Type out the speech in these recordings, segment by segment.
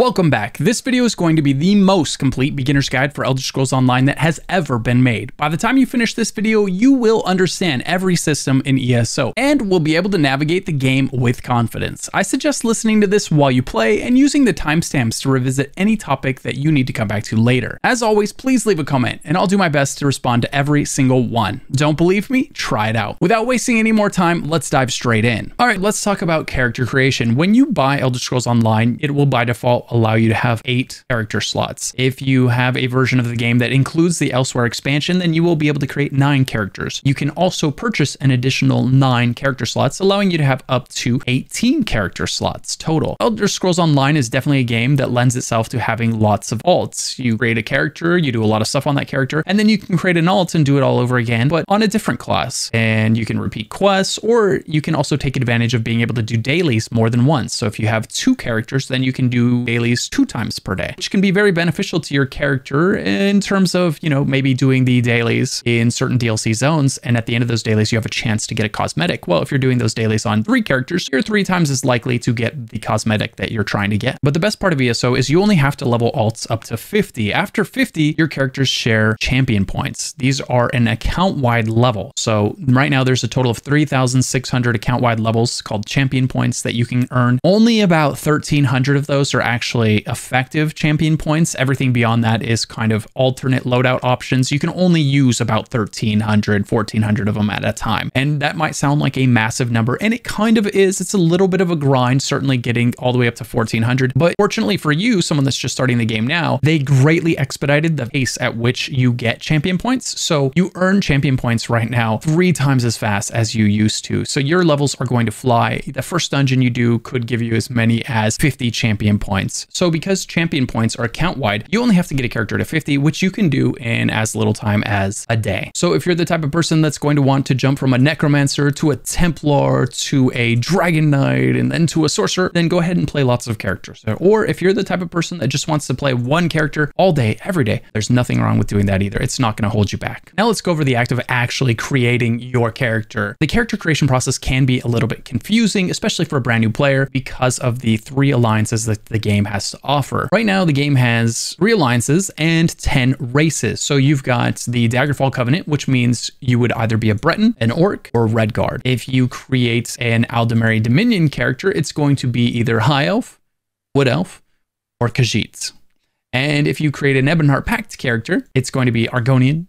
Welcome back. This video is going to be the most complete beginner's guide for Elder Scrolls Online that has ever been made. By the time you finish this video, you will understand every system in ESO and will be able to navigate the game with confidence. I suggest listening to this while you play and using the timestamps to revisit any topic that you need to come back to later. As always, please leave a comment and I'll do my best to respond to every single one. Don't believe me? Try it out. Without wasting any more time, let's dive straight in. All right, let's talk about character creation. When you buy Elder Scrolls Online, it will by default allow you to have eight character slots. If you have a version of the game that includes the Elsweyr expansion, then you will be able to create nine characters. You can also purchase an additional nine character slots, allowing you to have up to 18 character slots total. Elder Scrolls Online is definitely a game that lends itself to having lots of alts. You create a character, you do a lot of stuff on that character, and then you can create an alt and do it all over again, but on a different class. And you can repeat quests, or you can also take advantage of being able to do dailies more than once. So if you have two characters, then you can do dailies two times per day, which can be very beneficial to your character in terms of, you know, maybe doing the dailies in certain DLC zones. And at the end of those dailies, you have a chance to get a cosmetic. Well, if you're doing those dailies on three characters, you're three times as likely to get the cosmetic that you're trying to get. But the best part of ESO is you only have to level alts up to 50. After 50, your characters share champion points. These are an account wide level. So right now there's a total of 3,600 account wide levels called champion points that you can earn. Only about 1,300 of those are actually effective champion points. Everything beyond that is kind of alternate loadout options. You can only use about 1300, 1400 of them at a time. And that might sound like a massive number, and it kind of is. It's a little bit of a grind, certainly getting all the way up to 1400. But fortunately for you, someone that's just starting the game now, they greatly expedited the pace at which you get champion points. So you earn champion points right now three times as fast as you used to. So your levels are going to fly. The first dungeon you do could give you as many as 50 champion points. So because champion points are account wide, you only have to get a character to 50, which you can do in as little time as a day. So if you're the type of person that's going to want to jump from a necromancer to a templar to a dragon knight and then to a sorcerer, then go ahead and play lots of characters. Or if you're the type of person that just wants to play one character all day, every day, there's nothing wrong with doing that either. It's not going to hold you back. Now let's go over the act of actually creating your character. The character creation process can be a little bit confusing, especially for a brand new player because of the three alliances that the game has to offer. Right now, the game has three alliances and 10 races. So you've got the Daggerfall Covenant, which means you would either be a Breton, an Orc, or Redguard. If you create an Aldmeri Dominion character, it's going to be either High Elf, Wood Elf, or Khajiit. And if you create an Ebonheart Pact character, it's going to be Argonian,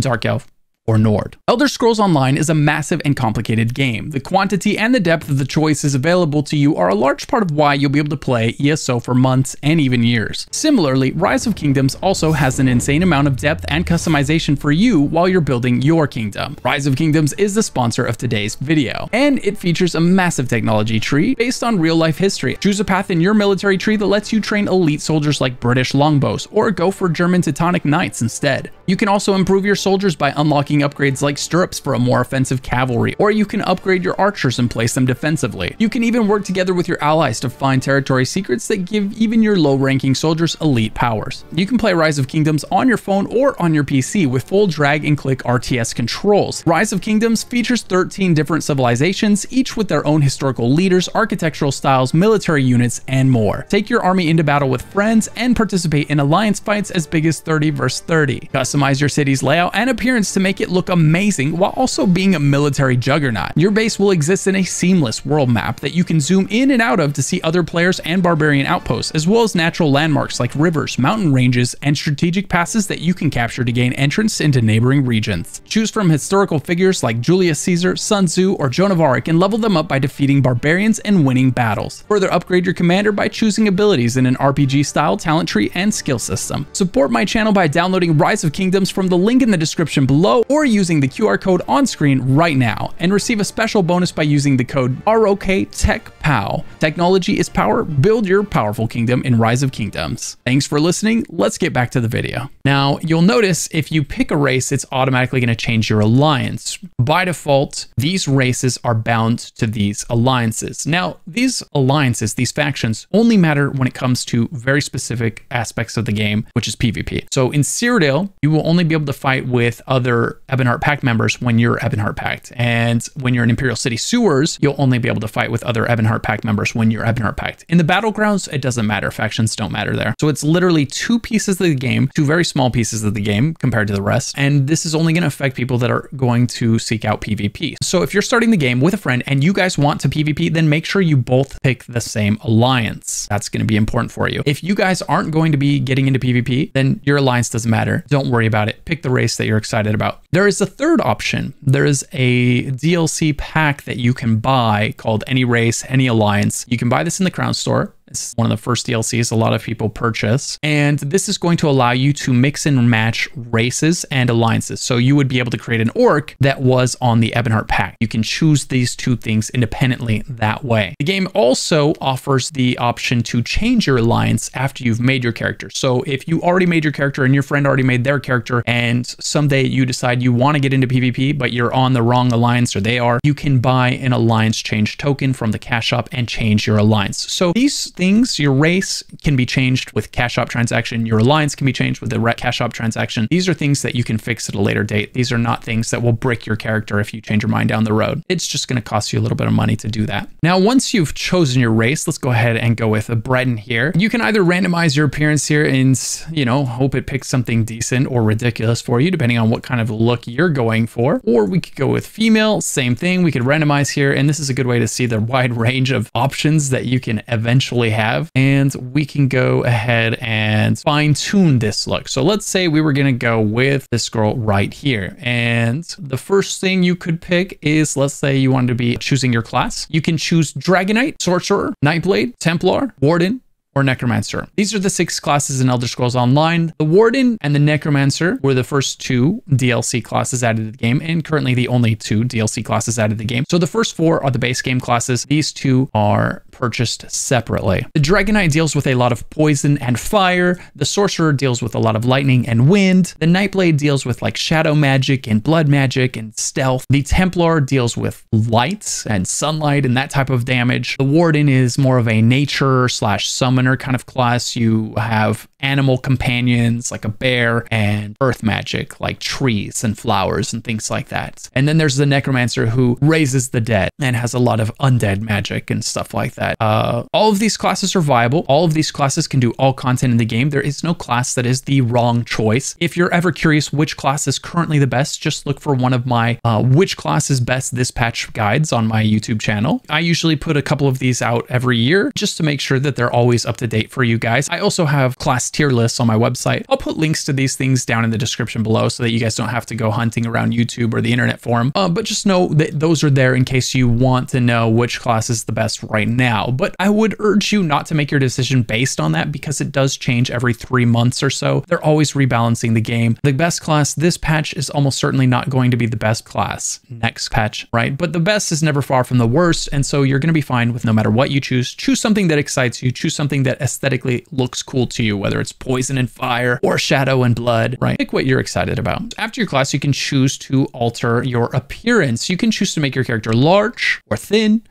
Dark Elf, or Nord. Elder Scrolls Online is a massive and complicated game. The quantity and the depth of the choices available to you are a large part of why you'll be able to play ESO for months and even years. Similarly, Rise of Kingdoms also has an insane amount of depth and customization for you while you're building your kingdom. Rise of Kingdoms is the sponsor of today's video, and it features a massive technology tree based on real life history. Choose a path in your military tree that lets you train elite soldiers like British longbows, or go for German Teutonic Knights instead. You can also improve your soldiers by unlocking upgrades like stirrups for a more offensive cavalry, or you can upgrade your archers and place them defensively. You can even work together with your allies to find territory secrets that give even your low-ranking soldiers elite powers. You can play Rise of Kingdoms on your phone or on your PC with full drag and click RTS controls. Rise of Kingdoms features 13 different civilizations, each with their own historical leaders, architectural styles, military units, and more. Take your army into battle with friends and participate in alliance fights as big as 30 versus 30. Customize your city's layout and appearance to make it look amazing while also being a military juggernaut. Your base will exist in a seamless world map that you can zoom in and out of to see other players and barbarian outposts, as well as natural landmarks like rivers, mountain ranges, and strategic passes that you can capture to gain entrance into neighboring regions. Choose from historical figures like Julius Caesar, Sun Tzu, or Joan of Arc and level them up by defeating barbarians and winning battles. Further upgrade your commander by choosing abilities in an RPG style talent tree and skill system. Support my channel by downloading Rise of Kingdoms from the link in the description below or using the QR code on screen right now and receive a special bonus by using the code ROKTechPow. Technology is power. Build your powerful kingdom in Rise of Kingdoms. Thanks for listening. Let's get back to the video. Now, you'll notice if you pick a race, it's automatically going to change your alliance. By default, these races are bound to these alliances. Now, these alliances, these factions, only matter when it comes to very specific aspects of the game, which is PvP. So in Cyrodiil, you will only be able to fight with other Ebonheart Pact members when you're Ebonheart Pact. And when you're in Imperial City sewers, you'll only be able to fight with other Ebonheart Pact members when you're Ebonheart Pact. In the battlegrounds, it doesn't matter. Factions don't matter there. So it's literally two pieces of the game, two very small pieces of the game compared to the rest. And this is only going to affect people that are going to seek out PvP. So if you're starting the game with a friend and you guys want to PvP, then make sure you both pick the same alliance. That's going to be important for you. If you guys aren't going to be getting into PvP, then your alliance doesn't matter. Don't worry about it. Pick the race that you're excited about. There is a third option. There is a DLC pack that you can buy called Any Race, Any Alliance. You can buy this in the Crown Store. It's one of the first DLCs a lot of people purchase. And this is going to allow you to mix and match races and alliances. So you would be able to create an orc that was on the Ebonheart Pact. You can choose these two things independently that way. The game also offers the option to change your alliance after you've made your character. So if you already made your character and your friend already made their character and someday you decide you want to get into PvP, but you're on the wrong alliance or they are, you can buy an alliance change token from the cash shop and change your alliance. So these things, your race can be changed with cash shop transaction. Your alliance can be changed with the cash shop transaction. These are things that you can fix at a later date. These are not things that will break your character if you change your mind down the road. It's just going to cost you a little bit of money to do that. Now, once you've chosen your race, let's go ahead and go with a Breton here. You can either randomize your appearance here and, you know, hope it picks something decent or ridiculous for you, depending on what kind of look you're going for. Or we could go with female, same thing. We could randomize here. And this is a good way to see the wide range of options that you can eventually have. And we can go ahead and fine tune this look. So let's say we were going to go with this girl right here. And the first thing you could pick is, let's say you wanted to be choosing your class. You can choose Dragonknight, Sorcerer, Nightblade, Templar, Warden, or Necromancer. These are the six classes in Elder Scrolls Online. The Warden and the Necromancer were the first two DLC classes added to the game, and currently the only two DLC classes added to the game. So the first four are the base game classes. These two are purchased separately. The Dragonknight deals with a lot of poison and fire. The Sorcerer deals with a lot of lightning and wind. The Nightblade deals with like shadow magic and blood magic and stealth. The Templar deals with light and sunlight and that type of damage. The Warden is more of a nature slash summoner kind of class, you have animal companions like a bear and earth magic like trees and flowers and things like that. And then there's the necromancer who raises the dead and has a lot of undead magic and stuff like that. Uh, all of these classes are viable. All of these classes can do all content in the game. There is no class that is the wrong choice. If you're ever curious which class is currently the best, just look for one of my uh, which class is best this patch guides on my YouTube channel. I usually put a couple of these out every year just to make sure that they're always up to date for you guys. I also have class tier lists on my website. I'll put links to these things down in the description below so that you guys don't have to go hunting around YouTube or the internet for them. Uh, but just know that those are there in case you want to know which class is the best right now. But I would urge you not to make your decision based on that because it does change every three months or so. They're always rebalancing the game. The best class this patch is almost certainly not going to be the best class next patch, right? But the best is never far from the worst. And so you're going to be fine with no matter what you choose. Choose something that excites you. Choose something that aesthetically looks cool to you, whether it's poison and fire or shadow and blood, right? Pick what you're excited about. After your class, you can choose to alter your appearance. You can choose to make your character large or thin,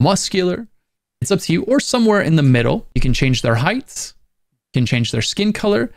muscular. It's up to you, or somewhere in the middle. You can change their height, you can change their skin color,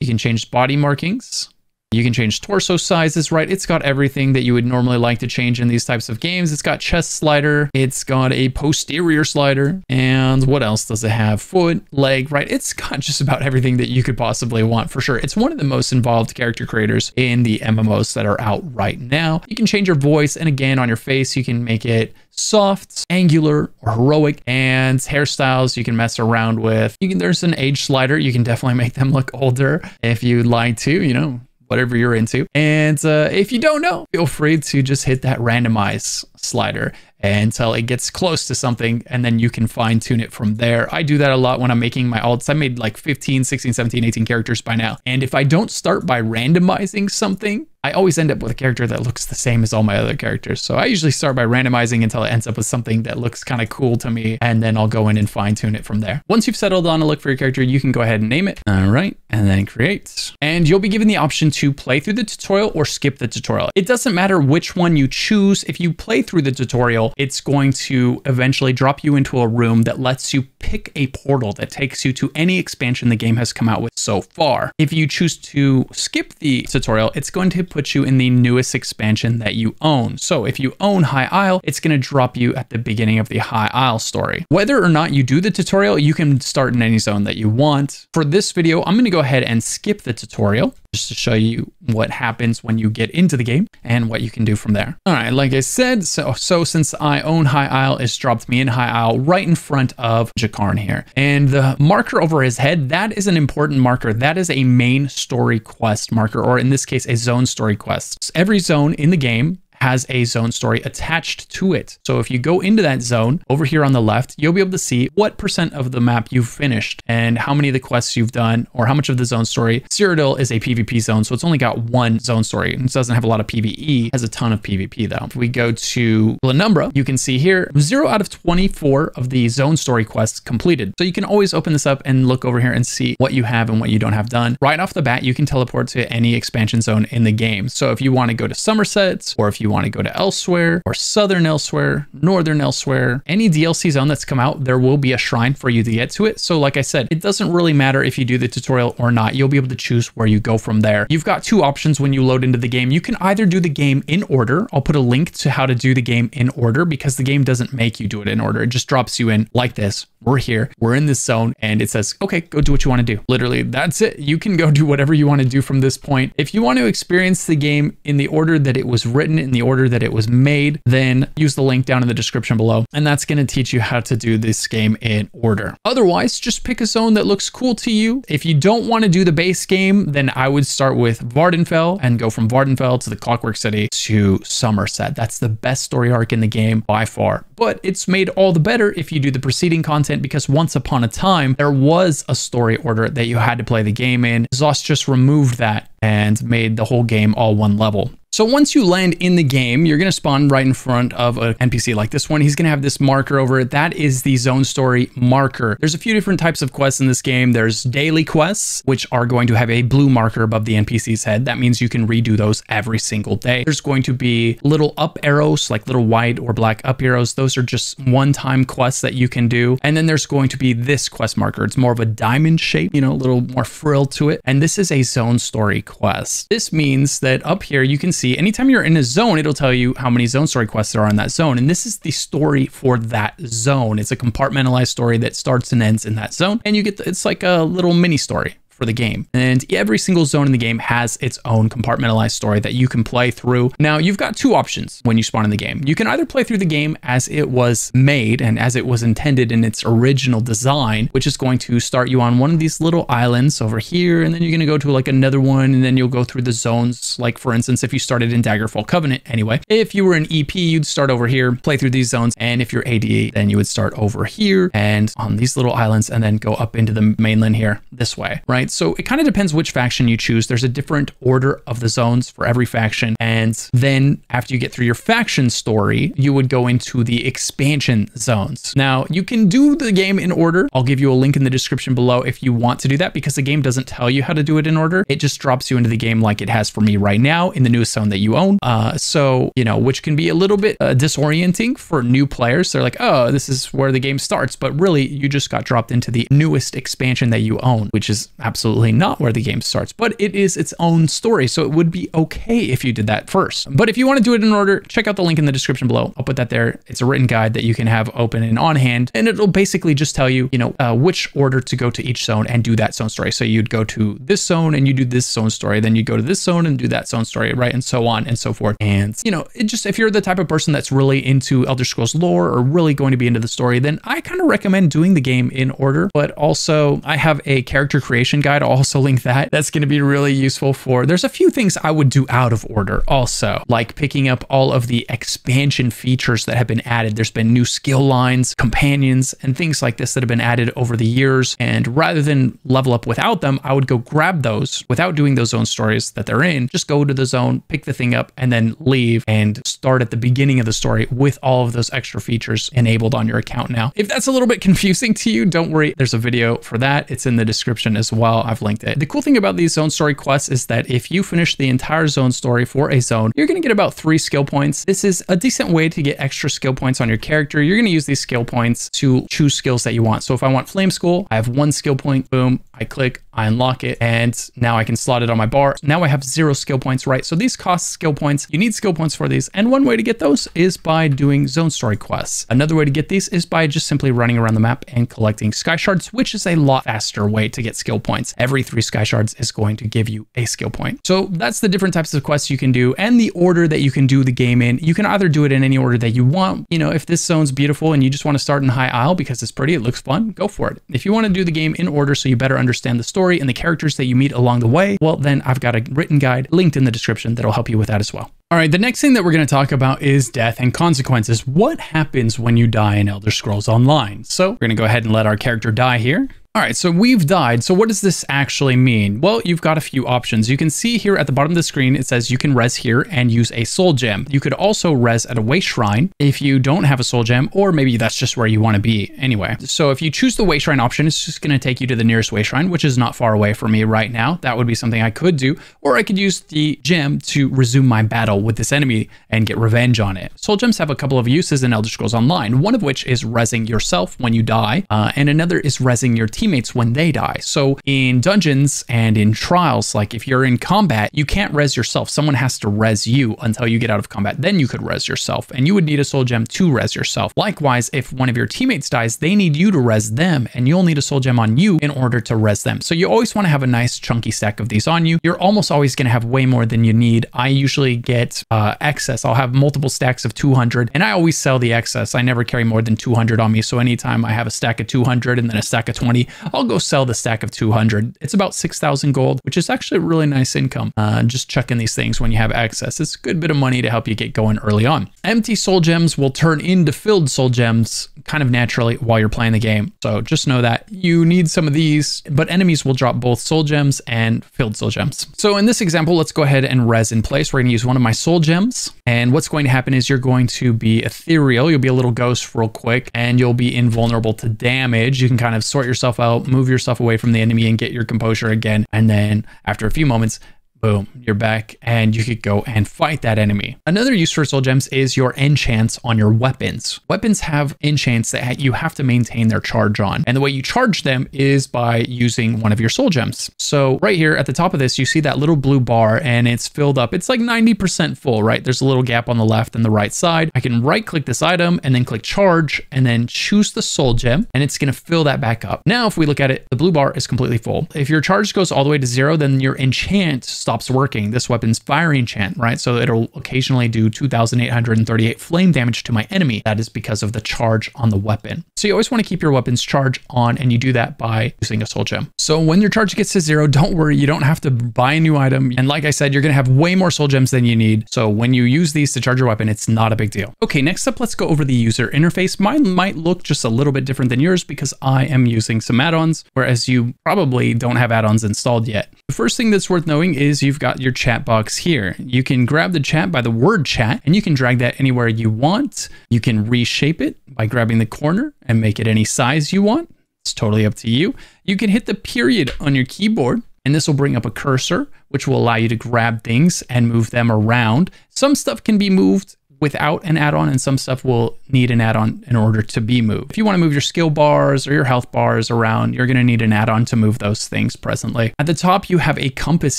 you can change body markings, you can change torso sizes, right? It's got everything that you would normally like to change in these types of games. It's got chest slider, it's got a posterior slider, and what else does it have? Foot, leg, right? It's got just about everything that you could possibly want for sure. It's one of the most involved character creators in the MMOs that are out right now. You can change your voice, and again, on your face, you can make it soft, angular, or heroic, and hairstyles you can mess around with. You can, there's an age slider. You can definitely make them look older if you'd like to, you know, whatever you're into. And uh, if you don't know, feel free to just hit that randomize slider until it gets close to something and then you can fine tune it from there. I do that a lot when I'm making my alts. I made like 15, 16, 17, 18 characters by now. And if I don't start by randomizing something, I always end up with a character that looks the same as all my other characters. So I usually start by randomizing until it ends up with something that looks kind of cool to me, and then I'll go in and fine tune it from there. Once you've settled on a look for your character, you can go ahead and name it. All right, and then create. And you'll be given the option to play through the tutorial or skip the tutorial. It doesn't matter which one you choose. If you play through the tutorial, it's going to eventually drop you into a room that lets you pick a portal that takes you to any expansion the game has come out with so far. If you choose to skip the tutorial, it's going to put you in the newest expansion that you own. So if you own High Isle, it's going to drop you at the beginning of the High Isle story. Whether or not you do the tutorial, you can start in any zone that you want. For this video, I'm going to go ahead and skip the tutorial just to show you what happens when you get into the game and what you can do from there. All right, like I said, so so since I own High Isle, it's dropped me in High Isle right in front of Jakarn here. And the marker over his head, that is an important marker. That is a main story quest marker, or in this case, a zone story quest. So every zone in the game has a zone story attached to it. So if you go into that zone over here on the left, you'll be able to see what percent of the map you've finished and how many of the quests you've done or how much of the zone story. Cyrodiil is a PvP zone, so it's only got one zone story. It doesn't have a lot of PvE, has a ton of PvP though. If we go to Glenumbra, you can see here, zero out of 24 of the zone story quests completed. So you can always open this up and look over here and see what you have and what you don't have done. Right off the bat, you can teleport to any expansion zone in the game. So if you want to go to Somerset or if you want to go to Elsweyr or Southern Elsweyr, Northern Elsweyr, any DLC zone that's come out, there will be a shrine for you to get to it. So like I said, it doesn't really matter if you do the tutorial or not. You'll be able to choose where you go from there. You've got two options when you load into the game. You can either do the game in order. I'll put a link to how to do the game in order because the game doesn't make you do it in order. It just drops you in like this. We're here, we're in this zone, and it says, okay, go do what you want to do. Literally, that's it. You can go do whatever you want to do from this point. If you want to experience the game in the order that it was written, in the order that it was made, then use the link down in the description below. And that's going to teach you how to do this game in order. Otherwise, just pick a zone that looks cool to you. If you don't want to do the base game, then I would start with Vvardenfell and go from Vvardenfell to the Clockwork City to Somerset. That's the best story arc in the game by far. But it's made all the better if you do the preceding content because once upon a time, there was a story order that you had to play the game in. ZOS just removed that and made the whole game all one level. So once you land in the game, you're going to spawn right in front of an NPC like this one. He's going to have this marker over it. That is the zone story marker. There's a few different types of quests in this game. There's daily quests, which are going to have a blue marker above the NPC's head. That means you can redo those every single day. There's going to be little up arrows, like little white or black up arrows. Those are just one-time quests that you can do. And then there's going to be this quest marker. It's more of a diamond shape, you know, a little more frill to it. And this is a zone story quest. This means that up here you can see see anytime you're in a zone, it'll tell you how many zone story quests there are in that zone. And this is the story for that zone. It's a compartmentalized story that starts and ends in that zone. And you get, the, it's like a little mini story for the game. And every single zone in the game has its own compartmentalized story that you can play through. Now, you've got two options when you spawn in the game. You can either play through the game as it was made and as it was intended in its original design, which is going to start you on one of these little islands over here, and then you're going to go to like another one, and then you'll go through the zones. Like, for instance, if you started in Daggerfall Covenant anyway, if you were an EP, you'd start over here, play through these zones, and if you're AD, then you would start over here and on these little islands, and then go up into the mainland here this way, right? Right? So it kind of depends which faction you choose. There's a different order of the zones for every faction. And then after you get through your faction story, you would go into the expansion zones. Now, you can do the game in order. I'll give you a link in the description below if you want to do that because the game doesn't tell you how to do it in order. It just drops you into the game like it has for me right now in the newest zone that you own. Uh, so, you know, which can be a little bit uh, disorienting for new players. They're like, oh, this is where the game starts. But really, you just got dropped into the newest expansion that you own, which is absolutely not where the game starts, but it is its own story. So it would be okay if you did that first. But if you want to do it in order, check out the link in the description below. I'll put that there. It's a written guide that you can have open and on hand, and it'll basically just tell you, you know, uh, which order to go to each zone and do that zone story. So you'd go to this zone and you do this zone story, then you go to this zone and do that zone story, right? And so on and so forth. And, you know, it just, if you're the type of person that's really into Elder Scrolls lore or really going to be into the story, then I kind of recommend doing the game in order. But also, I have a character creation guide. I'll also link that. That's going to be really useful for, there's a few things I would do out of order also, like picking up all of the expansion features that have been added. There's been new skill lines, companions, and things like this that have been added over the years. And rather than level up without them, I would go grab those without doing those zone stories that they're in. Just go to the zone, pick the thing up, and then leave and start at the beginning of the story with all of those extra features enabled on your account now. If that's a little bit confusing to you, don't worry. There's a video for that. It's in the description as well. I've linked it. The cool thing about these zone story quests is that if you finish the entire zone story for a zone, you're going to get about three skill points. This is a decent way to get extra skill points on your character. You're going to use these skill points to choose skills that you want. So if I want Flame Skull, I have one skill point, boom, I click, I unlock it, and now I can slot it on my bar. Now I have zero skill points, right? So these cost skill points. You need skill points for these. And one way to get those is by doing zone story quests. Another way to get these is by just simply running around the map and collecting sky shards, which is a lot faster way to get skill points. Every three sky shards is going to give you a skill point. So that's the different types of quests you can do and the order that you can do the game in. You can either do it in any order that you want. You know, if this zone's beautiful and you just want to start in High Isle because it's pretty, it looks fun, go for it. If you want to do the game in order so you better understand the story and the characters that you meet along the way, well, then I've got a written guide linked in the description that'll help you with that as well. All right, the next thing that we're going to talk about is death and consequences. What happens when you die in Elder Scrolls Online? So we're going to go ahead and let our character die here. All right, so we've died. So what does this actually mean? Well, you've got a few options. You can see here at the bottom of the screen, it says you can res here and use a soul gem. You could also res at a wayshrine if you don't have a soul gem, or maybe that's just where you want to be anyway. So if you choose the wayshrine option, it's just going to take you to the nearest wayshrine, which is not far away from me right now. That would be something I could do, or I could use the gem to resume my battle with this enemy and get revenge on it. Soul gems have a couple of uses in Elder Scrolls Online, one of which is resing yourself when you die, uh, and another is resing your team teammates when they die. So in dungeons and in trials, like if you're in combat, you can't res yourself. Someone has to res you until you get out of combat. Then you could res yourself, and you would need a soul gem to res yourself. Likewise, if one of your teammates dies, they need you to res them, and you'll need a soul gem on you in order to res them. So you always want to have a nice chunky stack of these on you. You're almost always going to have way more than you need. I usually get uh, excess. I'll have multiple stacks of 200, and I always sell the excess. I never carry more than 200 on me. So anytime I have a stack of 200 and then a stack of 20, I'll go sell the stack of 200. It's about 6,000 gold, which is actually a really nice income. Uh, just checking these things when you have access. It's a good bit of money to help you get going early on. Empty soul gems will turn into filled soul gems kind of naturally while you're playing the game. So just know that you need some of these, but enemies will drop both soul gems and filled soul gems. So in this example, let's go ahead and res in place. We're going to use one of my soul gems. And what's going to happen is you're going to be ethereal. You'll be a little ghost real quick and you'll be invulnerable to damage. You can kind of sort yourself out, move yourself away from the enemy and get your composure again. And then after a few moments, boom, you're back and you could go and fight that enemy. Another use for soul gems is your enchants on your weapons. Weapons have enchants that you have to maintain their charge on. And the way you charge them is by using one of your soul gems. So right here at the top of this, you see that little blue bar and it's filled up. It's like 90% full, right? There's a little gap on the left and the right side. I can right click this item and then click charge and then choose the soul gem and it's going to fill that back up. Now, if we look at it, the blue bar is completely full. If your charge goes all the way to zero, then your enchant stops stops working. This weapon's firing chant, right? So it'll occasionally do 2,838 flame damage to my enemy. That is because of the charge on the weapon. So you always want to keep your weapons charge on, and you do that by using a soul gem. So when your charge gets to zero, don't worry, you don't have to buy a new item. And like I said, you're going to have way more soul gems than you need. So when you use these to charge your weapon, it's not a big deal. Okay, next up, let's go over the user interface. Mine might look just a little bit different than yours because I am using some add-ons, whereas you probably don't have add-ons installed yet. The first thing that's worth knowing is you've got your chat box here. You can grab the chat by the word chat and you can drag that anywhere you want. You can reshape it by grabbing the corner and make it any size you want. It's totally up to you. You can hit the period on your keyboard and this will bring up a cursor, which will allow you to grab things and move them around. Some stuff can be moved without an add-on and some stuff will need an add-on in order to be moved. If you want to move your skill bars or your health bars around, you're going to need an add-on to move those things presently. At the top, you have a compass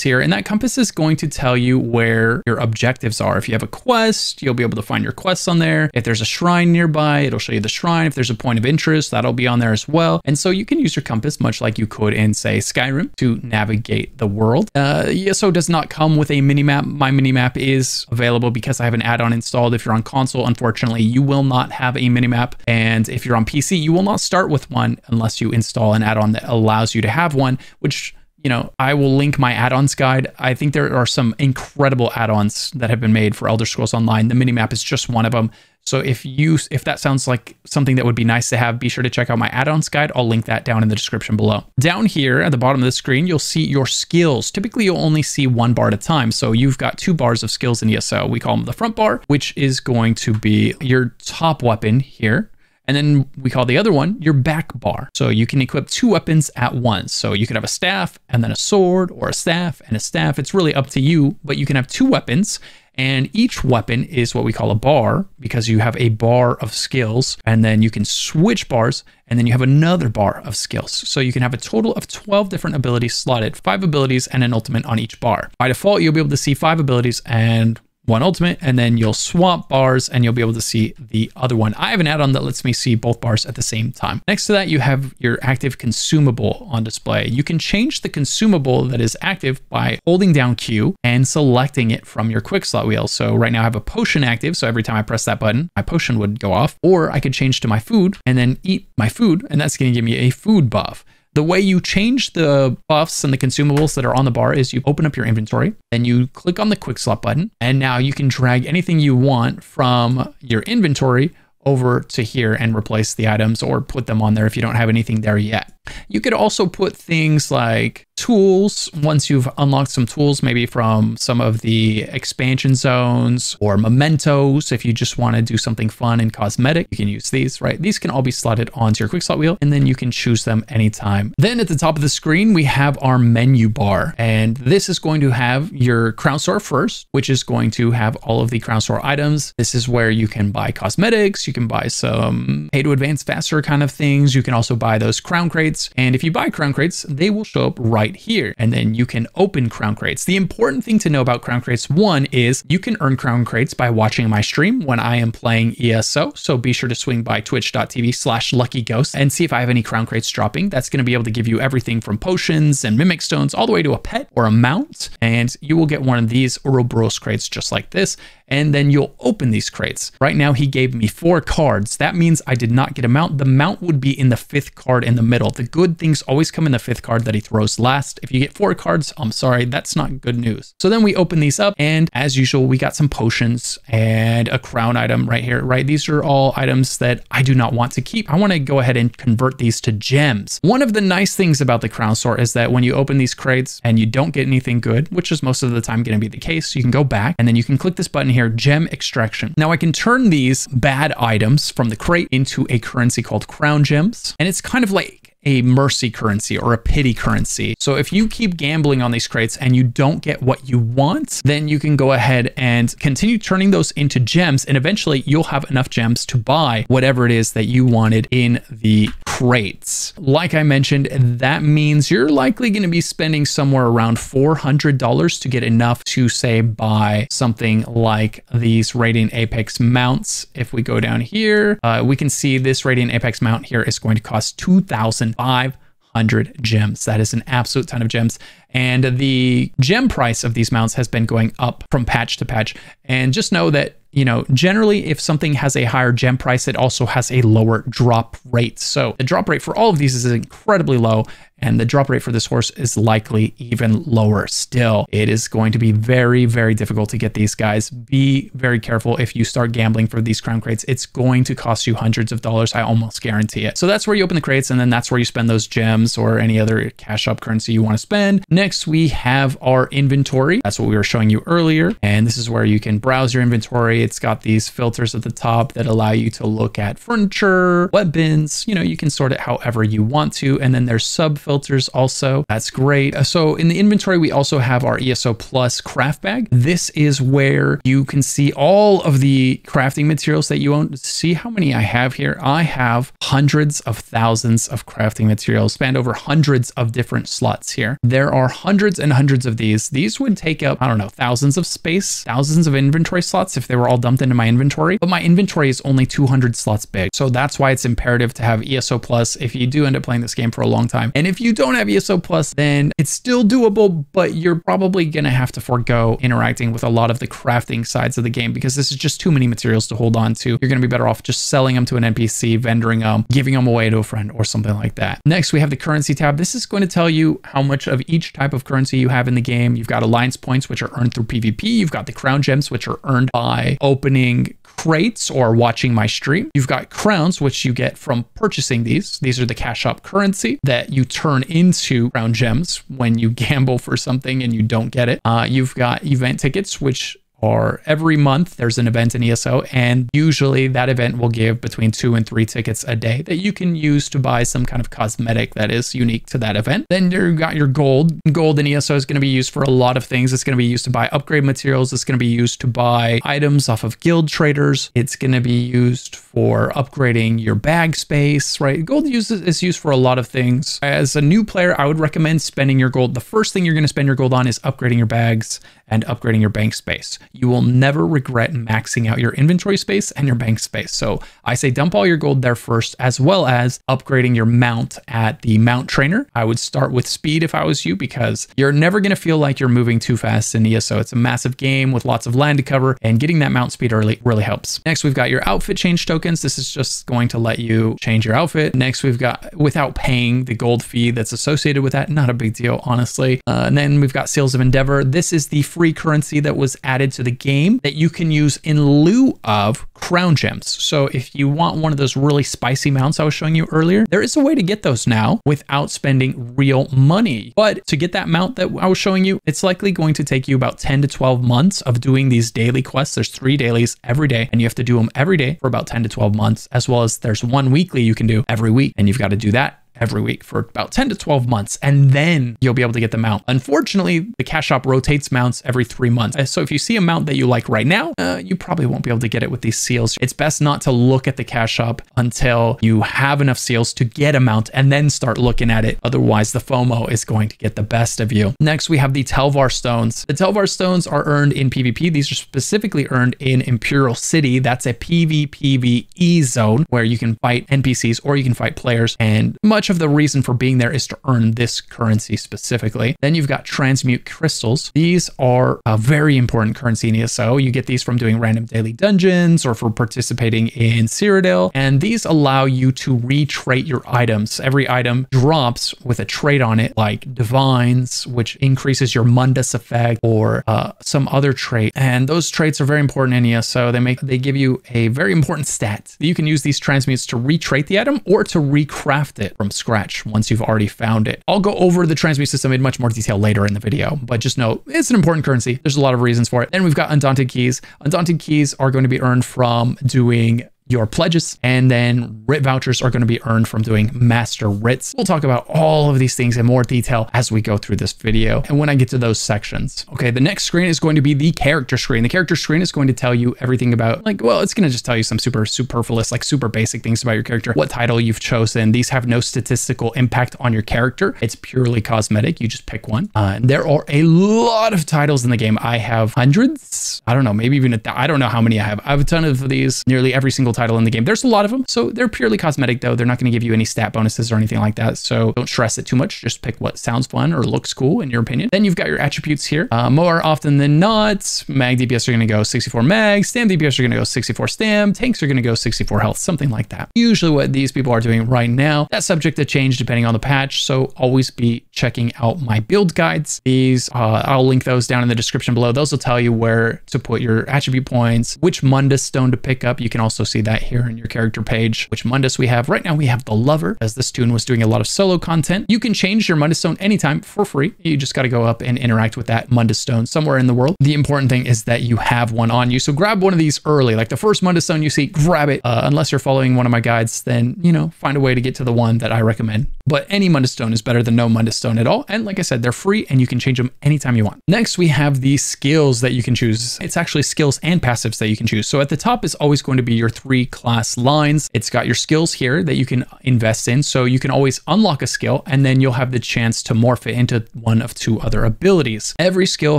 here, and that compass is going to tell you where your objectives are. If you have a quest, you'll be able to find your quests on there. If there's a shrine nearby, it'll show you the shrine. If there's a point of interest, that'll be on there as well. And so you can use your compass much like you could in, say, Skyrim to navigate the world. Uh, ESO does not come with a mini map. My mini map is available because I have an add-on installed If you're on console, unfortunately, you will not have a minimap. And if you're on PC, you will not start with one unless you install an add-on that allows you to have one, which you know, I will link my add-ons guide. I think there are some incredible add-ons that have been made for Elder Scrolls Online. The minimap is just one of them. So if you if that sounds like something that would be nice to have, be sure to check out my add-ons guide. I'll link that down in the description below. Down here at the bottom of the screen, you'll see your skills. Typically, you'll only see one bar at a time. So you've got two bars of skills in ESO. We call them the front bar, which is going to be your top weapon here. And then we call the other one your back bar. So you can equip two weapons at once. So you could have a staff and then a sword or a staff and a staff. It's really up to you, but you can have two weapons and each weapon is what we call a bar because you have a bar of skills and then you can switch bars and then you have another bar of skills. So you can have a total of 12 different abilities slotted, five abilities and an ultimate on each bar. By default, you'll be able to see five abilities and one ultimate, and then you'll swap bars and you'll be able to see the other one. I have an add-on that lets me see both bars at the same time. Next to that, you have your active consumable on display. You can change the consumable that is active by holding down Q and selecting it from your quick slot wheel. So right now I have a potion active. So every time I press that button, my potion would go off, or I could change to my food and then eat my food. And that's going to give me a food buff. The way you change the buffs and the consumables that are on the bar is you open up your inventory and you click on the quick slot button. And now you can drag anything you want from your inventory over to here and replace the items or put them on there if you don't have anything there yet. You could also put things like tools once you've unlocked some tools, maybe from some of the expansion zones or mementos. If you just want to do something fun and cosmetic, you can use these, right? These can all be slotted onto your quick slot wheel and then you can choose them anytime. Then at the top of the screen, we have our menu bar and this is going to have your crown store first, which is going to have all of the crown store items. This is where you can buy cosmetics. You can buy some pay to advance faster kind of things. You can also buy those crown crates. And if you buy crown crates, they will show up right right here. And then you can open crown crates. The important thing to know about crown crates, one is you can earn crown crates by watching my stream when I am playing ESO. So be sure to swing by twitch.tv slash luckyghost and see if I have any crown crates dropping. That's going to be able to give you everything from potions and mimic stones all the way to a pet or a mount. And you will get one of these Ouroboros crates just like this and then you'll open these crates. Right now, he gave me four cards. That means I did not get a mount. The mount would be in the fifth card in the middle. The good things always come in the fifth card that he throws last. If you get four cards, I'm sorry, that's not good news. So then we open these up, and as usual, we got some potions and a crown item right here, right? These are all items that I do not want to keep. I want to go ahead and convert these to gems. One of the nice things about the crown store is that when you open these crates and you don't get anything good, which is most of the time going to be the case, you can go back and then you can click this button here, gem extraction. Now I can turn these bad items from the crate into a currency called crown gems. And it's kind of like a mercy currency or a pity currency. So if you keep gambling on these crates and you don't get what you want, then you can go ahead and continue turning those into gems and eventually you'll have enough gems to buy whatever it is that you wanted in the crates. Like I mentioned, that means you're likely going to be spending somewhere around $400 to get enough to say buy something like these Radiant Apex mounts. If we go down here, uh, we can see this Radiant Apex mount here is going to cost 2000 500 gems. That is an absolute ton of gems. And the gem price of these mounts has been going up from patch to patch. And just know that you know, generally, if something has a higher gem price, it also has a lower drop rate. So the drop rate for all of these is incredibly low, and the drop rate for this horse is likely even lower still. It is going to be very, very difficult to get these guys. Be very careful if you start gambling for these crown crates. It's going to cost you hundreds of dollars. I almost guarantee it. So that's where you open the crates, and then that's where you spend those gems or any other cash up currency you want to spend. Next, we have our inventory. That's what we were showing you earlier. And this is where you can browse your inventory. It's got these filters at the top that allow you to look at furniture, weapons. You know, you can sort it however you want to. And then there's sub filters also. That's great. Uh, so in the inventory, we also have our ESO Plus craft bag. This is where you can see all of the crafting materials that you own. See how many I have here? I have hundreds of thousands of crafting materials spanned over hundreds of different slots here. There are hundreds and hundreds of these. These would take up, I don't know, thousands of space, thousands of inventory slots if they were all dumped into my inventory. But my inventory is only 200 slots big. So that's why it's imperative to have ESO Plus if you do end up playing this game for a long time. And if If you don't have ESO Plus, then it's still doable, but you're probably going to have to forego interacting with a lot of the crafting sides of the game because this is just too many materials to hold on to. You're going to be better off just selling them to an NPC, vendoring them, giving them away to a friend or something like that. Next, we have the currency tab. This is going to tell you how much of each type of currency you have in the game. You've got alliance points, which are earned through PvP. You've got the crown gems, which are earned by opening crates or watching my stream. You've got crowns, which you get from purchasing these. These are the cash shop currency that you turn into crown gems when you gamble for something and you don't get it. Uh, you've got event tickets, which or every month there's an event in ESO, and usually that event will give between two and three tickets a day that you can use to buy some kind of cosmetic that is unique to that event. Then you've got your gold. Gold in ESO is going to be used for a lot of things. It's going to be used to buy upgrade materials. It's going to be used to buy items off of guild traders. It's going to be used for upgrading your bag space, right? Gold uses is used for a lot of things. As a new player, I would recommend spending your gold. The first thing you're going to spend your gold on is upgrading your bags and upgrading your bank space. You will never regret maxing out your inventory space and your bank space. So I say dump all your gold there first, as well as upgrading your mount at the mount trainer. I would start with speed if I was you, because you're never going to feel like you're moving too fast in ESO. It's a massive game with lots of land to cover, and getting that mount speed early really helps. Next, we've got your outfit change tokens. This is just going to let you change your outfit. Next, we've got without paying the gold fee that's associated with that. Not a big deal, honestly. Uh, and then we've got Seals of Endeavor. This is the free currency that was added to the game that you can use in lieu of crown gems. So if you want one of those really spicy mounts I was showing you earlier, there is a way to get those now without spending real money. But to get that mount that I was showing you, it's likely going to take you about 10 to 12 months of doing these daily quests. There's three dailies every day, and you have to do them every day for about 10 to 12 months, as well as there's one weekly you can do every week, and you've got to do that every week for about 10 to 12 months, and then you'll be able to get the mount. Unfortunately, the cash shop rotates mounts every three months. So if you see a mount that you like right now, uh, you probably won't be able to get it with these seals. It's best not to look at the cash shop until you have enough seals to get a mount and then start looking at it. Otherwise, the FOMO is going to get the best of you. Next, we have the Tel Var stones. The Tel Var stones are earned in PvP. These are specifically earned in Imperial City. That's a PvPvE zone where you can fight NPCs or you can fight players. And much much of the reason for being there is to earn this currency specifically. Then you've got transmute crystals. These are a very important currency in ESO. You get these from doing random daily dungeons or for participating in Cyrodiil, and these allow you to retrait your items. Every item drops with a trait on it, like Divines, which increases your Mundus effect, or uh, some other trait. And those traits are very important in ESO. They make they give you a very important stat. You can use these transmutes to retrait the item or to recraft it from scratch once you've already found it. I'll go over the transmute system in much more detail later in the video, but just know it's an important currency. There's a lot of reasons for it. Then we've got Undaunted Keys. Undaunted Keys are going to be earned from doing your pledges, and then writ vouchers are going to be earned from doing master writs. We'll talk about all of these things in more detail as we go through this video and when I get to those sections. Okay, the next screen is going to be the character screen. The character screen is going to tell you everything about, like, well, it's going to just tell you some super superfluous, like super basic things about your character, what title you've chosen. These have no statistical impact on your character. It's purely cosmetic. You just pick one. Uh, there are a lot of titles in the game. I have hundreds. I don't know, maybe even I don't know how many I have. I have a ton of these. Nearly every single title in the game. There's a lot of them, so they're purely cosmetic though. They're not going to give you any stat bonuses or anything like that, so don't stress it too much. Just pick what sounds fun or looks cool in your opinion. Then you've got your attributes here. Uh, more often than not, mag DPS are going to go 64 mag, stam DPS are going to go 64 stam, tanks are going to go 64 health, something like that. Usually what these people are doing right now, that's subject to change depending on the patch, so always be checking out my build guides. These, uh, I'll link those down in the description below. Those will tell you where to put your attribute points, which Mundus stone to pick up. You can also see that here in your character page, which Mundus we have. Right now we have the Lover, as this tune was doing a lot of solo content. You can change your Mundus Stone anytime for free. You just got to go up and interact with that Mundus Stone somewhere in the world. The important thing is that you have one on you. So grab one of these early, like the first Mundus Stone you see, grab it. Uh, unless you're following one of my guides, then, you know, find a way to get to the one that I recommend. But any Mundus Stone is better than no Mundus Stone at all. And like I said, they're free and you can change them anytime you want. Next, we have the skills that you can choose. It's actually skills and passives that you can choose. So at the top is always going to be your three class class lines. It's got your skills here that you can invest in. So you can always unlock a skill and then you'll have the chance to morph it into one of two other abilities. Every skill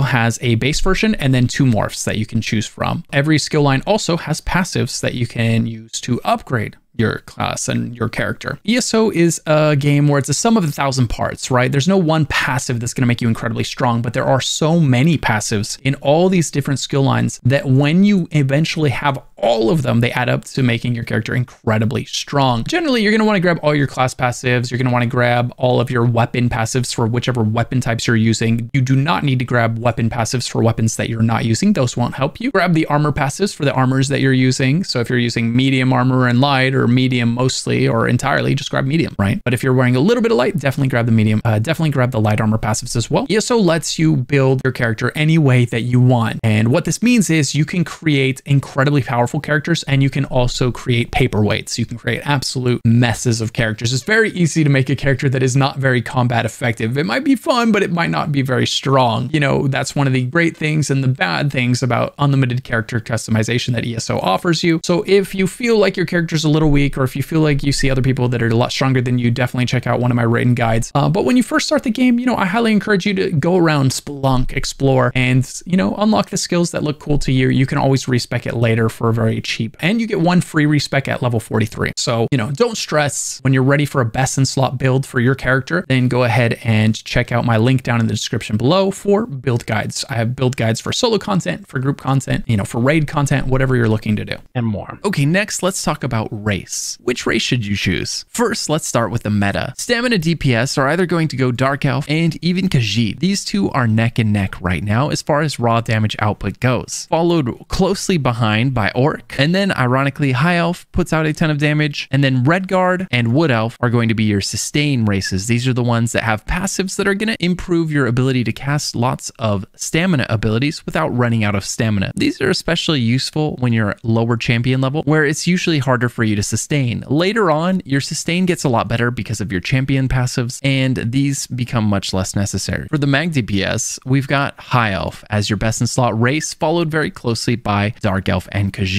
has a base version and then two morphs that you can choose from. Every skill line also has passives that you can use to upgrade your class and your character. ESO is a game where it's a sum of a thousand parts, right? There's no one passive that's going to make you incredibly strong, but there are so many passives in all these different skill lines that when you eventually have all of them, they add up to making your character incredibly strong. Generally, you're going to want to grab all your class passives. You're going to want to grab all of your weapon passives for whichever weapon types you're using. You do not need to grab weapon passives for weapons that you're not using. Those won't help you. Grab the armor passives for the armors that you're using. So if you're using medium armor and light or medium mostly or entirely, just grab medium, right? But if you're wearing a little bit of light, definitely grab the medium. Uh, definitely grab the light armor passives as well. ESO lets you build your character any way that you want. And what this means is you can create incredibly powerful characters and you can also create paperweights. You can create absolute messes of characters. It's very easy to make a character that is not very combat effective. It might be fun, but it might not be very strong. You know, that's one of the great things and the bad things about unlimited character customization that ESO offers you. So if you feel like your character's a little weak or if you feel like you see other people that are a lot stronger than you, definitely check out one of my written guides. Uh, but when you first start the game, you know, I highly encourage you to go around, spelunk, explore, and, you know, unlock the skills that look cool to you. You can always respec it later for very cheap. And you get one free respec at level 43. So, you know, don't stress when you're ready for a best in slot build for your character, then go ahead and check out my link down in the description below for build guides. I have build guides for solo content, for group content, you know, for raid content, whatever you're looking to do. and more. Okay, next let's talk about race. Which race should you choose? First, let's start with the meta. Stamina DPS are either going to go Dark Elf and even Khajiit. These two are neck and neck right now as far as raw damage output goes. Followed closely behind by And then ironically High Elf puts out a ton of damage, and then Redguard and Wood Elf are going to be your sustain races. These are the ones that have passives that are going to improve your ability to cast lots of stamina abilities without running out of stamina. These are especially useful when you're lower champion level, where it's usually harder for you to sustain. Later on, your sustain gets a lot better because of your champion passives, and these become much less necessary. For the mag DPS, we've got High Elf as your best in slot race, followed very closely by Dark Elf and Khajiit.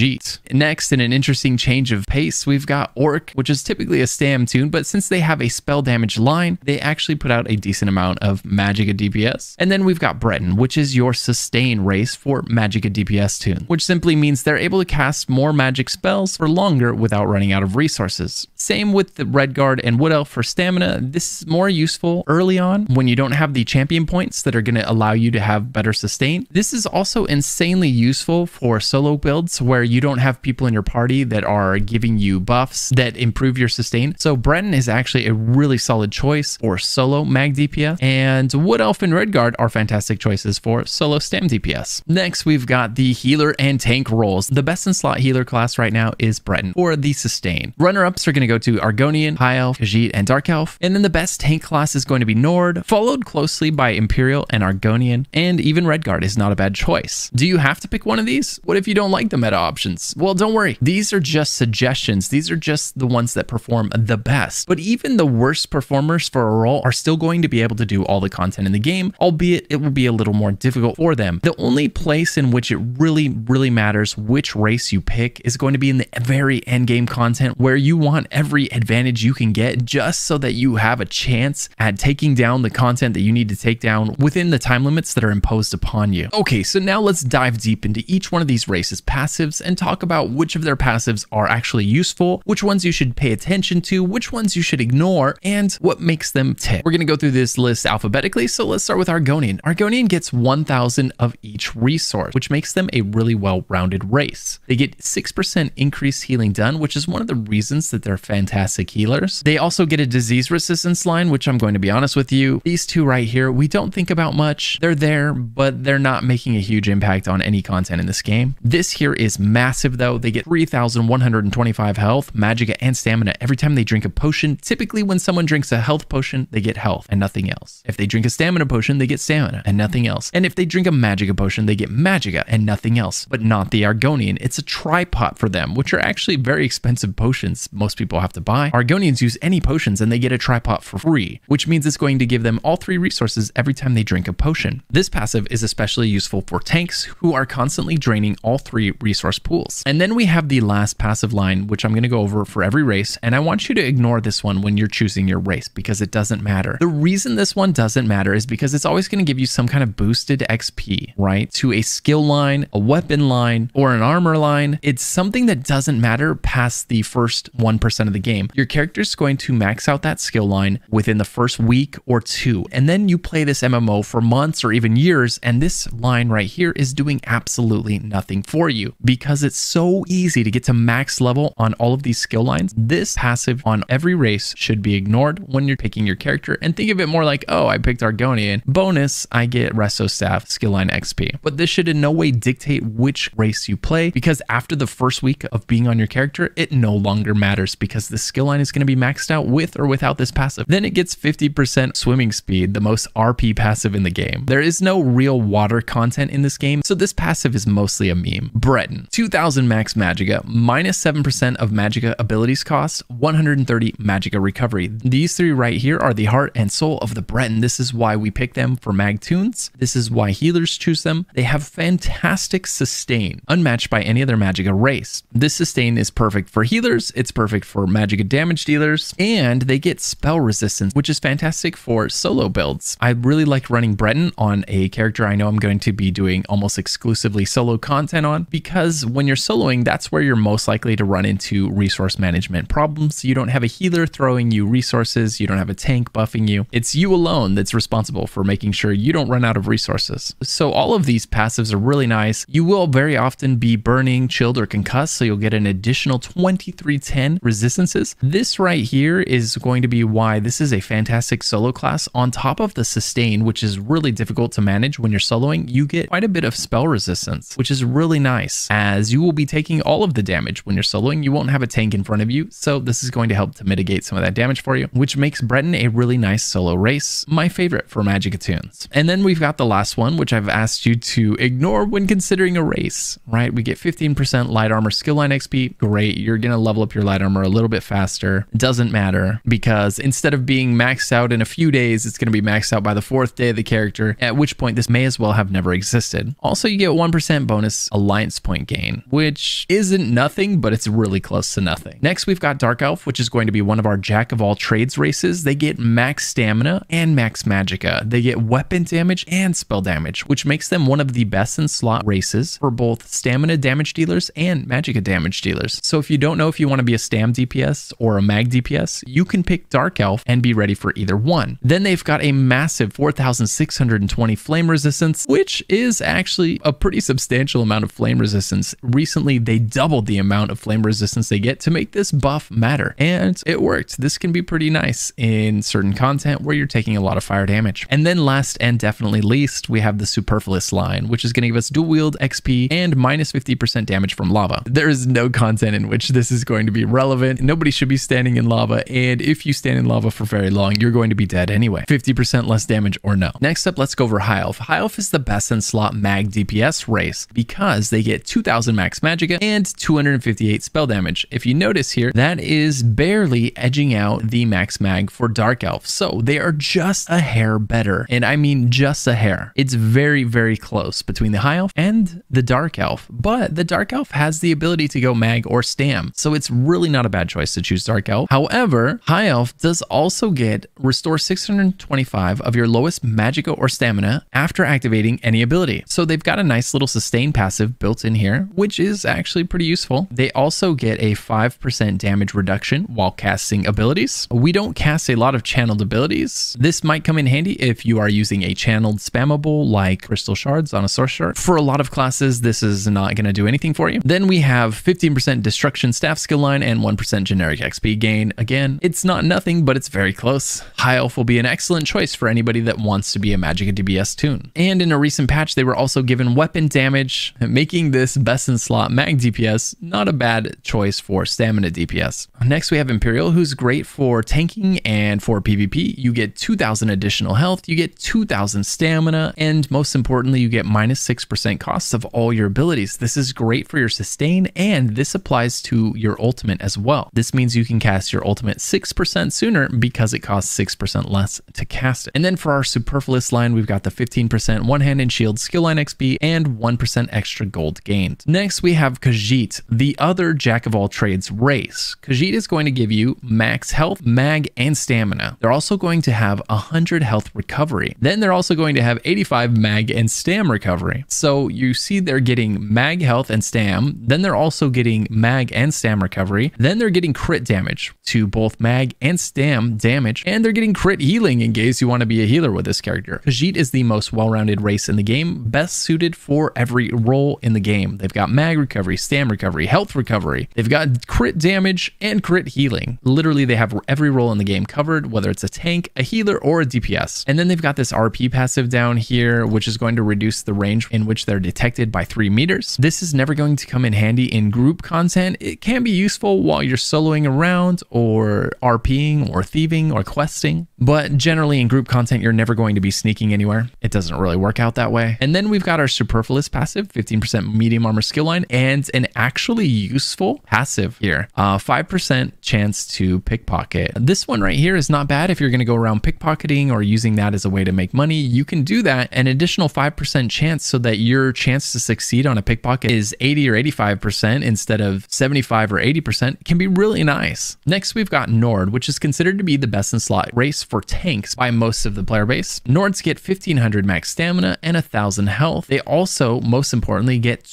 Next, in an interesting change of pace, we've got Orc, which is typically a stam toon, but since they have a spell damage line, they actually put out a decent amount of Magicka DPS. And then we've got Breton, which is your sustain race for Magicka DPS toon, which simply means they're able to cast more magic spells for longer without running out of resources. Same with the Redguard and Wood Elf for stamina. This is more useful early on when you don't have the champion points that are going to allow you to have better sustain. This is also insanely useful for solo builds where you don't have people in your party that are giving you buffs that improve your sustain. So Breton is actually a really solid choice for solo mag DPS, and Wood Elf and Redguard are fantastic choices for solo stam DPS. Next, we've got the healer and tank roles. The best in slot healer class right now is Breton for the sustain. Runner ups are going to go to Argonian, High Elf, Khajiit, and Dark Elf, and then the best tank class is going to be Nord, followed closely by Imperial and Argonian, and even Redguard is not a bad choice. Do you have to pick one of these? What if you don't like the meta options? Well, don't worry. These are just suggestions. These are just the ones that perform the best. But even the worst performers for a role are still going to be able to do all the content in the game, albeit it will be a little more difficult for them. The only place in which it really, really matters which race you pick is going to be in the very end game content where you want every advantage you can get just so that you have a chance at taking down the content that you need to take down within the time limits that are imposed upon you. Okay, so now let's dive deep into each one of these races passives and talk about which of their passives are actually useful, which ones you should pay attention to, which ones you should ignore, and what makes them tick. We're going to go through this list alphabetically, so let's start with Argonian. Argonian gets 1000 of each resource, which makes them a really well-rounded race. They get 6% increased healing done, which is one of the reasons that they're fantastic healers. They also get a disease resistance line, which I'm going to be honest with you, these two right here, we don't think about much. They're there, but they're not making a huge impact on any content in this game. This here is massive though. They get 3,125 health, magicka, and stamina every time they drink a potion. Typically when someone drinks a health potion, they get health and nothing else. If they drink a stamina potion, they get stamina and nothing else. And if they drink a magicka potion, they get magicka and nothing else, but not the Argonian. It's a tri-pot for them, which are actually very expensive potions most people have to buy. Argonians use any potions and they get a tri-pot for free, which means it's going to give them all three resources every time they drink a potion. This passive is especially useful for tanks who are constantly draining all three resource pools. And then we have the last passive line, which I'm going to go over for every race. And I want you to ignore this one when you're choosing your race because it doesn't matter. The reason this one doesn't matter is because it's always going to give you some kind of boosted XP, right? To a skill line, a weapon line, or an armor line. It's something that doesn't matter past the first 1% of the game. Your character is going to max out that skill line within the first week or two. And then you play this MMO for months or even years. And this line right here is doing absolutely nothing for you because it's so easy to get to max level on all of these skill lines. This passive on every race should be ignored when you're picking your character and think of it more like, oh, I picked Argonian. Bonus, I get Resto Staff skill line XP. But this should in no way dictate which race you play because after the first week of being on your character, it no longer matters because the skill line is going to be maxed out with or without this passive. Then it gets 50% swimming speed, the most RP passive in the game. There is no real water content in this game, so this passive is mostly a meme. Breton, 2000 max Magicka, minus 7% of Magicka abilities cost, 130 Magicka recovery. These three right here are the heart and soul of the Breton. This is why we pick them for mag toons. This is why healers choose them. They have fantastic sustain, unmatched by any other Magicka race. This sustain is perfect for healers, it's perfect for Magicka damage dealers, and they get spell resistance, which is fantastic for solo builds. I really like running Breton on a character I know I'm going to be doing almost exclusively solo content on because when you're soloing, that's where you're most likely to run into resource management problems. You don't have a healer throwing you resources, you don't have a tank buffing you. It's you alone that's responsible for making sure you don't run out of resources. So all of these passives are really nice. You will very often be burning, chilled, or concussed, so you'll get an additional 2310 resistances. This right here is going to be why this is a fantastic solo class. On top of the sustain, which is really difficult to manage when you're soloing, you get quite a bit of spell resistance, which is really nice as you will be taking all of the damage when you're soloing. You won't have a tank in front of you, so this is going to help to mitigate some of that damage for you, which makes Breton a really nice solo race. My favorite for Magic toons. And then we've got the last one, which I've asked you to ignore when considering a race, right? We get 15% light armor skill line XP. Great. You're to level up your light armor a little bit faster. Doesn't matter because instead of being maxed out in a few days, it's to be maxed out by the fourth day of the character, at which point this may as well have never existed. Also, you get 1% bonus alliance point gain, which isn't nothing, but it's really close to nothing. Next, we've got Dark Elf, which is going to be one of our jack of all trades races. They get max stamina and max magicka. They get weapon damage and spell damage, which makes them one of the best in slot races for both stamina damage dealers and magicka damage dealers. So if you don't know if you want to be a stam DPS or a mag DPS, you can pick Dark Elf and be ready for either one. Then they've got a massive 4,620 flame resistance, which is actually a pretty substantial amount of flame resistance. Recently, they doubled the amount of flame resistance they get to make this buff matter, and it worked. This can be pretty nice in certain content where you're taking a lot of fire damage. And then last and definitely least, we have the Superfluous line, which is going to give us dual wield XP and minus 50% damage from lava. There is no content in which this is going to be relevant. Nobody should be standing in lava, and if you stand in lava for very long, you're going to be dead anyway. 50% less damage or no. Next up, let's go over High Elf. High Elf is the best in slot mag DPS race because they get 2000 max magicka and 258 spell damage. If you notice here, that is barely edging out the max mag for Dark Elf. So they are just a hair better. And I mean just a hair. It's very, very close between the High Elf and the Dark Elf. But the Dark Elf has the ability to go mag or stam. So it's really not a bad choice to choose Dark Elf. However, High Elf does also get restore 625 of your lowest magicka or stamina after activating any ability. So they've got a nice little sustain passive built in here, which is actually pretty useful. They also get a 5% damage reduction while casting abilities. We don't cast a lot of channeled abilities. This might come in handy if you are using a channeled spammable like Crystal Shards on a Sorcerer. For a lot of classes, this is not going to do anything for you. Then we have 15% Destruction Staff skill line and 1% generic XP gain. Again, it's not nothing, but it's very close. High Elf will be an excellent choice for anybody that wants to be a Magicka DPS toon. And in a recent patch, they were also given weapon damage, making this best in slot mag DPS not a bad choice for stamina DPS. Next, we have Imperial, who's great for tanking and for PvP. You get 2,000 additional health, you get 2,000 stamina, and most importantly, you get minus 6% costs of all your abilities. This is great for your sustain, and this applies to your ultimate as well. This means you can cast your ultimate 6% sooner because it costs 6% less to cast it. And then for our superfluous line, we've got the 15% one hand and shield skill line XP and 1% extra gold gained. Next, we have Khajiit, the other jack of all trades race. Khajiit is going to give you max health, mag, and stamina. They're also going to have 100 health recovery. Then they're also going to have 85 mag and stam recovery. So you see they're getting mag health and stam. Then they're also getting mag and stam recovery. Then they're getting crit damage to both mag and stam damage. And they're getting crit healing in case you want to be a healer with this character. Khajiit is the most well-rounded race in the game, best suited for every role in the game. They've got mag recovery, stam recovery, health recovery. They've got crit damage and crit healing. Literally, they have every role in the game covered, whether it's a tank, a healer, or a DPS. And then they've got this RP passive down here, which is going to reduce the range in which they're detected by three meters. This is never going to come in handy in group content. It can be useful while you're soloing around or RPing or thieving or questing, but generally in group content, you're never going to be sneaking anywhere. It doesn't really work out that way. And then we've got our superfluous passive, 15% medium armor skill line, and an actually useful passive here. Uh, 5% chance to pickpocket. This one right here is not bad if you're going to go around pickpocketing or using that as a way to make money. You can do that. An additional 5% chance so that your chance to succeed on a pickpocket is 80 or 85% instead of 75 or 80% can be really nice. Next, we've got Nord, which is considered to be the best in slot race for tanks by most of the player base. Nords get 1500 max stamina and 1000 health. They also, most importantly, get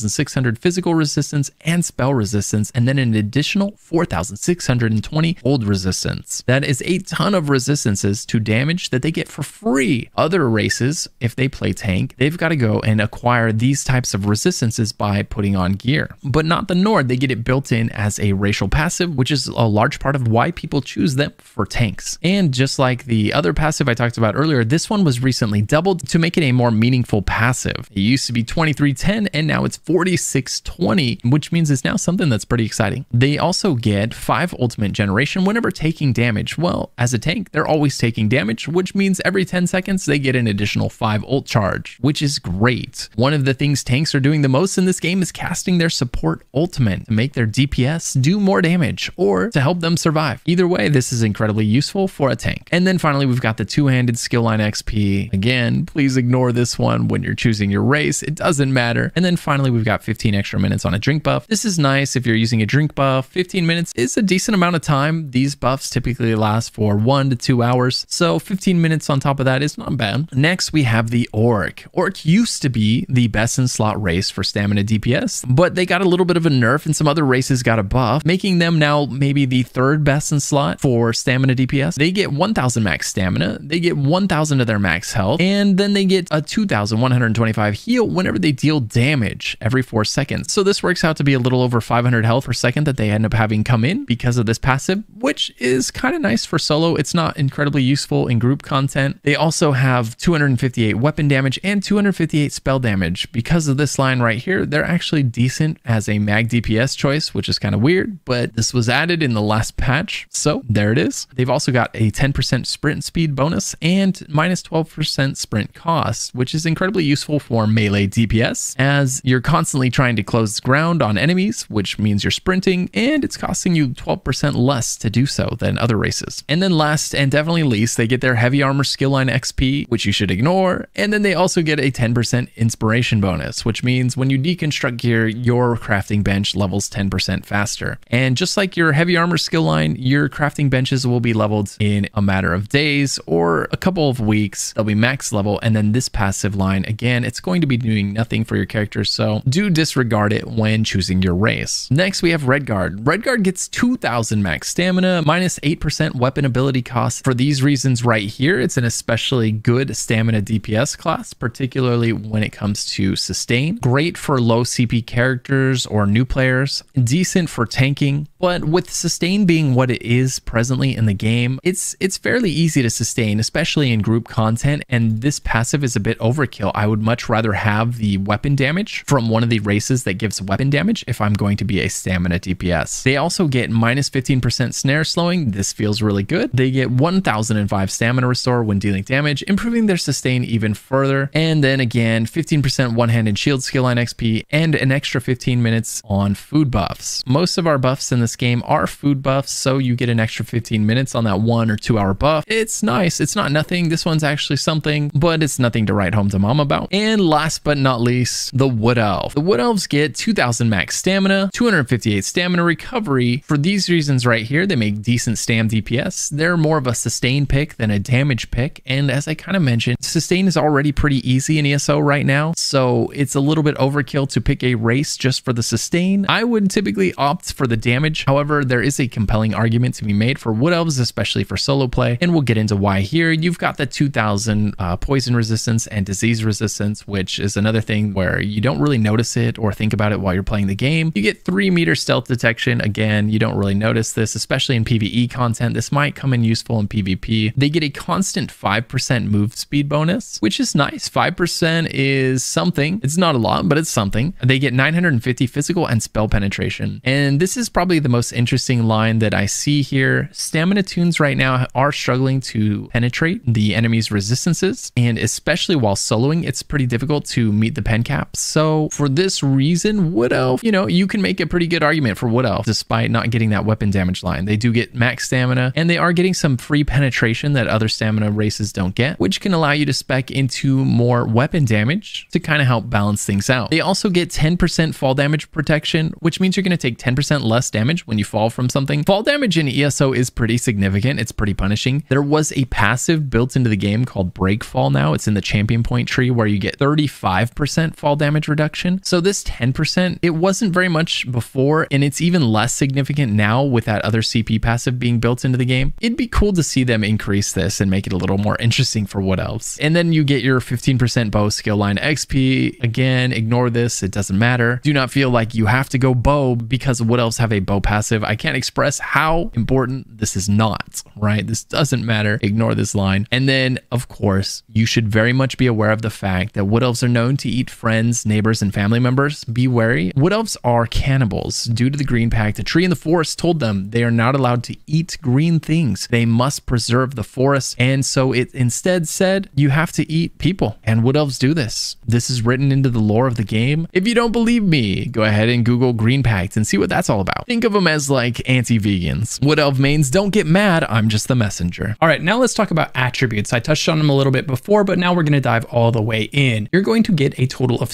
2600 physical resistance and spell resistance, and then an additional 4620 cold resistance. That is a ton of resistances to damage that they get for free. Other races, if they play tank, they've got to go and acquire these types of resistances by putting on gear. But not the Nord, they get it built in as a racial passive, which is a large part of why people choose them for tanks. And just like the other passive I talked about earlier, this one was recently doubled to make it a more meaningful passive. It used to be 2310 and now it's 4620, which means it's now something that's pretty exciting. They also get 5 ultimate generation whenever taking damage. Well, as a tank, they're always taking damage, which means every 10 seconds they get an additional 5 ult charge, which is great. One of the things tanks are doing the most in this game is casting their support ultimate to make their DPS do more damage or to help them survive. Either way, this is incredibly useful for a tank. And then finally, we've got the two-handed skill line XP. Again, please ignore this one when you're choosing your race. It doesn't matter. And then finally, we've got 15 extra minutes on a drink buff. This is nice if you're using a drink buff. 15 minutes is a decent amount of time. These buffs typically last for one to two hours. So 15 minutes on top of that is not bad. Next, we have the Orc. Orc used to be the best in slot race for stamina DPS, but they got a little bit of a nerf and some other races got a buff, making them now maybe the third best in slot for stamina DPS. They get 1000 max stamina, they get 1000 of their max health, and then they get a 2125 heal whenever they deal damage every four seconds. So this works out to be a little over 500 health per second that they end up having come in because of this passive, which is kind of nice for solo. It's not incredibly useful in group content. They also have 258 weapon damage and 258 spell damage. Because of this line right here, they're actually decent as a mag DPS choice, which is kind of weird, but this was added in the last patch. So there it is. They've also got a 10% sprint speed bonus and minus 12% sprint cost, which is incredibly useful for melee DPS as you're constantly trying to close ground on enemies, which means you're sprinting and it's costing you 12% less to do so than other races. And then last and definitely least, they get their heavy armor skill line XP, which you should ignore. And then they also get a 10% inspiration bonus, which means when you deconstruct gear, your crafting bench levels 10% faster. And just like your heavy armor skill line, your crafting benches will be leveled in a matter of days or a couple of weeks. They'll be max level. And then this passive line, again, it's going to be doing nothing for your character. So do disregard it when choosing your race. Next, we have Redguard. Redguard gets 2000 max stamina, minus 8% weapon ability cost. For these reasons right here, it's an especially good stamina DPS class, particularly when it comes to sustain. Great for low CP characters or new players. Decent for tanking, but with sustain being what it is presently in the game, it's it's fairly easy to sustain, especially in group content. And this passive is a bit overkill. I would much rather have the weapon damage from one of the races that gives weapon damage if I'm going to be a stamina DPS. They also get minus 15% snare slowing. This feels really good. They get 1005 stamina restore when dealing damage, improving their sustain even further. And then again, 15% one-handed shield skill line XP and an extra 15 minutes on food buffs. Most of our buffs in this game are food buffs, so you get an extra 15 minutes on that one or two hour buff. It's nice. It's not nothing. This one's actually something, but it's nothing to write home to mom about. And last but not least, the Wood Elf The Wood Elves get 2000 max stamina, 258 stamina recovery. For these reasons right here, they make decent stam DPS. They're more of a sustain pick than a damage pick. And as I kind of mentioned, sustain is already pretty easy in ESO right now. So it's a little bit overkill to pick a race just for the sustain. I would typically opt for the damage. However, there is a compelling argument to be made for Wood Elves, especially for solo play. And we'll get into why here. You've got the 2000 uh, poison resistance and disease resistance, which is another thing where you don't really notice it or think about it while you're playing the game. You get three meter stealth detection. Again, you don't really notice this, especially in PvE content. This might come in useful in PvP. They get a constant 5% move speed bonus, which is nice. 5% is something. It's not a lot, but it's something. They get 950 physical and spell penetration. And this is probably the most interesting line that I see here. Stamina toons right now are struggling to penetrate the enemy's resistances, and especially while soloing, it's pretty difficult to meet the pen cap. So for this reason, Wood Elf, you know, you can make a pretty good argument for Wood Elf despite not getting that weapon damage line. They do get max stamina, and they are getting some free penetration that other stamina races don't get, which can allow you to spec into more weapon damage to kind of help balance things out. They also get 10% fall damage protection, which means you're going to take 10% less damage when you fall from something. Fall damage in ESO is pretty significant. It's pretty punishing. There was a passive built into the game called Break Fall now. It's in the champion point tree where you get 35% fall damage reduction. So this 10%, it wasn't very much before, and it's even less significant now with that other CP passive being built into the game. It'd be cool to see them increase this and make it a little more interesting for Wood Elves. And then you get your 15% bow skill line XP. Again, ignore this. It doesn't matter. Do not feel like you have to go bow because Wood Elves have a bow passive. I can't express how important this is not, right? This doesn't matter. Ignore this line. And then, of course, you should very much be aware of the fact that Wood Elves are known to eat friends, neighbors, and family members. Be wary. Wood Elves are cannibals. Due to the Green Pact, a tree in the forest told them they are not allowed to eat green things. They must preserve the forest. And so it instead said, you have to eat people. And Wood Elves do this. This is written into the lore of the game. If you don't believe me, go ahead and Google Green Pact and see what that's all about. Think of them as like anti-vegans. Wood Elf mains don't get mad. I'm just the messenger. All right, now let's talk about attributes. I touched on them a little bit before, but now we're going to dive all the way in. You're going to get a total of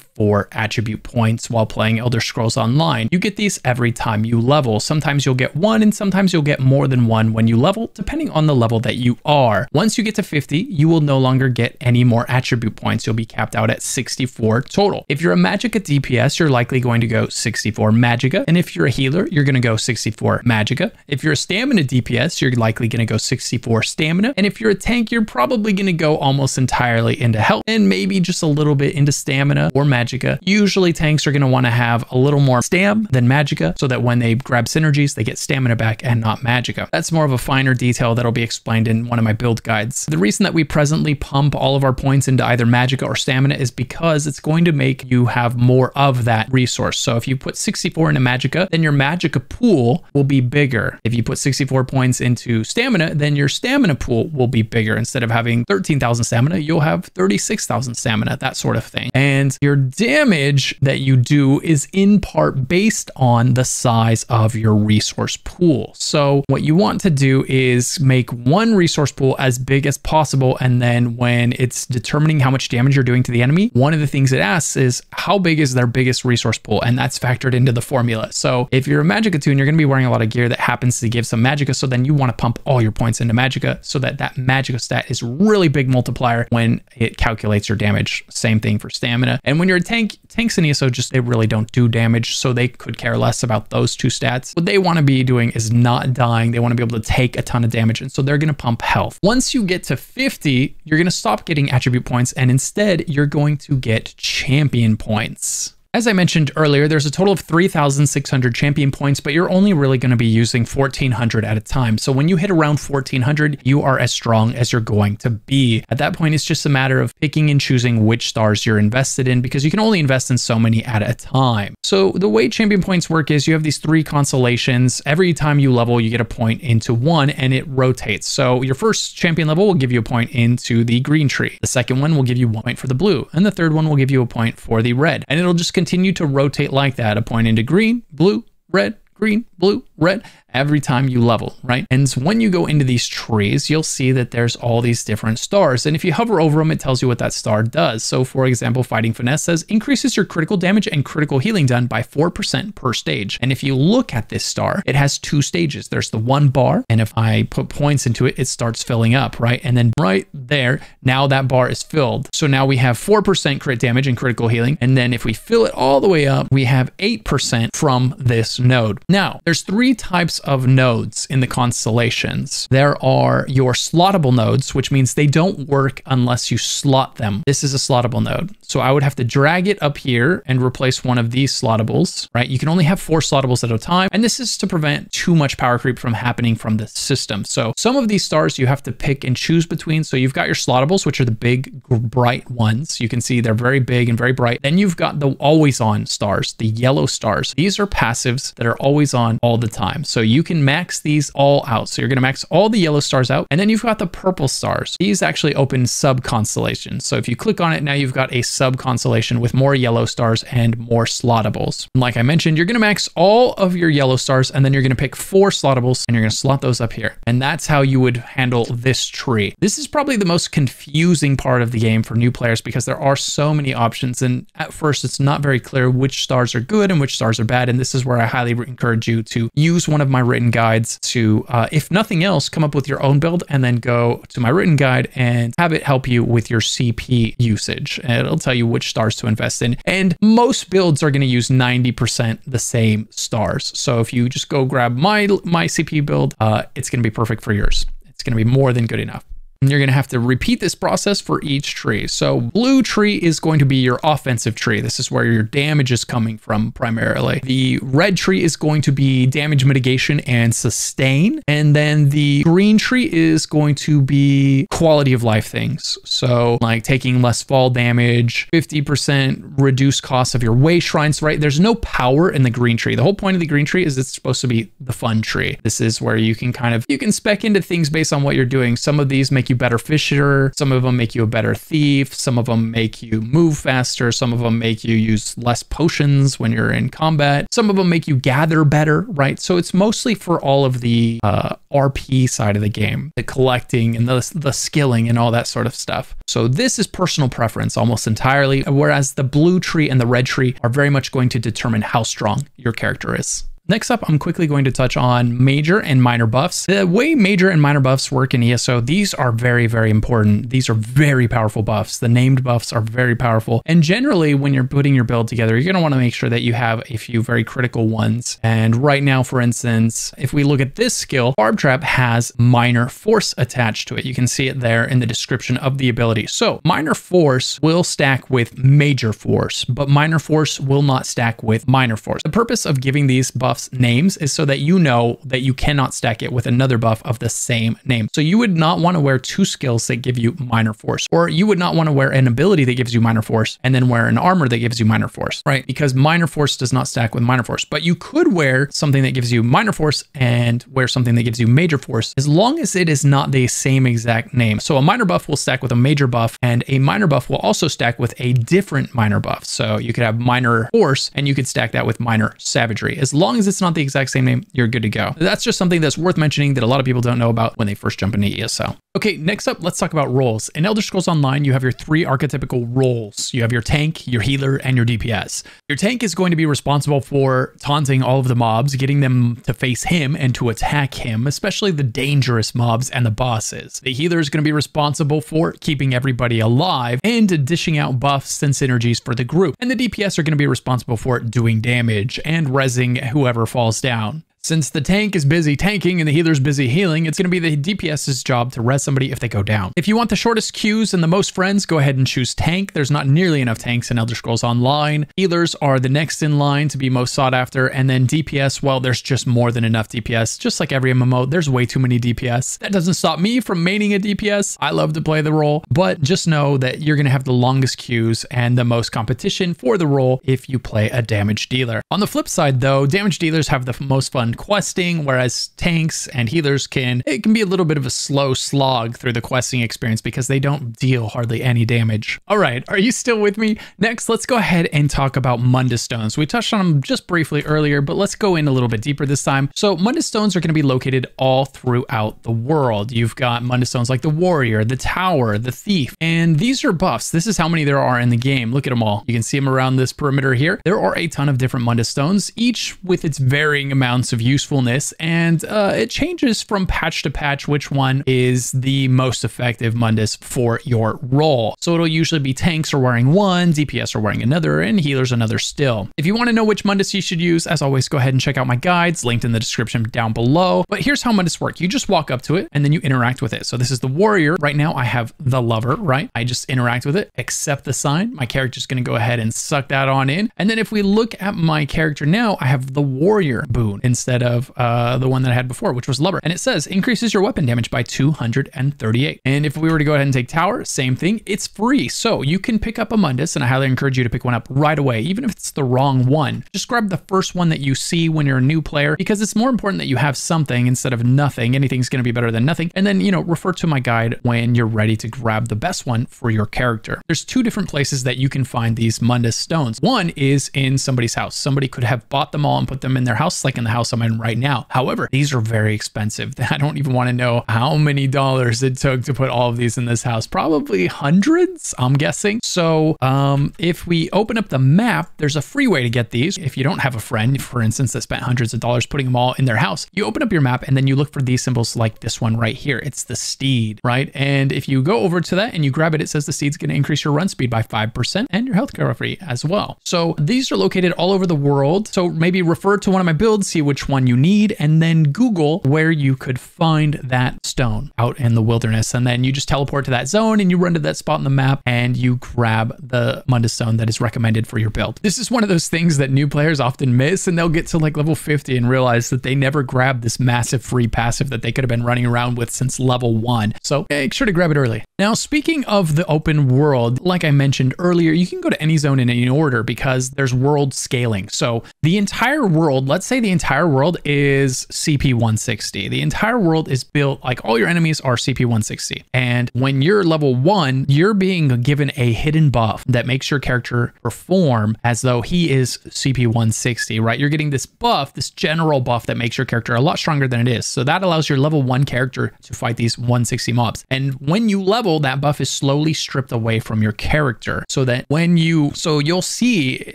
64 attribute points while playing Elder Scrolls Online. You get these every time you level. Sometimes you'll get one and sometimes you'll get more than one when you level, depending on the level that you are. Once you get to 50, you will no longer get any more attribute points. You'll be capped out at 64 total. If you're a Magicka DPS, you're likely going to go 64 Magicka. And if you're a healer, you're going to go 64 Magicka. If you're a stamina DPS, you're likely going to go 64 stamina. And if you're a tank, you're probably going to go almost entirely into health and maybe just a little bit into stamina or Magicka. Usually tanks are going to want to have a little more stam than Magicka so that when they grab synergies, they get stamina back and not Magicka. That's more of a finer detail that'll be explained in one of my build guides. The reason that we presently pump all of our points into either Magicka or stamina is because it's going to make you have more of that resource. So if you put 64 into Magicka, then your Magicka pool will be bigger. If you put 64 points into stamina, then your stamina pool will be bigger. Instead of having 13,000 stamina, you'll have 36,000 stamina, that sort of thing. And your damage that you do is in part based on the size of your resource pool. So what you want to do is make one resource pool as big as possible. And then when it's determining how much damage you're doing to the enemy, one of the things it asks is how big is their biggest resource pool? And that's factored into the formula. So if you're a Magicka toon, you're going to be wearing a lot of gear that happens to give some Magicka. So then you want to pump all your points into Magicka so that that Magicka stat is really big multiplier when it calculates your damage. Same thing for stamina. And when you're a tank, tanks in ESO just, they really don't do damage. So they could care less about those two stats. What they want to be doing is not dying. They want to be able to take a ton of damage. And so they're going to pump health. Once you get to 50, you're going to stop getting attribute points. And instead, you're going to get champion points. As I mentioned earlier, there's a total of 3,600 champion points, but you're only really going to be using 1,400 at a time. So when you hit around 1,400, you are as strong as you're going to be. At that point, it's just a matter of picking and choosing which stars you're invested in because you can only invest in so many at a time. So the way champion points work is you have these three constellations. Every time you level, you get a point into one and it rotates. So your first champion level will give you a point into the green tree. The second one will give you one point for the blue. And the third one will give you a point for the red. And it'll just continue to rotate like that. A point into green, blue, red, green, blue, red, every time you level, right? And when you go into these trees, you'll see that there's all these different stars. And if you hover over them, it tells you what that star does. So for example, Fighting Finesse says increases your critical damage and critical healing done by 4% per stage. And if you look at this star, it has two stages. There's the one bar, and if I put points into it, it starts filling up, right? And then right there, now that bar is filled. So now we have 4% crit damage and critical healing. And then if we fill it all the way up, we have 8% from this node. Now, there's three types of nodes in the constellations. There are your slottable nodes, which means they don't work unless you slot them. This is a slottable node. So I would have to drag it up here and replace one of these slottables, right? You can only have four slottables at a time. And this is to prevent too much power creep from happening from the system. So some of these stars you have to pick and choose between. So you've got your slottables, which are the big bright ones. You can see they're very big and very bright. Then you've got the always on stars, the yellow stars. These are passives that are always on all the time. So you can max these all out. So you're going to max all the yellow stars out. And then you've got the purple stars. These actually open sub constellations. So if you click on it, now you've got a sub constellation with more yellow stars and more slottables. And like I mentioned, you're going to max all of your yellow stars and then you're going to pick four slottables and you're going to slot those up here. And that's how you would handle this tree. This is probably the most confusing part of the game for new players because there are so many options. And at first, it's not very clear which stars are good and which stars are bad. And this is where I highly encourage you to use one of my written guides to, uh, if nothing else, come up with your own build and then go to my written guide and have it help you with your CP usage. And it'll tell you which stars to invest in. And most builds are going to use 90% the same stars. So if you just go grab my my CP build, uh, it's going to be perfect for yours. It's going to be more than good enough. And you're going to have to repeat this process for each tree. So blue tree is going to be your offensive tree. This is where your damage is coming from primarily. The red tree is going to be damage mitigation and sustain. And then the green tree is going to be quality of life things. So like taking less fall damage, 50% reduced cost of your wayshrines, right? There's no power in the green tree. The whole point of the green tree is it's supposed to be the fun tree. This is where you can kind of, you can spec into things based on what you're doing. Some of these make you better fisher. Some of them make you a better thief. Some of them make you move faster. Some of them make you use less potions when you're in combat. Some of them make you gather better, right? So it's mostly for all of the uh, RP side of the game, the collecting and the, the skilling and all that sort of stuff. So this is personal preference almost entirely, whereas the blue tree and the red tree are very much going to determine how strong your character is. Next up, I'm quickly going to touch on major and minor buffs. The way major and minor buffs work in ESO, these are very, very important. These are very powerful buffs. The named buffs are very powerful. And generally, when you're putting your build together, you're going to want to make sure that you have a few very critical ones. And right now, for instance, if we look at this skill, Barbed Trap has minor force attached to it. You can see it there in the description of the ability. So minor force will stack with major force, but minor force will not stack with minor force. The purpose of giving these buffs buff's names is so that you know that you cannot stack it with another buff of the same name. So you would not want to wear two skills that give you minor force, or you would not want to wear an ability that gives you minor force and then wear an armor that gives you minor force, right? Because minor force does not stack with minor force, but you could wear something that gives you minor force and wear something that gives you major force as long as it is not the same exact name. So a minor buff will stack with a major buff and a minor buff will also stack with a different minor buff. So you could have minor force and you could stack that with minor savagery. As long as it's not the exact same name, you're good to go. That's just something that's worth mentioning that a lot of people don't know about when they first jump into ESO. Okay, next up, let's talk about roles. In Elder Scrolls Online, you have your three archetypical roles. You have your tank, your healer, and your DPS. Your tank is going to be responsible for taunting all of the mobs, getting them to face him and to attack him, especially the dangerous mobs and the bosses. The healer is going to be responsible for keeping everybody alive and dishing out buffs and synergies for the group. And the DPS are going to be responsible for doing damage and resing whoever falls down. Since the tank is busy tanking and the healer's busy healing, it's going to be the DPS's job to res somebody if they go down. If you want the shortest queues and the most friends, go ahead and choose tank. There's not nearly enough tanks in Elder Scrolls Online. Healers are the next in line to be most sought after, and then DPS, well, there's just more than enough DPS. Just like every MMO, there's way too many DPS. That doesn't stop me from maining a DPS. I love to play the role, but just know that you're going to have the longest queues and the most competition for the role if you play a damage dealer. On the flip side, though, damage dealers have the most fun on questing, whereas tanks and healers can, it can be a little bit of a slow slog through the questing experience because they don't deal hardly any damage. All right, are you still with me? Next, let's go ahead and talk about Mundus Stones. We touched on them just briefly earlier, but let's go in a little bit deeper this time. So Mundus Stones are going to be located all throughout the world. You've got Mundus Stones like the Warrior, the Tower, the Thief, and these are buffs. This is how many there are in the game. Look at them all. You can see them around this perimeter here. There are a ton of different Mundus Stones, each with its varying amounts of usefulness, and uh, it changes from patch to patch which one is the most effective Mundus for your role. So it'll usually be tanks are wearing one, DPS are wearing another, and healers another still. If you want to know which Mundus you should use, as always, go ahead and check out my guides linked in the description down below. But here's how Mundus work. You just walk up to it and then you interact with it. So this is the warrior. Right now I have the lover, right? I just interact with it, accept the sign. My character's going to go ahead and suck that on in. And then if we look at my character now, I have the warrior boon instead of uh, the one that I had before, which was lover. And it says increases your weapon damage by 238. And if we were to go ahead and take tower, same thing. It's free. So you can pick up a Mundus and I highly encourage you to pick one up right away, even if it's the wrong one. Just grab the first one that you see when you're a new player because it's more important that you have something instead of nothing. Anything's going to be better than nothing. And then, you know, refer to my guide when you're ready to grab the best one for your character. There's two different places that you can find these Mundus stones. One is in somebody's house. Somebody could have bought them all and put them in their house, like in the house I'm in right now. However, these are very expensive. I don't even want to know how many dollars it took to put all of these in this house. Probably hundreds, I'm guessing. So um, if we open up the map, there's a free way to get these. If you don't have a friend, for instance, that spent hundreds of dollars putting them all in their house, you open up your map and then you look for these symbols like this one right here. It's the steed, right? And if you go over to that and you grab it, it says the steed's going to increase your run speed by 5% and your health recovery as well. So these are located all over the world. So maybe refer to one of my builds, see which one you need, and then Google where you could find that stone out in the wilderness. And then you just teleport to that zone and you run to that spot on the map and you grab the Mundus stone that is recommended for your build. This is one of those things that new players often miss and they'll get to like level 50 and realize that they never grabbed this massive free passive that they could have been running around with since level one. So make sure to grab it early. Now, speaking of the open world, like I mentioned earlier, you can go to any zone in any order because there's world scaling. So the entire world, let's say the entire world is CP 160. The entire world is built like all your enemies are CP 160. And when you're level one, you're being given a hidden buff that makes your character perform as though he is CP 160, right? You're getting this buff, this general buff that makes your character a lot stronger than it is. So that allows your level one character to fight these 160 mobs. And when you level, that buff is slowly stripped away from your character so that when you, so you'll see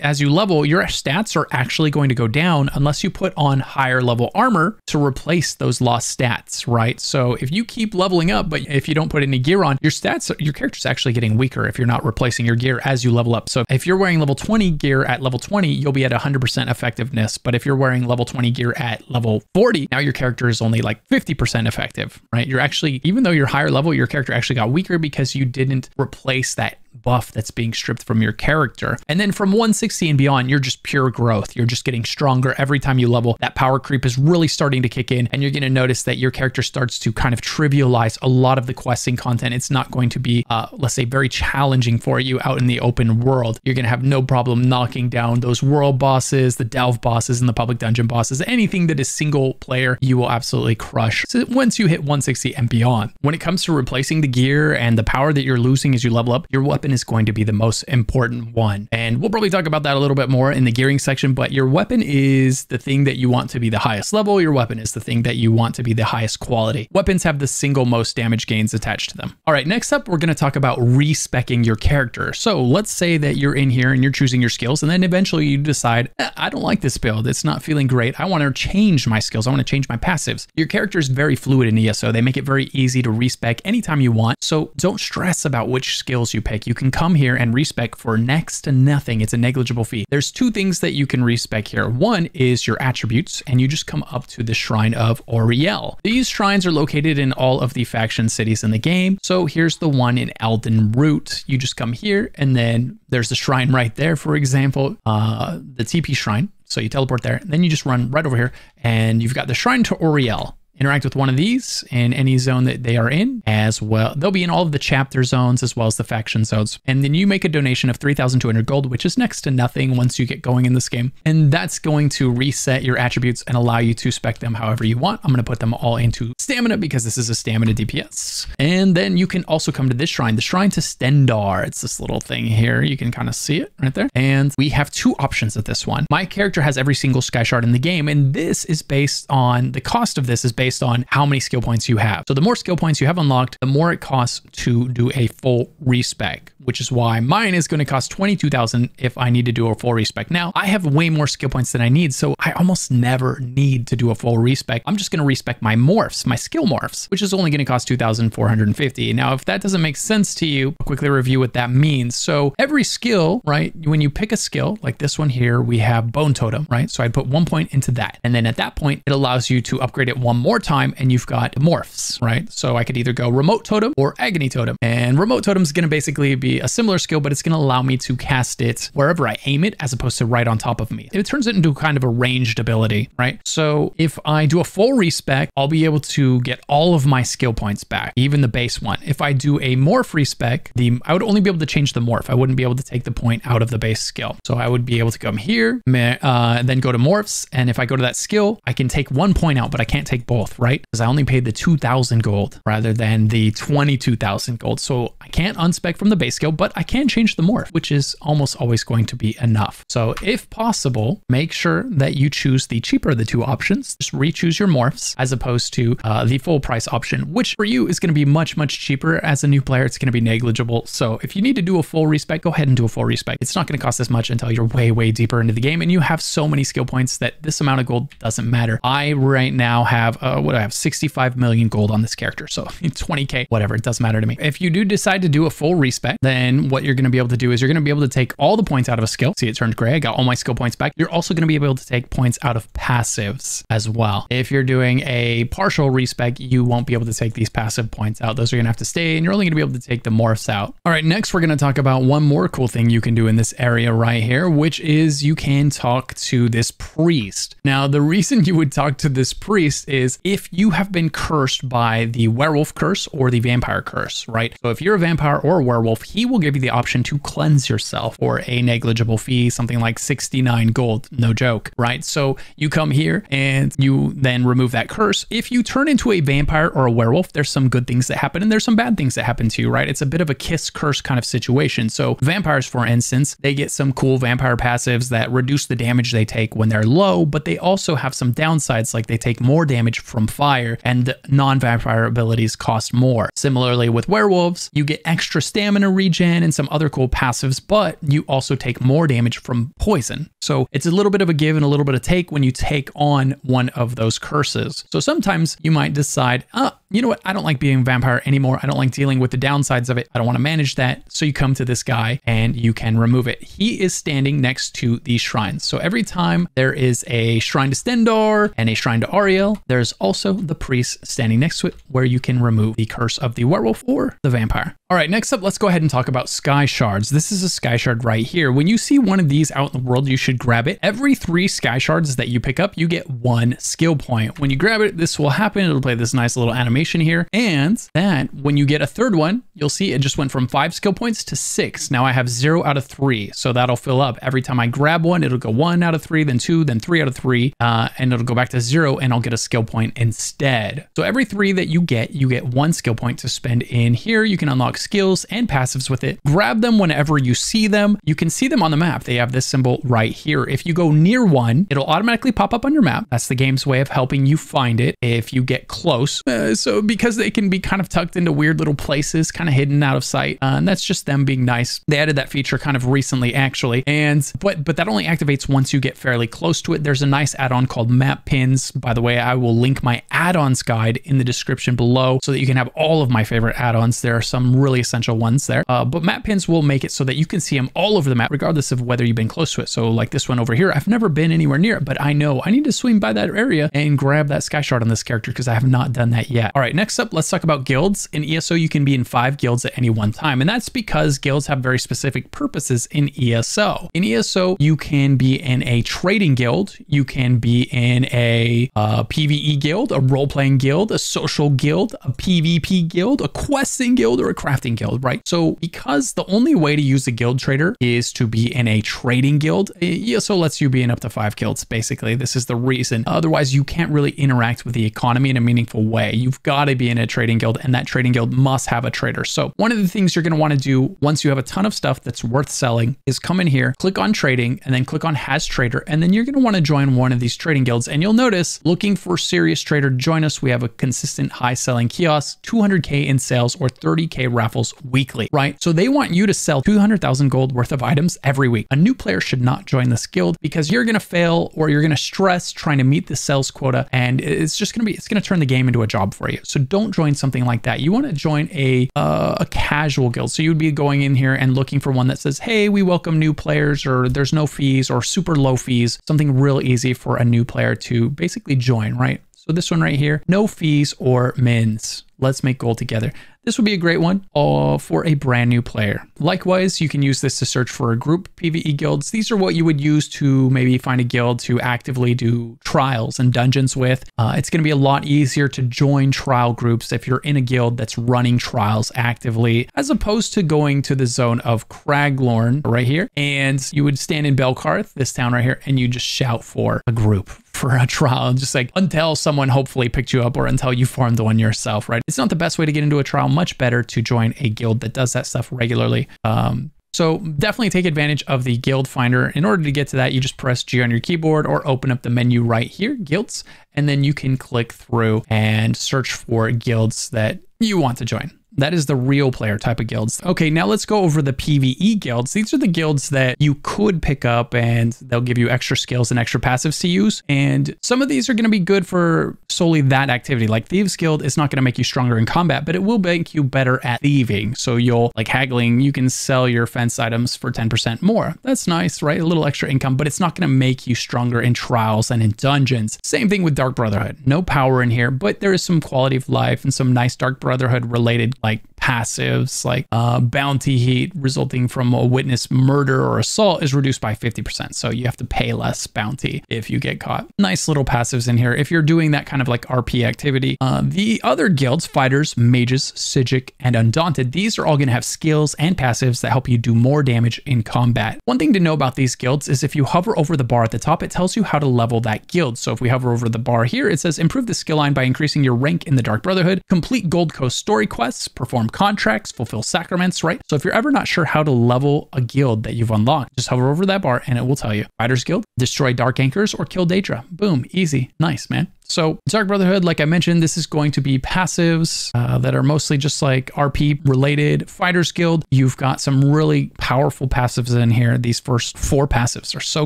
as you level, your stats are actually going to go down unless you put on higher level armor to replace those lost stats, right? So if you keep leveling up, but if you don't put any gear on, your stats, your character's actually getting weaker if you're not replacing your gear as you level up. So if you're wearing level 20 gear at level 20, you'll be at 100% effectiveness. But if you're wearing level 20 gear at level 40, now your character is only like 50% effective, right? You're actually, even though you're higher level, your character actually got weaker because you didn't replace that buff that's being stripped from your character. And then from 160 and beyond, you're just pure growth. You're just getting stronger every time you level. That power creep is really starting to kick in, and you're going to notice that your character starts to kind of trivialize a lot of the questing content. It's not going to be, uh, let's say, very challenging for you out in the open world. You're going to have no problem knocking down those world bosses, the delve bosses, and the public dungeon bosses. Anything that is single player, you will absolutely crush so once you hit 160 and beyond. When it comes to replacing the gear and the power that you're losing as you level up, your weapon is going to be the most important one. And we'll probably talk about that a little bit more in the gearing section, but your weapon is the thing that you want to be the highest level. Your weapon is the thing that you want to be the highest quality. Weapons have the single most damage gains attached to them. All right, next up, we're going to talk about respecking your character. So let's say that you're in here and you're choosing your skills, and then eventually you decide, eh, I don't like this build. It's not feeling great. I want to change my skills. I want to change my passives. Your character is very fluid in ESO. They make it very easy to respec anytime you want. So don't stress about which skills you pick. You can come here and respec for next to nothing. It's a negligible fee. There's two things that you can respec here. One is your attributes, and you just come up to the Shrine of Auriel. These shrines are located in all of the faction cities in the game. So here's the one in Elden Root. You just come here, and then there's the shrine right there, for example, uh, the TP shrine. So you teleport there, and then you just run right over here, and you've got the Shrine to Auriel. Interact with one of these in any zone that they are in as well. They'll be in all of the chapter zones as well as the faction zones. And then you make a donation of 3,200 gold, which is next to nothing once you get going in this game. And that's going to reset your attributes and allow you to spec them however you want. I'm going to put them all into stamina because this is a stamina DPS. And then you can also come to this shrine, the Shrine to Stendarr. It's this little thing here. You can kind of see it right there. And we have two options at this one. My character has every single Sky Shard in the game, and this is based on the cost of this is based on how many skill points you have. So the more skill points you have unlocked, the more it costs to do a full respec which is why mine is going to cost 22,000 if I need to do a full respec. Now, I have way more skill points than I need, so I almost never need to do a full respec. I'm just going to respec my morphs, my skill morphs, which is only going to cost 2,450. Now, if that doesn't make sense to you, I'll quickly review what that means. So every skill, right, when you pick a skill, like this one here, we have Bone Totem, right? So I'd put one point into that. And then at that point, it allows you to upgrade it one more time and you've got morphs, right? So I could either go Remote Totem or Agony Totem. And Remote Totem is going to basically be a similar skill, but it's going to allow me to cast it wherever I aim it as opposed to right on top of me. It turns it into kind of a ranged ability, right? So if I do a full respec, I'll be able to get all of my skill points back, even the base one. If I do a morph respec, the I would only be able to change the morph. I wouldn't be able to take the point out of the base skill. So I would be able to come here, uh, then go to morphs. And if I go to that skill, I can take one point out, but I can't take both, right? Because I only paid the 2000 gold rather than the 22,000 gold. So I can't unspec from the base skill, but I can change the morph, which is almost always going to be enough. So if possible, make sure that you choose the cheaper of the two options. Just re-choose your morphs as opposed to uh, the full price option, which for you is going to be much, much cheaper. As a new player, it's going to be negligible. So if you need to do a full respec, go ahead and do a full respec. It's not going to cost as much until you're way, way deeper into the game and you have so many skill points that this amount of gold doesn't matter. I right now have, uh, what do I have? 65 million gold on this character. So 20K, whatever, it doesn't matter to me. If you do decide to do a full respec, then what you're going to be able to do is you're going to be able to take all the points out of a skill. See, it turned gray. I got all my skill points back. You're also going to be able to take points out of passives as well. If you're doing a partial respec, you won't be able to take these passive points out. Those are going to have to stay and you're only going to be able to take the morphs out. All right, next we're going to talk about one more cool thing you can do in this area right here, which is you can talk to this priest. Now, the reason you would talk to this priest is if you have been cursed by the werewolf curse or the vampire curse, right? So if you're a vampire or a werewolf, he will give you the option to cleanse yourself for a negligible fee, something like 69 gold, no joke, right? So you come here and you then remove that curse. If you turn into a vampire or a werewolf, there's some good things that happen and there's some bad things that happen to you, right? It's a bit of a kiss curse kind of situation. So vampires, for instance, they get some cool vampire passives that reduce the damage they take when they're low, but they also have some downsides like they take more damage from fire and non-vampire abilities cost more. Similarly with werewolves, you get extra stamina regen and some other cool passives, but you also take more damage from poison. So it's a little bit of a give and a little bit of take when you take on one of those curses. So sometimes you might decide, ah, you know what? I don't like being a vampire anymore. I don't like dealing with the downsides of it. I don't want to manage that. So you come to this guy and you can remove it. He is standing next to these shrines. So every time there is a shrine to Stendarr and a shrine to Ariel, there's also the priest standing next to it where you can remove the curse of the werewolf or the vampire. All right, next up, let's go ahead and talk about sky shards. This is a sky shard right here. When you see one of these out in the world, you should grab it. Every three sky shards that you pick up, you get one skill point. When you grab it, this will happen. It'll play this nice little animation here. And that when you get a third one, you'll see it just went from five skill points to six. Now I have zero out of three. So that'll fill up. Every time I grab one, it'll go one out of three, then two, then three out of three, uh, and it'll go back to zero and I'll get a skill point instead. So every three that you get, you get one skill point to spend in here. You can unlock skills and passives with it. Grab them whenever you see them. You can see them on the map. They have this symbol right here. If you go near one, it'll automatically pop up on your map. That's the game's way of helping you find it if you get close. Uh, so because they can be kind of tucked into weird little places, kind of hidden out of sight, uh, and that's just them being nice. They added that feature kind of recently, actually, and but but that only activates once you get fairly close to it. There's a nice add-on called Map Pins. By the way, I will link my add-ons guide in the description below so that you can have all of my favorite add-ons. There are some really essential ones there, uh, but Map Pins will make it so that you can see them all over the map, regardless of whether you've been close to it. So like this one over here, I've never been anywhere near it, but I know I need to swing by that area and grab that sky shard on this character because I have not done that yet. All right, next up, let's talk about guilds. In ESO, you can be in five guilds at any one time, and that's because guilds have very specific purposes in ESO. In ESO, you can be in a trading guild, you can be in a uh, PvE guild, a role playing guild, a social guild, a PvP guild, a questing guild, or a crafting guild, right? So, because the only way to use a guild trader is to be in a trading guild, ESO lets you be in up to five guilds, basically. This is the reason. Otherwise, you can't really interact with the economy in a meaningful way. You've got to be in a trading guild, and that trading guild must have a trader. So, one of the things you're going to want to do once you have a ton of stuff that's worth selling is come in here, click on trading, and then click on has trader, and then you're going to want to join one of these trading guilds. And you'll notice looking for serious trader, join us. We have a consistent high selling kiosk, 200K in sales or 30K raffles weekly, right? So they want you to sell 200,000 gold worth of items every week. A new player should not join this guild because you're going to fail or you're going to stress trying to meet the sales quota and it's just going to be it's going to turn the game into a job for you. So don't join something like that. You want to join a uh, a casual guild. So you would be going in here and looking for one that says, "Hey, we welcome new players," or "There's no fees," or super low fees. Something real easy for a new player to basically join, right? So this one right here, no fees or mins. Let's make gold together. This would be a great one uh, for a brand new player. Likewise, you can use this to search for a group PvE guilds. These are what you would use to maybe find a guild to actively do trials and dungeons with. Uh, it's going to be a lot easier to join trial groups if you're in a guild that's running trials actively, as opposed to going to the zone of Craglorn right here. And you would stand in Belkarth, this town right here, and you just shout for a group for a trial just like until someone hopefully picked you up or until you formed one yourself, right? It's not the best way to get into a trial. Much better to join a guild that does that stuff regularly. Um, so definitely take advantage of the guild finder. In order to get to that, you just press G on your keyboard or open up the menu right here, guilds, and then you can click through and search for guilds that you want to join. That is the real player type of guilds. Okay, now let's go over the PvE guilds. These are the guilds that you could pick up and they'll give you extra skills and extra passives to use. And some of these are going to be good for solely that activity. Like Thieves Guild is not going to make you stronger in combat, but it will make you better at thieving. So you'll, like haggling, you can sell your fence items for 10% more. That's nice, right? A little extra income, but it's not going to make you stronger in trials and in dungeons. Same thing with Dark Brotherhood. No power in here, but there is some quality of life and some nice Dark Brotherhood related like passives like uh, bounty heat resulting from a witness murder or assault is reduced by 50%. So you have to pay less bounty if you get caught. Nice little passives in here. If you're doing that kind of like RP activity, uh, the other guilds, fighters, mages, Psijic, and undaunted, these are all going to have skills and passives that help you do more damage in combat. One thing to know about these guilds is if you hover over the bar at the top, it tells you how to level that guild. So if we hover over the bar here, it says improve the skill line by increasing your rank in the Dark Brotherhood, complete Gold Coast story quests, perform contracts, fulfill sacraments, right? So if you're ever not sure how to level a guild that you've unlocked, just hover over that bar and it will tell you. Fighters Guild, destroy Dark Anchors, or kill Daedra. Boom, easy, nice, man. So Dark Brotherhood, like I mentioned, this is going to be passives uh, that are mostly just like RP related. Fighters Guild, you've got some really powerful passives in here. These first four passives are so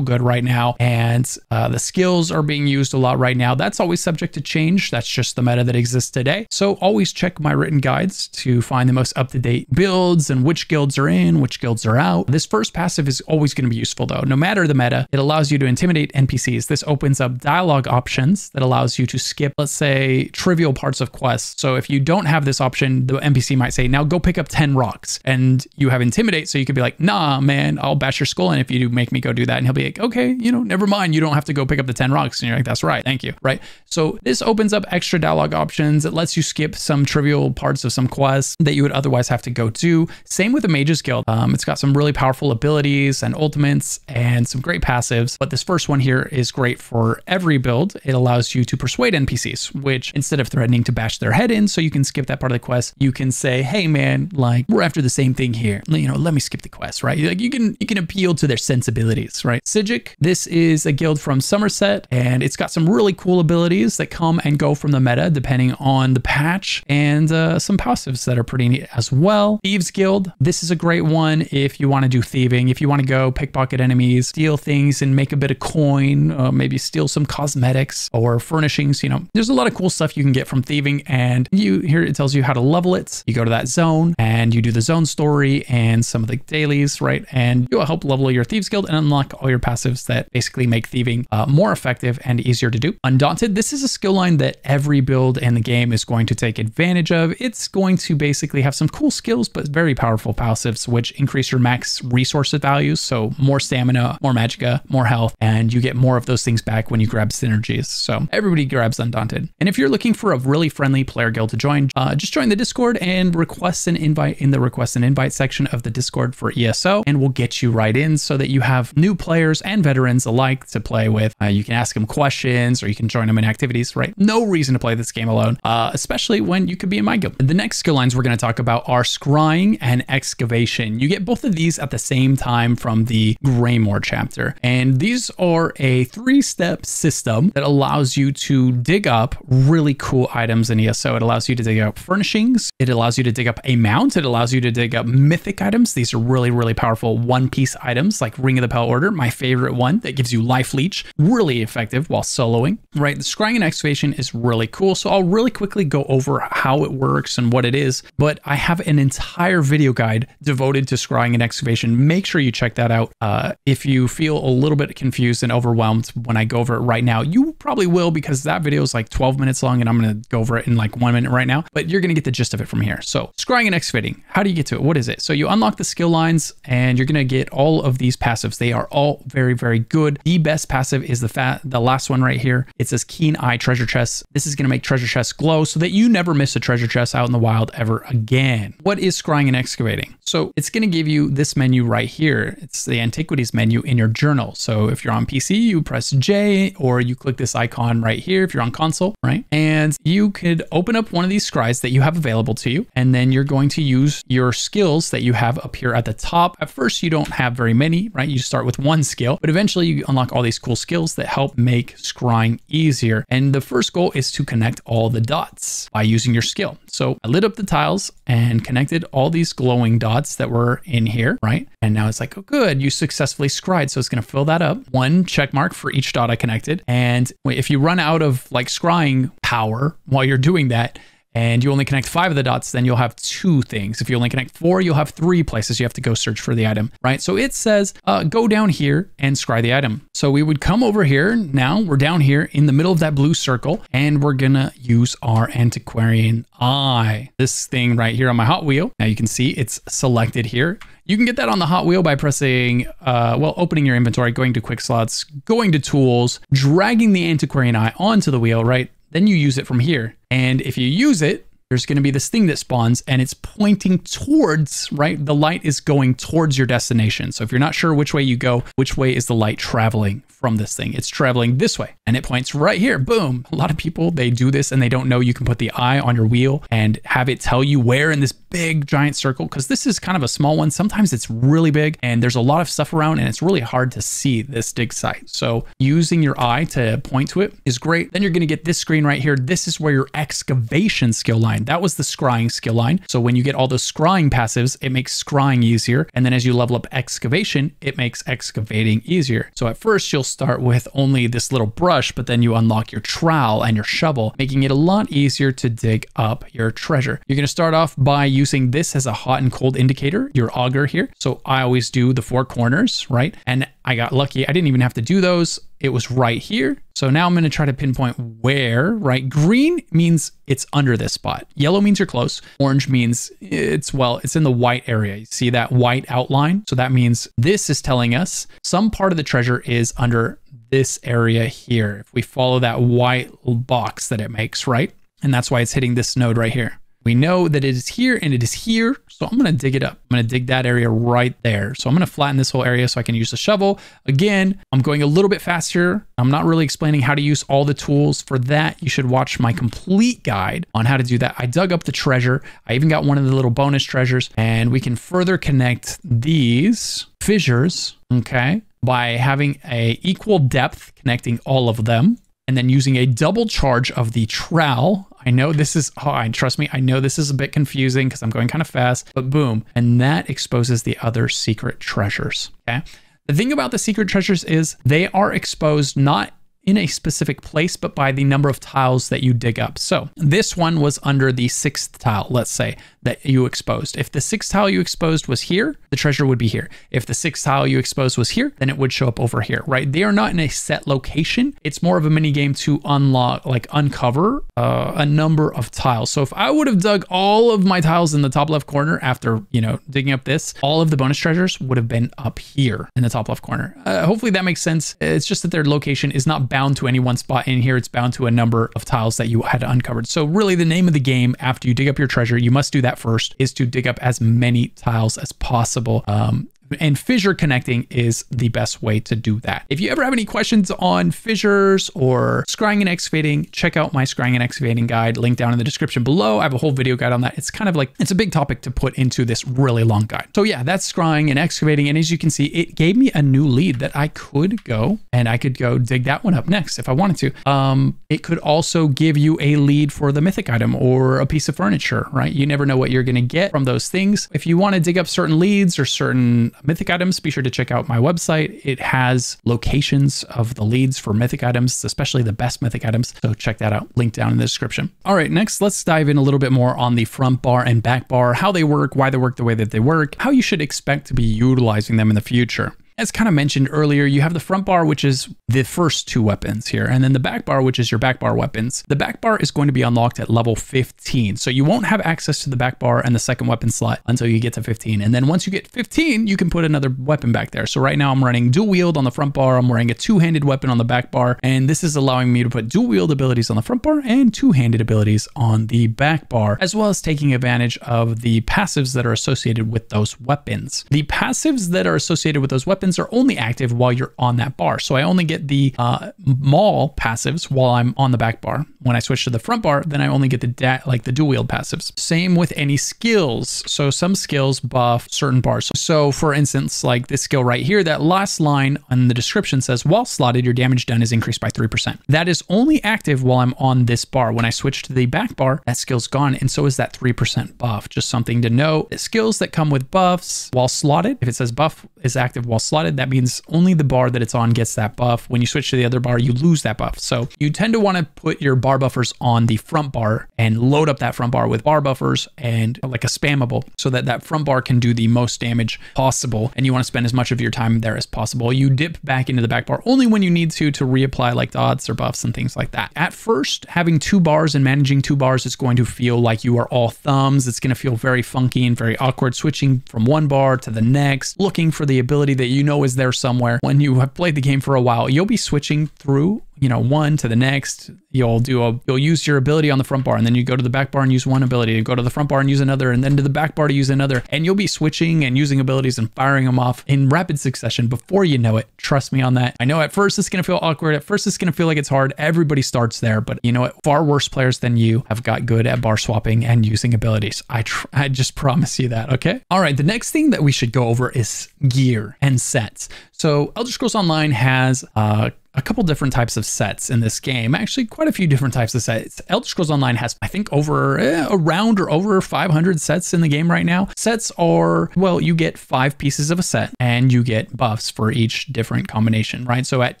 good right now. And uh, the skills are being used a lot right now. That's always subject to change. That's just the meta that exists today. So always check my written guides to find the most up-to-date builds and which guilds are in, which guilds are out. This first passive is always going to be useful though. No matter the meta, it allows you to intimidate NPCs. This opens up dialogue options that allows allows you to skip, let's say, trivial parts of quests. So if you don't have this option, the NPC might say, now go pick up 10 rocks. And you have intimidate. So you could be like, nah, man, I'll bash your skull in if you do make me go do that. And he'll be like, okay, you know, never mind. You don't have to go pick up the 10 rocks. And you're like, that's right. Thank you. Right. So this opens up extra dialogue options. It lets you skip some trivial parts of some quests that you would otherwise have to go do. Same with the Mages Guild. Um, it's got some really powerful abilities and ultimates and some great passives. But this first one here is great for every build. It allows you to persuade NPCs, which instead of threatening to bash their head in, so you can skip that part of the quest, you can say, hey man, like we're after the same thing here. You know, let me skip the quest, right? Like you can you can appeal to their sensibilities, right? Psijic, this is a guild from Somerset, and it's got some really cool abilities that come and go from the meta depending on the patch, and uh, some passives that are pretty neat as well. Thieves Guild, this is a great one if you want to do thieving, if you want to go pickpocket enemies, steal things and make a bit of coin, uh, maybe steal some cosmetics or furnish furnishings. You know, there's a lot of cool stuff you can get from thieving. And you here it tells you how to level it. You go to that zone and you do the zone story and some of the dailies, right? And you'll help level your thieves guild and unlock all your passives that basically make thieving uh, more effective and easier to do. Undaunted, this is a skill line that every build in the game is going to take advantage of. It's going to basically have some cool skills, but very powerful passives, which increase your max resource values. So more stamina, more magicka, more health, and you get more of those things back when you grab synergies. So everybody grabs Undaunted. And if you're looking for a really friendly player guild to join, uh, just join the Discord and request an invite in the request an invite section of the Discord for ESO, and we'll get you right in so that you have new players and veterans alike to play with. Uh, you can ask them questions or you can join them in activities, right? No reason to play this game alone, uh, especially when you could be in my guild. The next skill lines we're going to talk about are scrying and excavation. You get both of these at the same time from the Greymoor chapter, and these are a three-step system that allows you to dig up really cool items in ESO. It allows you to dig up furnishings, it allows you to dig up a mount, it allows you to dig up mythic items. These are really, really powerful one-piece items like Ring of the Pale Order, my favorite one that gives you life leech, really effective while soloing, right? The scrying and excavation is really cool. So I'll really quickly go over how it works and what it is, but I have an entire video guide devoted to scrying and excavation. Make sure you check that out. Uh, if you feel a little bit confused and overwhelmed when I go over it right now, you probably will because that video is like 12 minutes long and I'm going to go over it in like one minute right now, but you're going to get the gist of it from here. So scrying and excavating, how do you get to it? What is it? So you unlock the skill lines and you're going to get all of these passives. They are all very, very good. The best passive is the fat, the last one right here. It says keen eye treasure chests. This is going to make treasure chests glow so that you never miss a treasure chest out in the wild ever again. What is scrying and excavating? So it's going to give you this menu right here. It's the antiquities menu in your journal. So if you're on PC, you press J or you click this icon right here if you're on console, right? And you could open up one of these scries that you have available to you. And then you're going to use your skills that you have up here at the top. At first, you don't have very many, right? You start with one skill, but eventually you unlock all these cool skills that help make scrying easier. And the first goal is to connect all the dots by using your skill. So I lit up the tiles and connected all these glowing dots that were in here, right? And now it's like, oh, good, you successfully scried. So it's going to fill that up. One check mark for each dot I connected. And if you run out of like scrying power while you're doing that, and you only connect five of the dots, then you'll have two things. If you only connect four, you'll have three places you have to go search for the item, right? So it says, uh, go down here and scry the item. So we would come over here. Now we're down here in the middle of that blue circle, and we're gonna use our antiquarian eye. This thing right here on my Hot Wheel. Now you can see it's selected here. You can get that on the Hot Wheel by pressing, uh, well, opening your inventory, going to quick slots, going to tools, dragging the antiquarian eye onto the wheel, right? Then you use it from here. And if you use it, there's going to be this thing that spawns and it's pointing towards, right? The light is going towards your destination. So if you're not sure which way you go, which way is the light traveling from this thing? It's traveling this way and it points right here. Boom. A lot of people, they do this and they don't know you can put the eye on your wheel and have it tell you where in this big giant circle because this is kind of a small one. Sometimes it's really big and there's a lot of stuff around and it's really hard to see this dig site. So using your eye to point to it is great. Then you're going to get this screen right here. This is where your excavation skill line, that was the scrying skill line. So when you get all those scrying passives, it makes scrying easier. And then as you level up excavation, it makes excavating easier. So at first you'll start with only this little brush, but then you unlock your trowel and your shovel, making it a lot easier to dig up your treasure. You're going to start off by using this as a hot and cold indicator, your auger here. So I always do the four corners, right? And I got lucky. I didn't even have to do those. It was right here. So now I'm going to try to pinpoint where, right? Green means it's under this spot. Yellow means you're close. Orange means it's, well, it's in the white area. You see that white outline? So that means this is telling us some part of the treasure is under this area here. If we follow that white box that it makes, right? And that's why it's hitting this node right here. We know that it is here and it is here. So I'm going to dig it up. I'm going to dig that area right there. So I'm going to flatten this whole area so I can use the shovel. Again, I'm going a little bit faster. I'm not really explaining how to use all the tools. For that, you should watch my complete guide on how to do that. I dug up the treasure. I even got one of the little bonus treasures and we can further connect these fissures, okay, by having a equal depth connecting all of them and then using a double charge of the trowel. I know this is, oh, I trust me, I know this is a bit confusing because I'm going kind of fast, but boom. And that exposes the other secret treasures. Okay. The thing about the secret treasures is they are exposed not in a specific place, but by the number of tiles that you dig up. So this one was under the sixth tile, let's say, that you exposed. If the sixth tile you exposed was here, the treasure would be here. If the sixth tile you exposed was here, then it would show up over here, right? They are not in a set location. It's more of a mini game to unlock, like uncover uh, a number of tiles. So if I would have dug all of my tiles in the top left corner after, you know, digging up this, all of the bonus treasures would have been up here in the top left corner. Uh, hopefully that makes sense. It's just that their location is not bound to any one spot in here. It's bound to a number of tiles that you had uncovered. So really the name of the game after you dig up your treasure, you must do that first is to dig up as many tiles as possible. Um, and fissure connecting is the best way to do that. If you ever have any questions on fissures or scrying and excavating, check out my scrying and excavating guide, link down in the description below. I have a whole video guide on that. It's kind of like, it's a big topic to put into this really long guide. So yeah, that's scrying and excavating. And as you can see, it gave me a new lead that I could go and I could go dig that one up next if I wanted to. Um, it could also give you a lead for the mythic item or a piece of furniture, right? You never know what you're going to get from those things. If you want to dig up certain leads or certain mythic items, be sure to check out my website. It has locations of the leads for mythic items, especially the best mythic items. So check that out. Link down in the description. All right, next, let's dive in a little bit more on the front bar and back bar, how they work, why they work the way that they work, how you should expect to be utilizing them in the future. As kind of mentioned earlier, you have the front bar, which is the first two weapons here, and then the back bar, which is your back bar weapons. The back bar is going to be unlocked at level 15, so you won't have access to the back bar and the second weapon slot until you get to 15. And then once you get 15, you can put another weapon back there. So right now I'm running dual wield on the front bar, I'm wearing a two-handed weapon on the back bar, and this is allowing me to put dual wield abilities on the front bar and two-handed abilities on the back bar, as well as taking advantage of the passives that are associated with those weapons. The passives that are associated with those weapons are only active while you're on that bar. So I only get the uh, passives while I'm on the back bar. When I switch to the front bar, then I only get the like the dual wield passives. Same with any skills. So some skills buff certain bars. So for instance, like this skill right here, that last line on the description says, while slotted, your damage done is increased by 3%. That is only active while I'm on this bar. When I switch to the back bar, that skill's gone. And so is that 3% buff. Just something to know. Skills that come with buffs while slotted, if it says buff is active while slotted, that means only the bar that it's on gets that buff. When you switch to the other bar, you lose that buff. So you tend to want to put your bar buffers on the front bar and load up that front bar with bar buffers and like a spammable so that that front bar can do the most damage possible. And you want to spend as much of your time there as possible. You dip back into the back bar only when you need to to reapply like dots or buffs and things like that. At first, having two bars and managing two bars is going to feel like you are all thumbs. It's going to feel very funky and very awkward switching from one bar to the next, looking for the ability that you know is there somewhere. When you have played the game for a while, you'll be switching through you know one to the next you'll do a you'll use your ability on the front bar and then you go to the back bar and use one ability and go to the front bar and use another and then to the back bar to use another and you'll be switching and using abilities and firing them off in rapid succession before you know it. Trust me on that. I know at first it's going to feel awkward. At first it's going to feel like it's hard. Everybody starts there but you know what? Far worse players than you have got good at bar swapping and using abilities. I i just promise you that okay? All right the next thing that we should go over is gear and sets. So elder scrolls online has uh a couple different types of sets in this game. Actually, quite a few different types of sets. Elder Scrolls Online has, I think, over eh, around or over 500 sets in the game right now. Sets are, well, you get five pieces of a set and you get buffs for each different combination, right? So at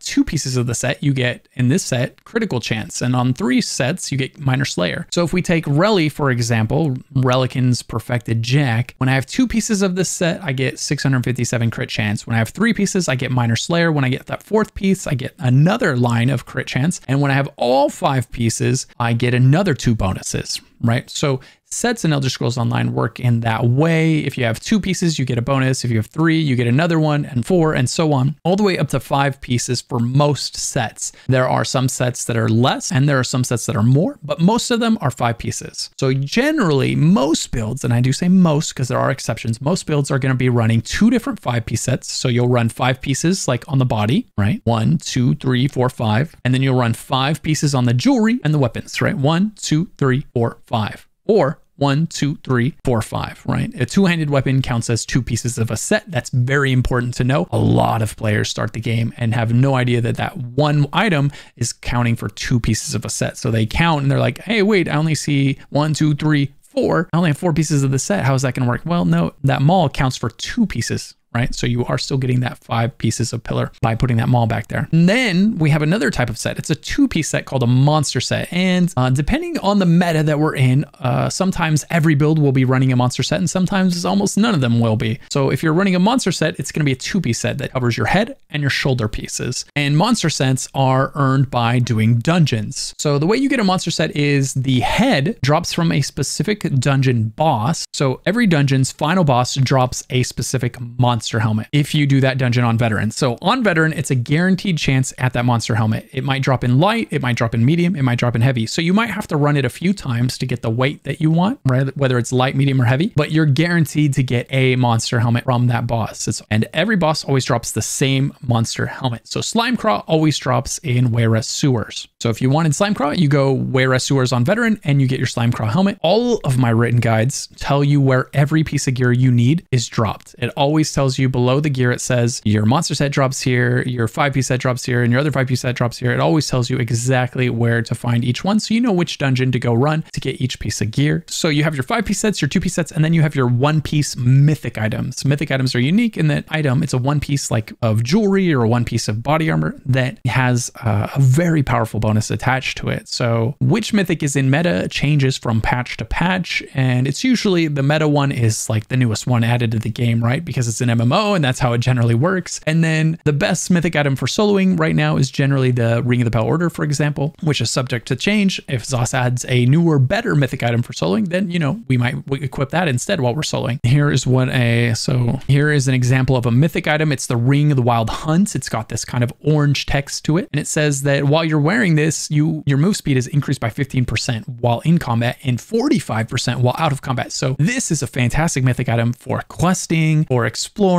two pieces of the set, you get, in this set, critical chance. And on three sets, you get Minor Slayer. So if we take Relly, for example, Relequen's Perfected Jack, when I have two pieces of this set, I get 657 crit chance. When I have three pieces, I get Minor Slayer. When I get that fourth piece, I get another line of crit chance. And when I have all five pieces, I get another two bonuses, right? So sets in Elder Scrolls Online work in that way. If you have two pieces, you get a bonus. If you have three, you get another one, and four, and so on, all the way up to five pieces for most sets. There are some sets that are less, and there are some sets that are more, but most of them are five pieces. So generally, most builds, and I do say most because there are exceptions, most builds are going to be running two different five piece sets. So you'll run five pieces like on the body, right? One, two, three, four, five. And then you'll run five pieces on the jewelry and the weapons, right? One, two, three, four, five or one, two, three, four, five, right? A two handed weapon counts as two pieces of a set. That's very important to know. A lot of players start the game and have no idea that that one item is counting for two pieces of a set. So they count and they're like, hey, wait, I only see one, two, three, four. I only have four pieces of the set. How is that going to work? Well, no, that maul counts for two pieces right? So you are still getting that five pieces of pillar by putting that maul back there. And then we have another type of set. It's a two piece set called a monster set. And uh, depending on the meta that we're in, uh, sometimes every build will be running a monster set and sometimes almost none of them will be. So if you're running a monster set, it's going to be a two piece set that covers your head and your shoulder pieces. And monster sets are earned by doing dungeons. So the way you get a monster set is the head drops from a specific dungeon boss. So every dungeon's final boss drops a specific monster helmet if you do that dungeon on veteran. So on veteran, it's a guaranteed chance at that monster helmet. It might drop in light, it might drop in medium, it might drop in heavy. So you might have to run it a few times to get the weight that you want, right? Whether it's light, medium, or heavy, but you're guaranteed to get a monster helmet from that boss. It's, and every boss always drops the same monster helmet. So Slimecraw always drops in Wayrest Sewers. So if you wanted Slimecraw, you go Wayrest Sewers on veteran and you get your Slimecraw helmet. All of my written guides tell you where every piece of gear you need is dropped. It always tells you below the gear, it says your monster set drops here, your five piece set drops here, and your other five piece set drops here. It always tells you exactly where to find each one. So you know which dungeon to go run to get each piece of gear. So you have your five piece sets, your two piece sets, and then you have your one piece mythic items. Mythic items are unique in that item, it's a one piece like of jewelry or a one piece of body armor that has uh, a very powerful bonus attached to it. So which mythic is in meta changes from patch to patch, and it's usually the meta one is like the newest one added to the game, right? Because it's an MMO and that's how it generally works. And then the best mythic item for soloing right now is generally the Ring of the Pale Order, for example, which is subject to change. If ZOS adds a newer, better mythic item for soloing, then you know we might equip that instead while we're soloing. Here is what a so here is an example of a mythic item. It's the Ring of the Wild Hunt. It's got this kind of orange text to it, and it says that while you're wearing this, you your move speed is increased by 15% while in combat and 45% while out of combat. So this is a fantastic mythic item for questing, or exploring,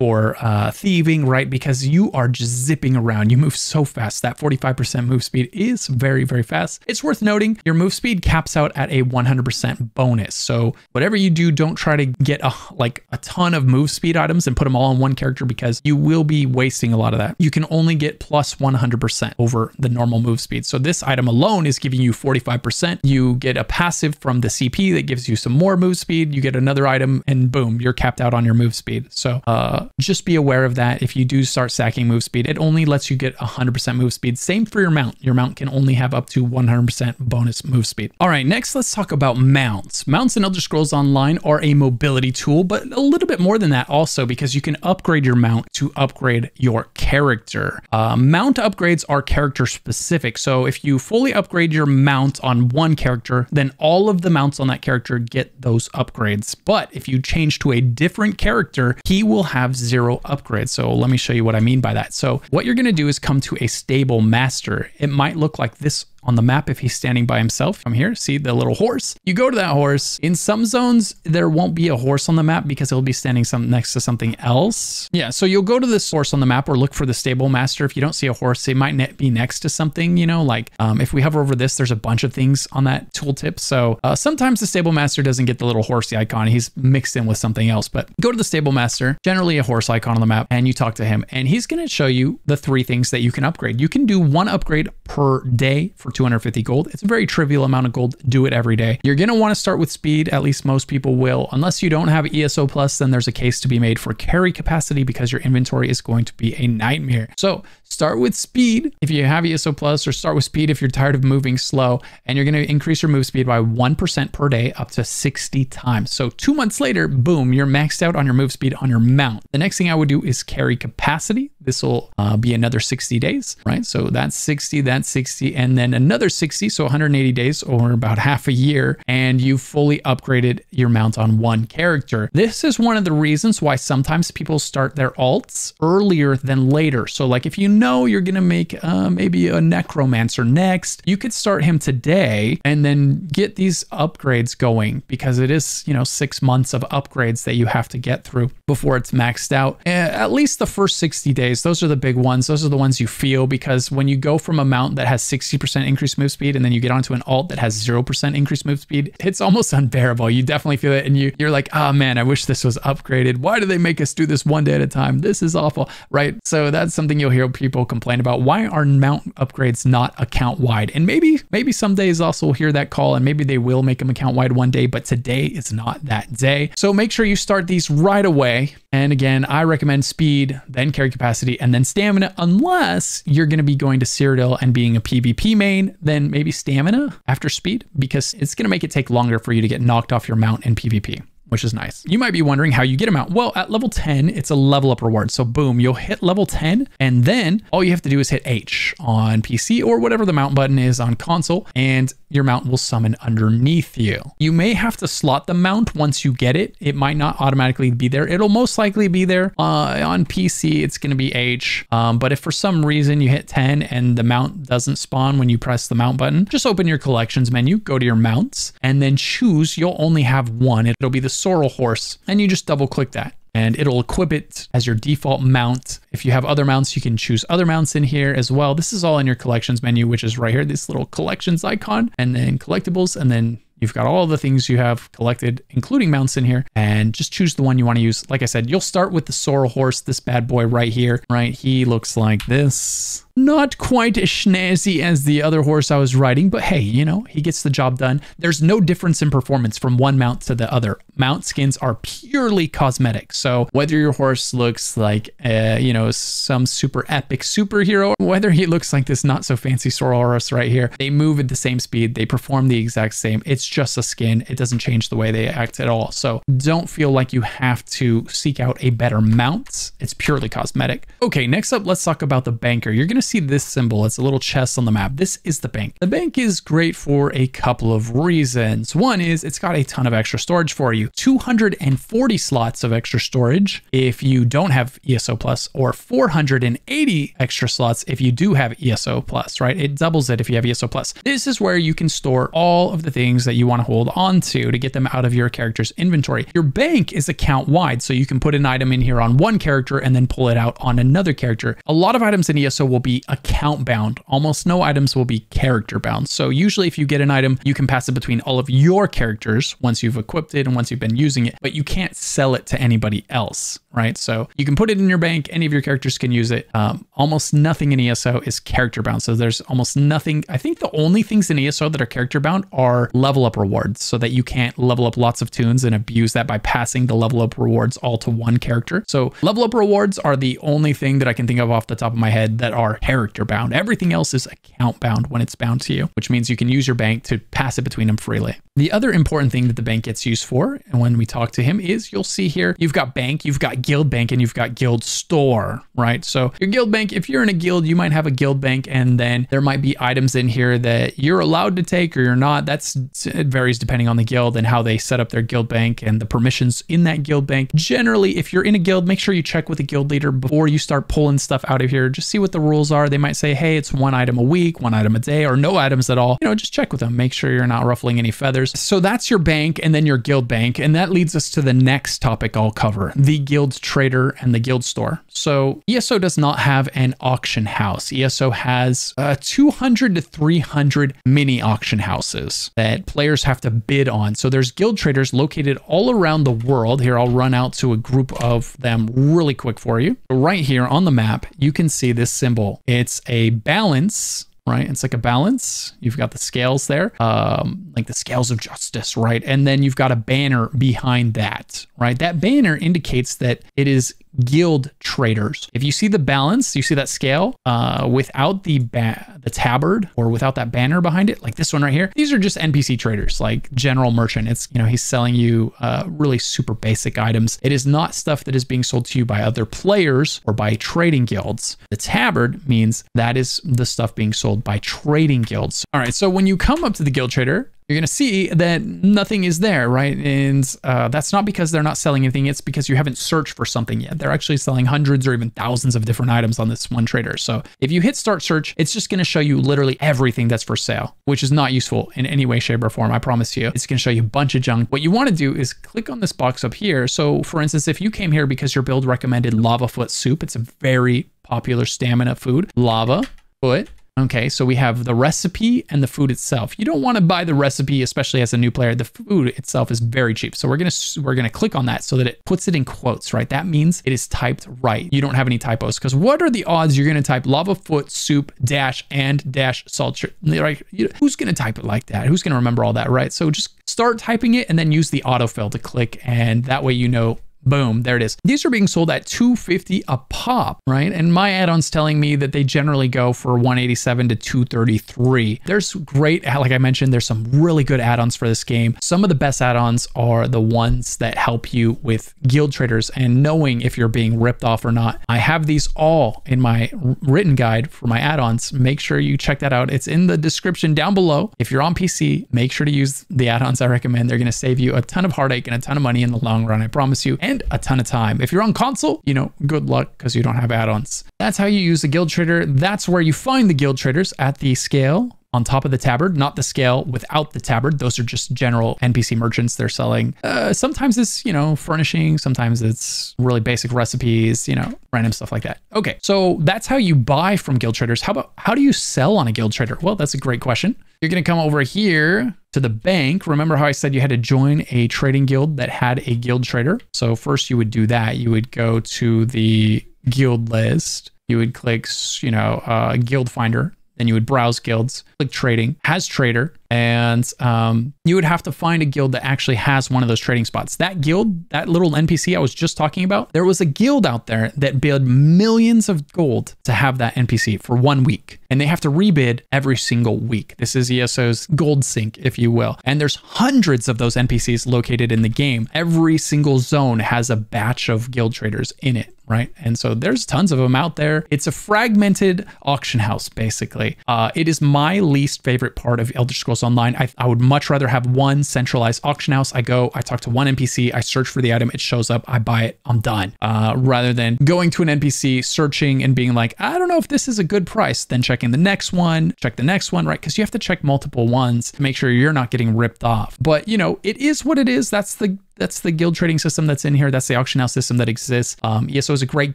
or uh, thieving, right? Because you are just zipping around. You move so fast. That 45% move speed is very, very fast. It's worth noting your move speed caps out at a 100% bonus. So whatever you do, don't try to get a, like a ton of move speed items and put them all on one character because you will be wasting a lot of that. You can only get plus 100% over the normal move speed. So this item alone is giving you 45%. You get a passive from the CP that gives you some more move speed. You get another item and boom, you're capped out on your move speed. So uh, just be aware of that. If you do start sacking move speed, it only lets you get 100% move speed. Same for your mount. Your mount can only have up to 100% bonus move speed. All right, next let's talk about mounts. Mounts in Elder Scrolls Online are a mobility tool, but a little bit more than that also because you can upgrade your mount to upgrade your character. Uh, mount upgrades are character specific. So if you fully upgrade your mount on one character, then all of the mounts on that character get those upgrades. But if you change to a different character, he will have zero upgrades. So let me show you what I mean by that. So what you're going to do is come to a stable master. It might look like this on the map if he's standing by himself. From here, see the little horse? You go to that horse. In some zones, there won't be a horse on the map because it'll be standing some next to something else. Yeah, so you'll go to this horse on the map or look for the stable master. If you don't see a horse, it might be next to something, you know, like um, if we hover over this, there's a bunch of things on that tooltip. So uh, sometimes the stable master doesn't get the little horsey icon. He's mixed in with something else, but go to the stable master, generally a horse icon on the map, and you talk to him and he's going to show you the three things that you can upgrade. You can do one upgrade per day for 250 gold. It's a very trivial amount of gold. Do it every day. You're going to want to start with speed. At least most people will. Unless you don't have ESO plus, then there's a case to be made for carry capacity because your inventory is going to be a nightmare. So start with speed if you have ESO plus or start with speed if you're tired of moving slow and you're going to increase your move speed by 1% per day up to 60 times. So two months later, boom, you're maxed out on your move speed on your mount. The next thing I would do is carry capacity. This will uh, be another 60 days, right? So that's 60, that's 60, and then another 60, so 180 days or about half a year, and you fully upgraded your mount on one character. This is one of the reasons why sometimes people start their alts earlier than later. So like if you know you're gonna make uh, maybe a necromancer next, you could start him today and then get these upgrades going because it is, you know, six months of upgrades that you have to get through before it's maxed out. At least the first 60 days always, those are the big ones. Those are the ones you feel because when you go from a mount that has 60% increased move speed and then you get onto an alt that has 0% increased move speed, it's almost unbearable. You definitely feel it and you, you're like, oh man, I wish this was upgraded. Why do they make us do this one day at a time? This is awful, right? So that's something you'll hear people complain about. Why are mount upgrades not account wide? And maybe, maybe some days also hear that call and maybe they will make them account wide one day, but today is not that day. So make sure you start these right away. And again, I recommend speed, then carry capacity, and then stamina, unless you're going to be going to Cyrodiil and being a PvP main, then maybe stamina after speed, because it's going to make it take longer for you to get knocked off your mount in PvP which is nice. You might be wondering how you get them out. Well, at level 10, it's a level up reward. So boom, you'll hit level 10 and then all you have to do is hit H on PC or whatever the mount button is on console and your mount will summon underneath you. You may have to slot the mount once you get it. It might not automatically be there. It'll most likely be there. Uh, on PC, it's going to be H. Um, but if for some reason you hit 10 and the mount doesn't spawn when you press the mount button, just open your collections menu, go to your mounts, and then choose. You'll only have one. It'll be the sorrel horse, and you just double click that and it'll equip it as your default mount. If you have other mounts, you can choose other mounts in here as well. This is all in your collections menu, which is right here, this little collections icon, and then collectibles, and then You've got all the things you have collected, including mounts in here, and just choose the one you want to use. Like I said, you'll start with the sorrel horse, this bad boy right here, right? He looks like this. Not quite as snazzy as the other horse I was riding, but hey, you know, he gets the job done. There's no difference in performance from one mount to the other. Mount skins are purely cosmetic. So whether your horse looks like, uh, you know, some super epic superhero, whether he looks like this not so fancy horse right here, they move at the same speed. They perform the exact same. It's just a skin. It doesn't change the way they act at all. So don't feel like you have to seek out a better mount. It's purely cosmetic. Okay, next up, let's talk about the banker. You're going to see this symbol. It's a little chest on the map. This is the bank. The bank is great for a couple of reasons. One is it's got a ton of extra storage for you. 240 slots of extra storage if you don't have ESO Plus or 480 extra slots if you do have ESO Plus, right? It doubles it if you have ESO Plus. This is where you can store all of the things that you want to hold on to to get them out of your character's inventory. Your bank is account wide, so you can put an item in here on one character and then pull it out on another character. A lot of items in ESO will be account bound. Almost no items will be character bound. So usually if you get an item, you can pass it between all of your characters once you've equipped it and once you've been using it, but you can't sell it to anybody else, right? So you can put it in your bank. Any of your characters can use it. Um, almost nothing in ESO is character bound. So there's almost nothing. I think the only things in ESO that are character bound are level up rewards so that you can't level up lots of toons and abuse that by passing the level up rewards all to one character. So level up rewards are the only thing that I can think of off the top of my head that are character bound. Everything else is account bound when it's bound to you, which means you can use your bank to pass it between them freely. The other important thing that the bank gets used for, and when we talk to him, is you'll see here, you've got bank, you've got guild bank, and you've got guild store, right? So your guild bank, if you're in a guild, you might have a guild bank, and then there might be items in here that you're allowed to take or you're not. That's it varies depending on the guild and how they set up their guild bank and the permissions in that guild bank. Generally, if you're in a guild, make sure you check with the guild leader before you start pulling stuff out of here. Just see what the rules are. They might say, hey, it's one item a week, one item a day, or no items at all. You know, just check with them. Make sure you're not ruffling any feathers. So that's your bank and then your guild bank. And that leads us to the next topic I'll cover, the guild trader and the guild store. So ESO does not have an auction house. ESO has uh, 200 to 300 mini auction houses that players have to bid on. So there's guild traders located all around the world. Here, I'll run out to a group of them really quick for you. Right here on the map, you can see this symbol. It's a balance right? It's like a balance. You've got the scales there, um, like the scales of justice, right? And then you've got a banner behind that, right? That banner indicates that it is guild traders. If you see the balance, you see that scale uh, without the the tabard or without that banner behind it, like this one right here. These are just NPC traders, like general merchant. It's you know he's selling you uh, really super basic items. It is not stuff that is being sold to you by other players or by trading guilds. The tabard means that is the stuff being sold by trading guilds. All right, so when you come up to the guild trader, you're going to see that nothing is there, right? And uh, that's not because they're not selling anything. It's because you haven't searched for something yet. They're actually selling hundreds or even thousands of different items on this one trader. So if you hit start search, it's just going to show you literally everything that's for sale, which is not useful in any way, shape, or form. I promise you. It's going to show you a bunch of junk. What you want to do is click on this box up here. So for instance, if you came here because your build recommended lava foot soup, it's a very popular stamina food, lava, foot, Okay, so we have the recipe and the food itself. You don't want to buy the recipe, especially as a new player. The food itself is very cheap. So we're gonna we're gonna click on that so that it puts it in quotes, right? That means it is typed right. You don't have any typos. Because what are the odds you're gonna type lava foot soup dash and dash salt? Right? Who's gonna type it like that? Who's gonna remember all that, right? So just start typing it and then use the autofill to click, and that way you know Boom, there it is. These are being sold at 250 a pop, right? And my add-ons telling me that they generally go for 187 to 233. There's great, like I mentioned, there's some really good add-ons for this game. Some of the best add-ons are the ones that help you with guild traders and knowing if you're being ripped off or not. I have these all in my written guide for my add-ons. Make sure you check that out. It's in the description down below. If you're on PC, make sure to use the add-ons I recommend. They're going to save you a ton of heartache and a ton of money in the long run, I promise you. And a ton of time. If you're on console, you know, good luck because you don't have add-ons. That's how you use the guild trader. That's where you find the guild traders at the scale on top of the tabard, not the scale without the tabard. Those are just general NPC merchants they're selling. Uh, sometimes it's, you know, furnishing, sometimes it's really basic recipes, you know, random stuff like that. Okay, so that's how you buy from guild traders. How about how do you sell on a guild trader? Well, that's a great question. You're to come over here to the bank. Remember how I said you had to join a trading guild that had a guild trader? So first you would do that. You would go to the guild list. You would click, you know, uh, guild finder then you would browse guilds, click trading, has trader, and um, you would have to find a guild that actually has one of those trading spots. That guild, that little NPC I was just talking about, there was a guild out there that bid millions of gold to have that NPC for one week. And they have to rebid every single week. This is ESO's gold sink, if you will. And there's hundreds of those NPCs located in the game. Every single zone has a batch of guild traders in it right? And so there's tons of them out there. It's a fragmented auction house, basically. Uh, it is my least favorite part of Elder Scrolls Online. I, I, would much rather have one centralized auction house. I go, I talk to one NPC, I search for the item, it shows up, I buy it, I'm done. Uh, rather than going to an NPC, searching and being like, I don't know if this is a good price, then checking the next one, check the next one, right? Because you have to check multiple ones to make sure you're not getting ripped off. But you know, it is what it is. That's the that's the guild trading system that's in here. That's the auction house system that exists. Um, ESO is a great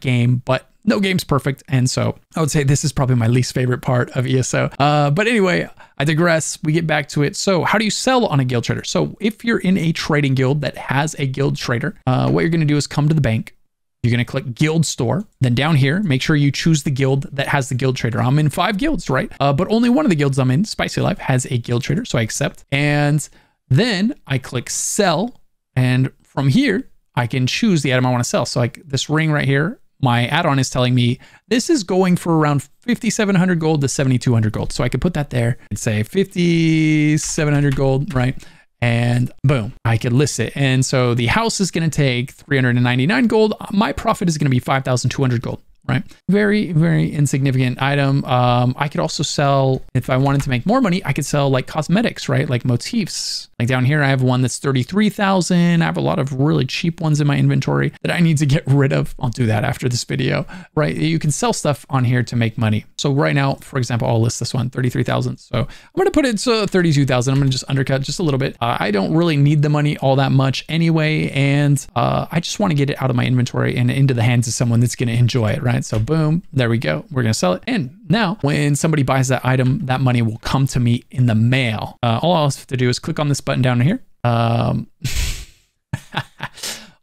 game, but no game's perfect. And so I would say this is probably my least favorite part of ESO. Uh, but anyway, I digress. We get back to it. So how do you sell on a guild trader? So if you're in a trading guild that has a guild trader, uh, what you're going to do is come to the bank. You're going to click guild store. Then down here, make sure you choose the guild that has the guild trader. I'm in five guilds, right? Uh, but only one of the guilds I'm in, Spicy Life, has a guild trader. So I accept. And then I click sell and from here, I can choose the item I want to sell. So like this ring right here, my add-on is telling me this is going for around 5,700 gold to 7,200 gold. So I could put that there and say 5,700 gold, right? And boom, I could list it. And so the house is going to take 399 gold. My profit is going to be 5,200 gold right? Very, very insignificant item. Um, I could also sell, if I wanted to make more money, I could sell like cosmetics, right? Like motifs. Like down here, I have one that's 33,000. I have a lot of really cheap ones in my inventory that I need to get rid of. I'll do that after this video, right? You can sell stuff on here to make money. So right now, for example, I'll list this one, 33,000. So I'm going to put it to 32,000. I'm going to just undercut just a little bit. Uh, I don't really need the money all that much anyway. And uh, I just want to get it out of my inventory and into the hands of someone that's going to enjoy it, right? So boom, there we go. We're gonna sell it. And now when somebody buys that item, that money will come to me in the mail. Uh, all I have to do is click on this button down here. Um,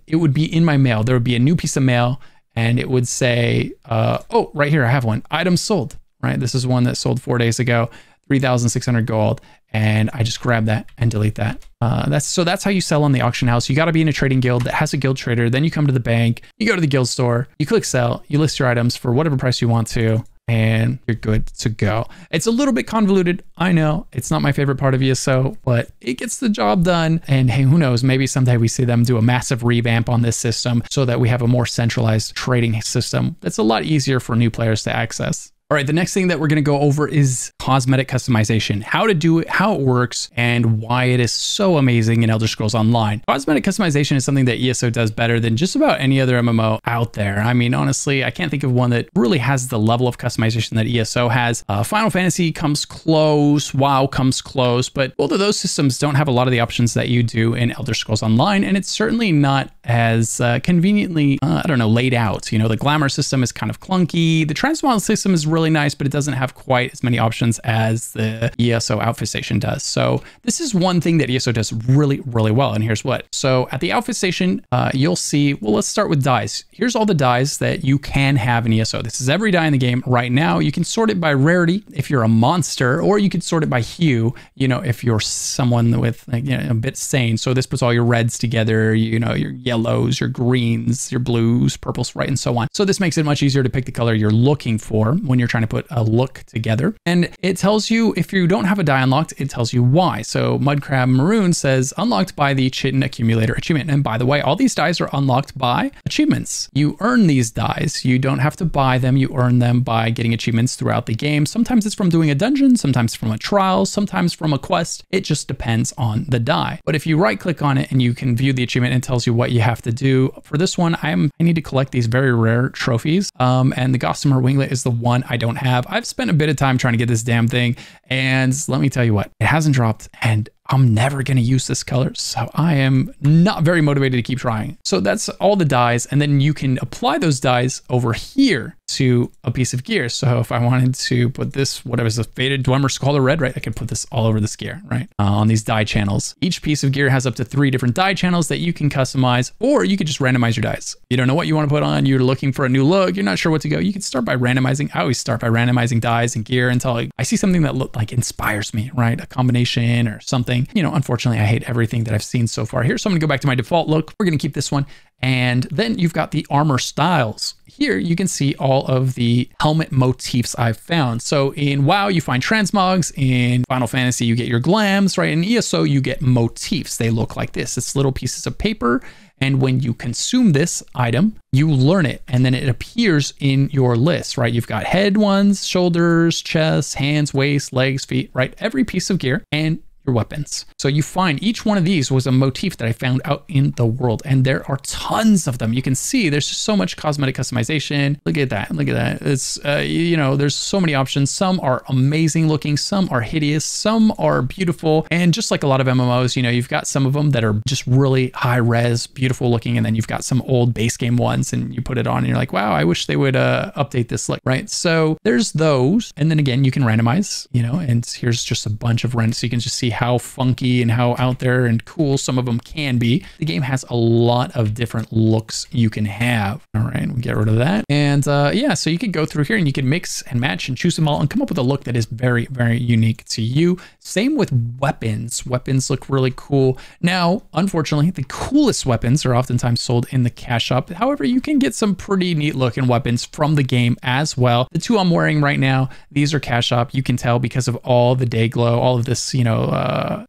it would be in my mail. There would be a new piece of mail and it would say, uh, oh, right here, I have one. Item sold, right? This is one that sold four days ago, 3,600 gold and I just grab that and delete that. Uh, that's so that's how you sell on the auction house. You got to be in a trading guild that has a guild trader. Then you come to the bank, you go to the guild store, you click sell, you list your items for whatever price you want to, and you're good to go. It's a little bit convoluted. I know it's not my favorite part of ESO, but it gets the job done. And hey, who knows? Maybe someday we see them do a massive revamp on this system so that we have a more centralized trading system that's a lot easier for new players to access. All right, the next thing that we're going to go over is cosmetic customization, how to do it, how it works, and why it is so amazing in Elder Scrolls Online. Cosmetic customization is something that ESO does better than just about any other MMO out there. I mean, honestly, I can't think of one that really has the level of customization that ESO has. Uh, Final Fantasy comes close, WoW comes close, but both of those systems don't have a lot of the options that you do in Elder Scrolls Online, and it's certainly not as uh, conveniently, uh, I don't know, laid out. You know, the glamour system is kind of clunky. The transmog system is really nice, but it doesn't have quite as many options as the ESO outfit station does. So this is one thing that ESO does really, really well. And here's what. So at the outfit station, uh, you'll see, well, let's start with dyes. Here's all the dyes that you can have in ESO. This is every dye in the game right now. You can sort it by rarity if you're a monster, or you could sort it by hue, you know, if you're someone with like, you know, a bit sane. So this puts all your reds together, you know, your yellows, your greens, your blues, purples, right, and so on. So this makes it much easier to pick the color you're looking for when you're trying to put a look together. And it tells you if you don't have a dye unlocked, it tells you why. So Mudcrab Maroon says unlocked by the Chitin Accumulator achievement. And by the way, all these dyes are unlocked by achievements. You earn these dyes. You don't have to buy them. You earn them by getting achievements throughout the game. Sometimes it's from doing a dungeon, sometimes from a trial, sometimes from a quest. It just depends on the dye. But if you right click on it and you can view the achievement and tells you what you have to do. For this one, I'm I need to collect these very rare trophies. Um, and the Gossamer Winglet is the one I don't have. I've spent a bit of time trying to get this damn thing. And let me tell you what, it hasn't dropped. And I'm never going to use this color. So I am not very motivated to keep trying. So that's all the dyes. And then you can apply those dyes over here to a piece of gear. So if I wanted to put this, whatever is a faded Dwemer Squalor Red, right? I could put this all over this gear, right? Uh, on these dye channels. Each piece of gear has up to three different dye channels that you can customize, or you could just randomize your dyes. You don't know what you want to put on. You're looking for a new look. You're not sure what to go. You can start by randomizing. I always start by randomizing dyes and gear until I, I see something that look like inspires me, right? A combination or something. You know, unfortunately, I hate everything that I've seen so far here. So I'm gonna go back to my default look. We're gonna keep this one. And then you've got the armor styles. Here you can see all of the helmet motifs I've found. So in WoW, you find transmogs. In Final Fantasy, you get your glams, right? In ESO, you get motifs. They look like this. It's little pieces of paper. And when you consume this item, you learn it and then it appears in your list, right? You've got head ones, shoulders, chest, hands, waist, legs, feet, right? Every piece of gear. And your weapons. So you find each one of these was a motif that I found out in the world, and there are tons of them. You can see there's so much cosmetic customization. Look at that. Look at that. It's, uh, you know, there's so many options. Some are amazing looking, some are hideous, some are beautiful. And just like a lot of MMOs, you know, you've got some of them that are just really high res, beautiful looking, and then you've got some old base game ones, and you put it on, and you're like, wow, I wish they would uh, update this look, right? So there's those. And then again, you can randomize, you know, and here's just a bunch of rents. So you can just see how funky and how out there and cool some of them can be. The game has a lot of different looks you can have. All right, we'll get rid of that. And uh, yeah, so you can go through here and you can mix and match and choose them all and come up with a look that is very, very unique to you. Same with weapons. Weapons look really cool. Now, unfortunately, the coolest weapons are oftentimes sold in the cash shop. However, you can get some pretty neat looking weapons from the game as well. The two I'm wearing right now, these are cash shop. You can tell because of all the day glow, all of this, you know, uh,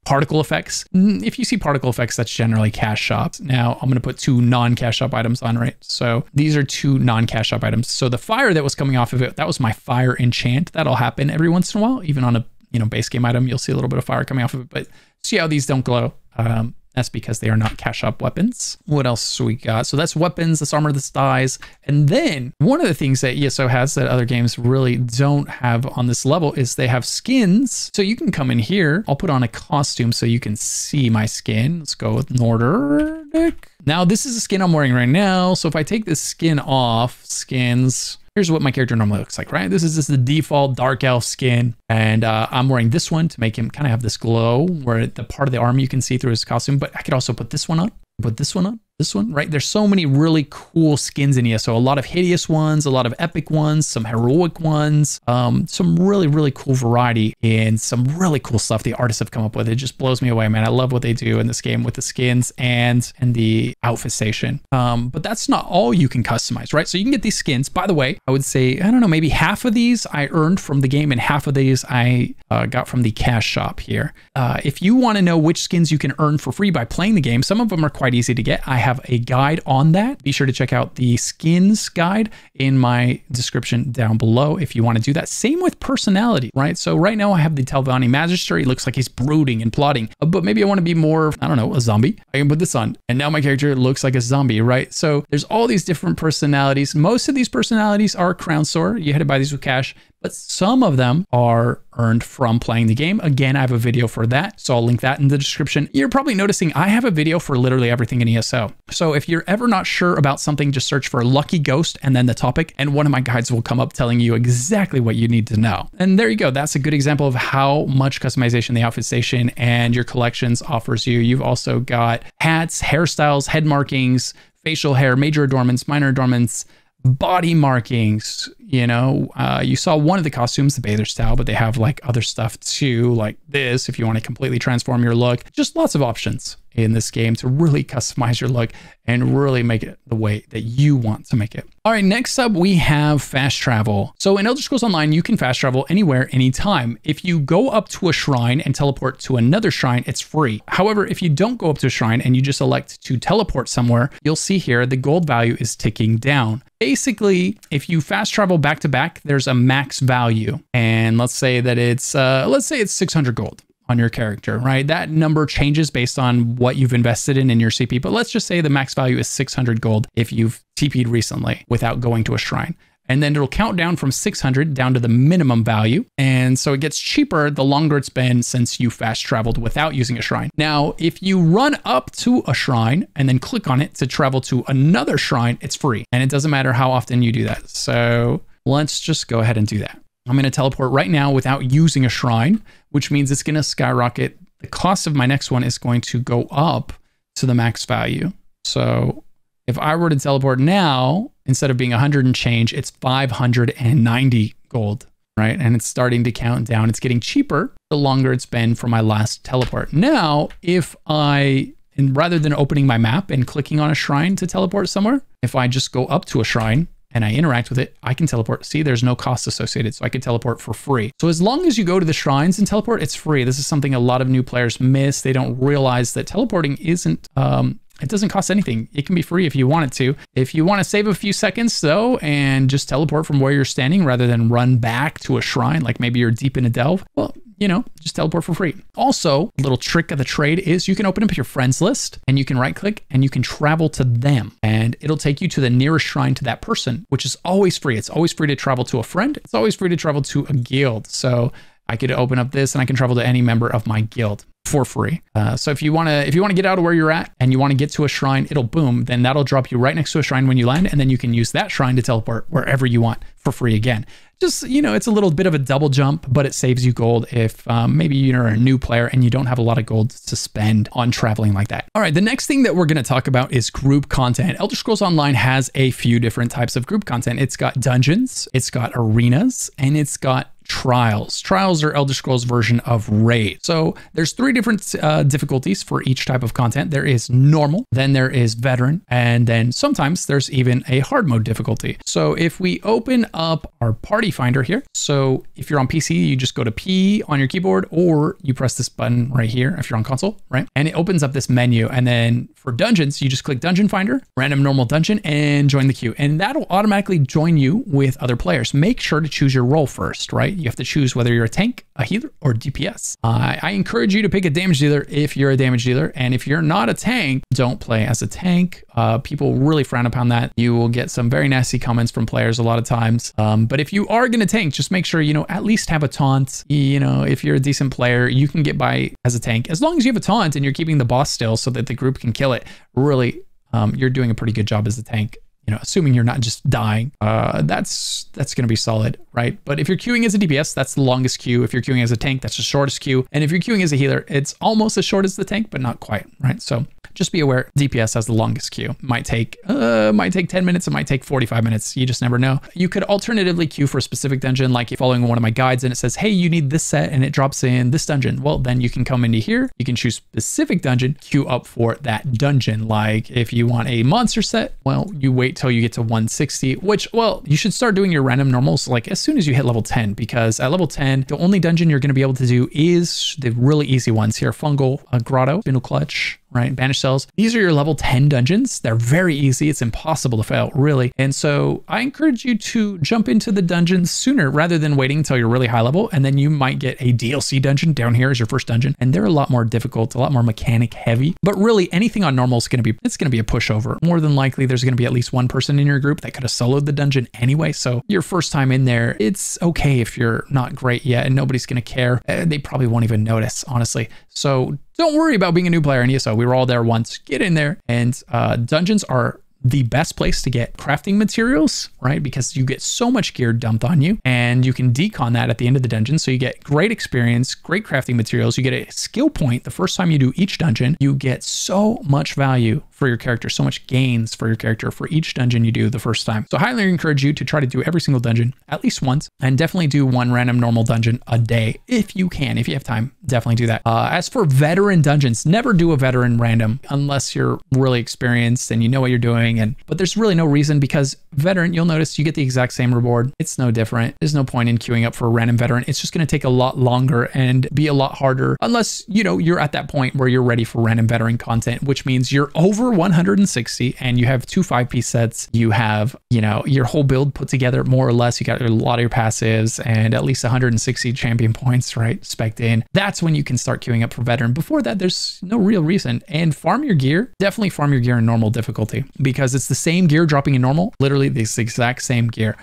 particle effects. If you see particle effects, that's generally cash shops. Now I'm going to put two non-cash shop items on, right? So these are two non-cash shop items. So the fire that was coming off of it, that was my fire enchant. That'll happen every once in a while, even on a you know base game item, you'll see a little bit of fire coming off of it. But see how these don't glow. Um, that's because they are not cash shop weapons. What else we got? So that's weapons, this armor, this dyes. And then one of the things that ESO has that other games really don't have on this level is they have skins. So you can come in here. I'll put on a costume so you can see my skin. Let's go with Nordic. Now this is a skin I'm wearing right now. So if I take this skin off, skins, here's what my character normally looks like, right? This is just the default dark elf skin. And uh, I'm wearing this one to make him kind of have this glow where the part of the arm you can see through his costume, but I could also put this one on, put this one on, this one, right? There's so many really cool skins in here. So a lot of hideous ones, a lot of epic ones, some heroic ones, um, some really, really cool variety and some really cool stuff the artists have come up with. It just blows me away, man. I love what they do in this game with the skins and, and the outfit station. Um, but that's not all you can customize, right? So you can get these skins. By the way, I would say, I don't know, maybe half of these I earned from the game and half of these I uh, got from the cash shop here. Uh, if you want to know which skins you can earn for free by playing the game, some of them are quite easy to get. I have have a guide on that. Be sure to check out the skins guide in my description down below if you want to do that. Same with personality, right? So right now I have the Telvanni Magister. He looks like he's brooding and plotting, uh, but maybe I want to be more, I don't know, a zombie. I can put this on. And now my character looks like a zombie, right? So there's all these different personalities. Most of these personalities are crown store. You had to buy these with cash but some of them are earned from playing the game. Again, I have a video for that, so I'll link that in the description. You're probably noticing I have a video for literally everything in ESO. So if you're ever not sure about something, just search for Lucky Ghost and then the topic, and one of my guides will come up telling you exactly what you need to know. And there you go. That's a good example of how much customization the Outfit Station and your collections offers you. You've also got hats, hairstyles, head markings, facial hair, major adornments, minor adornments, body markings. You know, uh, you saw one of the costumes, the bather style, but they have like other stuff too, like this, if you want to completely transform your look. Just lots of options in this game to really customize your look and really make it the way that you want to make it. All right, next up we have fast travel. So in Elder Scrolls Online, you can fast travel anywhere, anytime. If you go up to a shrine and teleport to another shrine, it's free. However, if you don't go up to a shrine and you just elect to teleport somewhere, you'll see here the gold value is ticking down. Basically, if you fast travel back to back, there's a max value. And let's say that it's, uh, let's say it's 600 gold on your character, right? That number changes based on what you've invested in in your CP, but let's just say the max value is 600 gold if you've TP'd recently without going to a shrine. And then it'll count down from 600 down to the minimum value. And so it gets cheaper the longer it's been since you fast traveled without using a shrine. Now, if you run up to a shrine and then click on it to travel to another shrine, it's free. And it doesn't matter how often you do that. So let's just go ahead and do that. I'm going to teleport right now without using a shrine, which means it's going to skyrocket. The cost of my next one is going to go up to the max value. So if I were to teleport now, instead of being 100 and change, it's 590 gold, right? And it's starting to count down. It's getting cheaper the longer it's been for my last teleport. Now, if I, and rather than opening my map and clicking on a shrine to teleport somewhere, if I just go up to a shrine and I interact with it, I can teleport. See, there's no cost associated, so I can teleport for free. So as long as you go to the shrines and teleport, it's free. This is something a lot of new players miss. They don't realize that teleporting isn't um, it doesn't cost anything. It can be free if you want it to. If you want to save a few seconds though and just teleport from where you're standing rather than run back to a shrine, like maybe you're deep in a delve, well, you know, just teleport for free. Also, a little trick of the trade is you can open up your friends list and you can right click and you can travel to them and it'll take you to the nearest shrine to that person, which is always free. It's always free to travel to a friend. It's always free to travel to a guild. So I could open up this and I can travel to any member of my guild for free. Uh, so if you want to if you want to get out of where you're at and you want to get to a shrine, it'll boom, then that'll drop you right next to a shrine when you land and then you can use that shrine to teleport wherever you want for free again. Just, you know, it's a little bit of a double jump, but it saves you gold if um, maybe you're a new player and you don't have a lot of gold to spend on traveling like that. All right, the next thing that we're going to talk about is group content. Elder Scrolls Online has a few different types of group content. It's got dungeons, it's got arenas, and it's got trials. Trials are Elder Scrolls version of raid. So there's three different uh, difficulties for each type of content. There is normal, then there is veteran, and then sometimes there's even a hard mode difficulty. So if we open up our party finder here, so if you're on PC, you just go to P on your keyboard, or you press this button right here if you're on console, right? And it opens up this menu. And then for dungeons, you just click dungeon finder, random normal dungeon, and join the queue. And that'll automatically join you with other players. Make sure to choose your role first, right? You have to choose whether you're a tank, a healer, or DPS. Uh, I encourage you to pick a damage dealer if you're a damage dealer. And if you're not a tank, don't play as a tank. Uh, people really frown upon that. You will get some very nasty comments from players a lot of times. Um, but if you are going to tank, just make sure, you know, at least have a taunt. You know, if you're a decent player, you can get by as a tank. As long as you have a taunt and you're keeping the boss still so that the group can kill it, really, um, you're doing a pretty good job as a tank you know, assuming you're not just dying, uh, that's that's going to be solid, right? But if you're queuing as a DPS, that's the longest queue. If you're queuing as a tank, that's the shortest queue. And if you're queuing as a healer, it's almost as short as the tank, but not quite, right? So just be aware DPS has the longest queue. Might take uh, might take 10 minutes, it might take 45 minutes. You just never know. You could alternatively queue for a specific dungeon, like following one of my guides and it says, hey, you need this set and it drops in this dungeon. Well, then you can come into here, you can choose specific dungeon, queue up for that dungeon. Like if you want a monster set, well, you wait wait till you get to 160, which, well, you should start doing your random normals like as soon as you hit level 10, because at level 10, the only dungeon you're going to be able to do is the really easy ones here. Fungal, uh, Grotto, Spindleclutch, right? Banished Cells. These are your level 10 dungeons. They're very easy. It's impossible to fail, really. And so I encourage you to jump into the dungeons sooner rather than waiting until you're really high level. And then you might get a DLC dungeon down here as your first dungeon. And they're a lot more difficult, a lot more mechanic heavy. But really, anything on normal is going to be, it's going to be a pushover. More than likely, there's going to be at least one person in your group that could have soloed the dungeon anyway. So your first time in there, it's okay if you're not great yet and nobody's going to care. Uh, they probably won't even notice, honestly. So don't worry about being a new player in ESO. We were all there once. Get in there. And uh, dungeons are the best place to get crafting materials, right? Because you get so much gear dumped on you and you can decon that at the end of the dungeon. So you get great experience, great crafting materials. You get a skill point the first time you do each dungeon. You get so much value for your character, so much gains for your character for each dungeon you do the first time. So I highly encourage you to try to do every single dungeon at least once and definitely do one random normal dungeon a day if you can. If you have time, definitely do that. Uh, as for veteran dungeons, never do a veteran random unless you're really experienced and you know what you're doing. And but there's really no reason because veteran, you'll notice you get the exact same reward. It's no different. There's no point in queuing up for a random veteran. It's just going to take a lot longer and be a lot harder unless you know you're at that point where you're ready for random veteran content, which means you're over 160 and you have two five piece sets. You have, you know, your whole build put together more or less. You got a lot of your passives and at least 160 champion points, right? Spec in. That's when you can start queuing up for veteran. Before that, there's no real reason. And farm your gear, definitely farm your gear in normal difficulty because it's the same gear dropping in normal, literally this exact same gear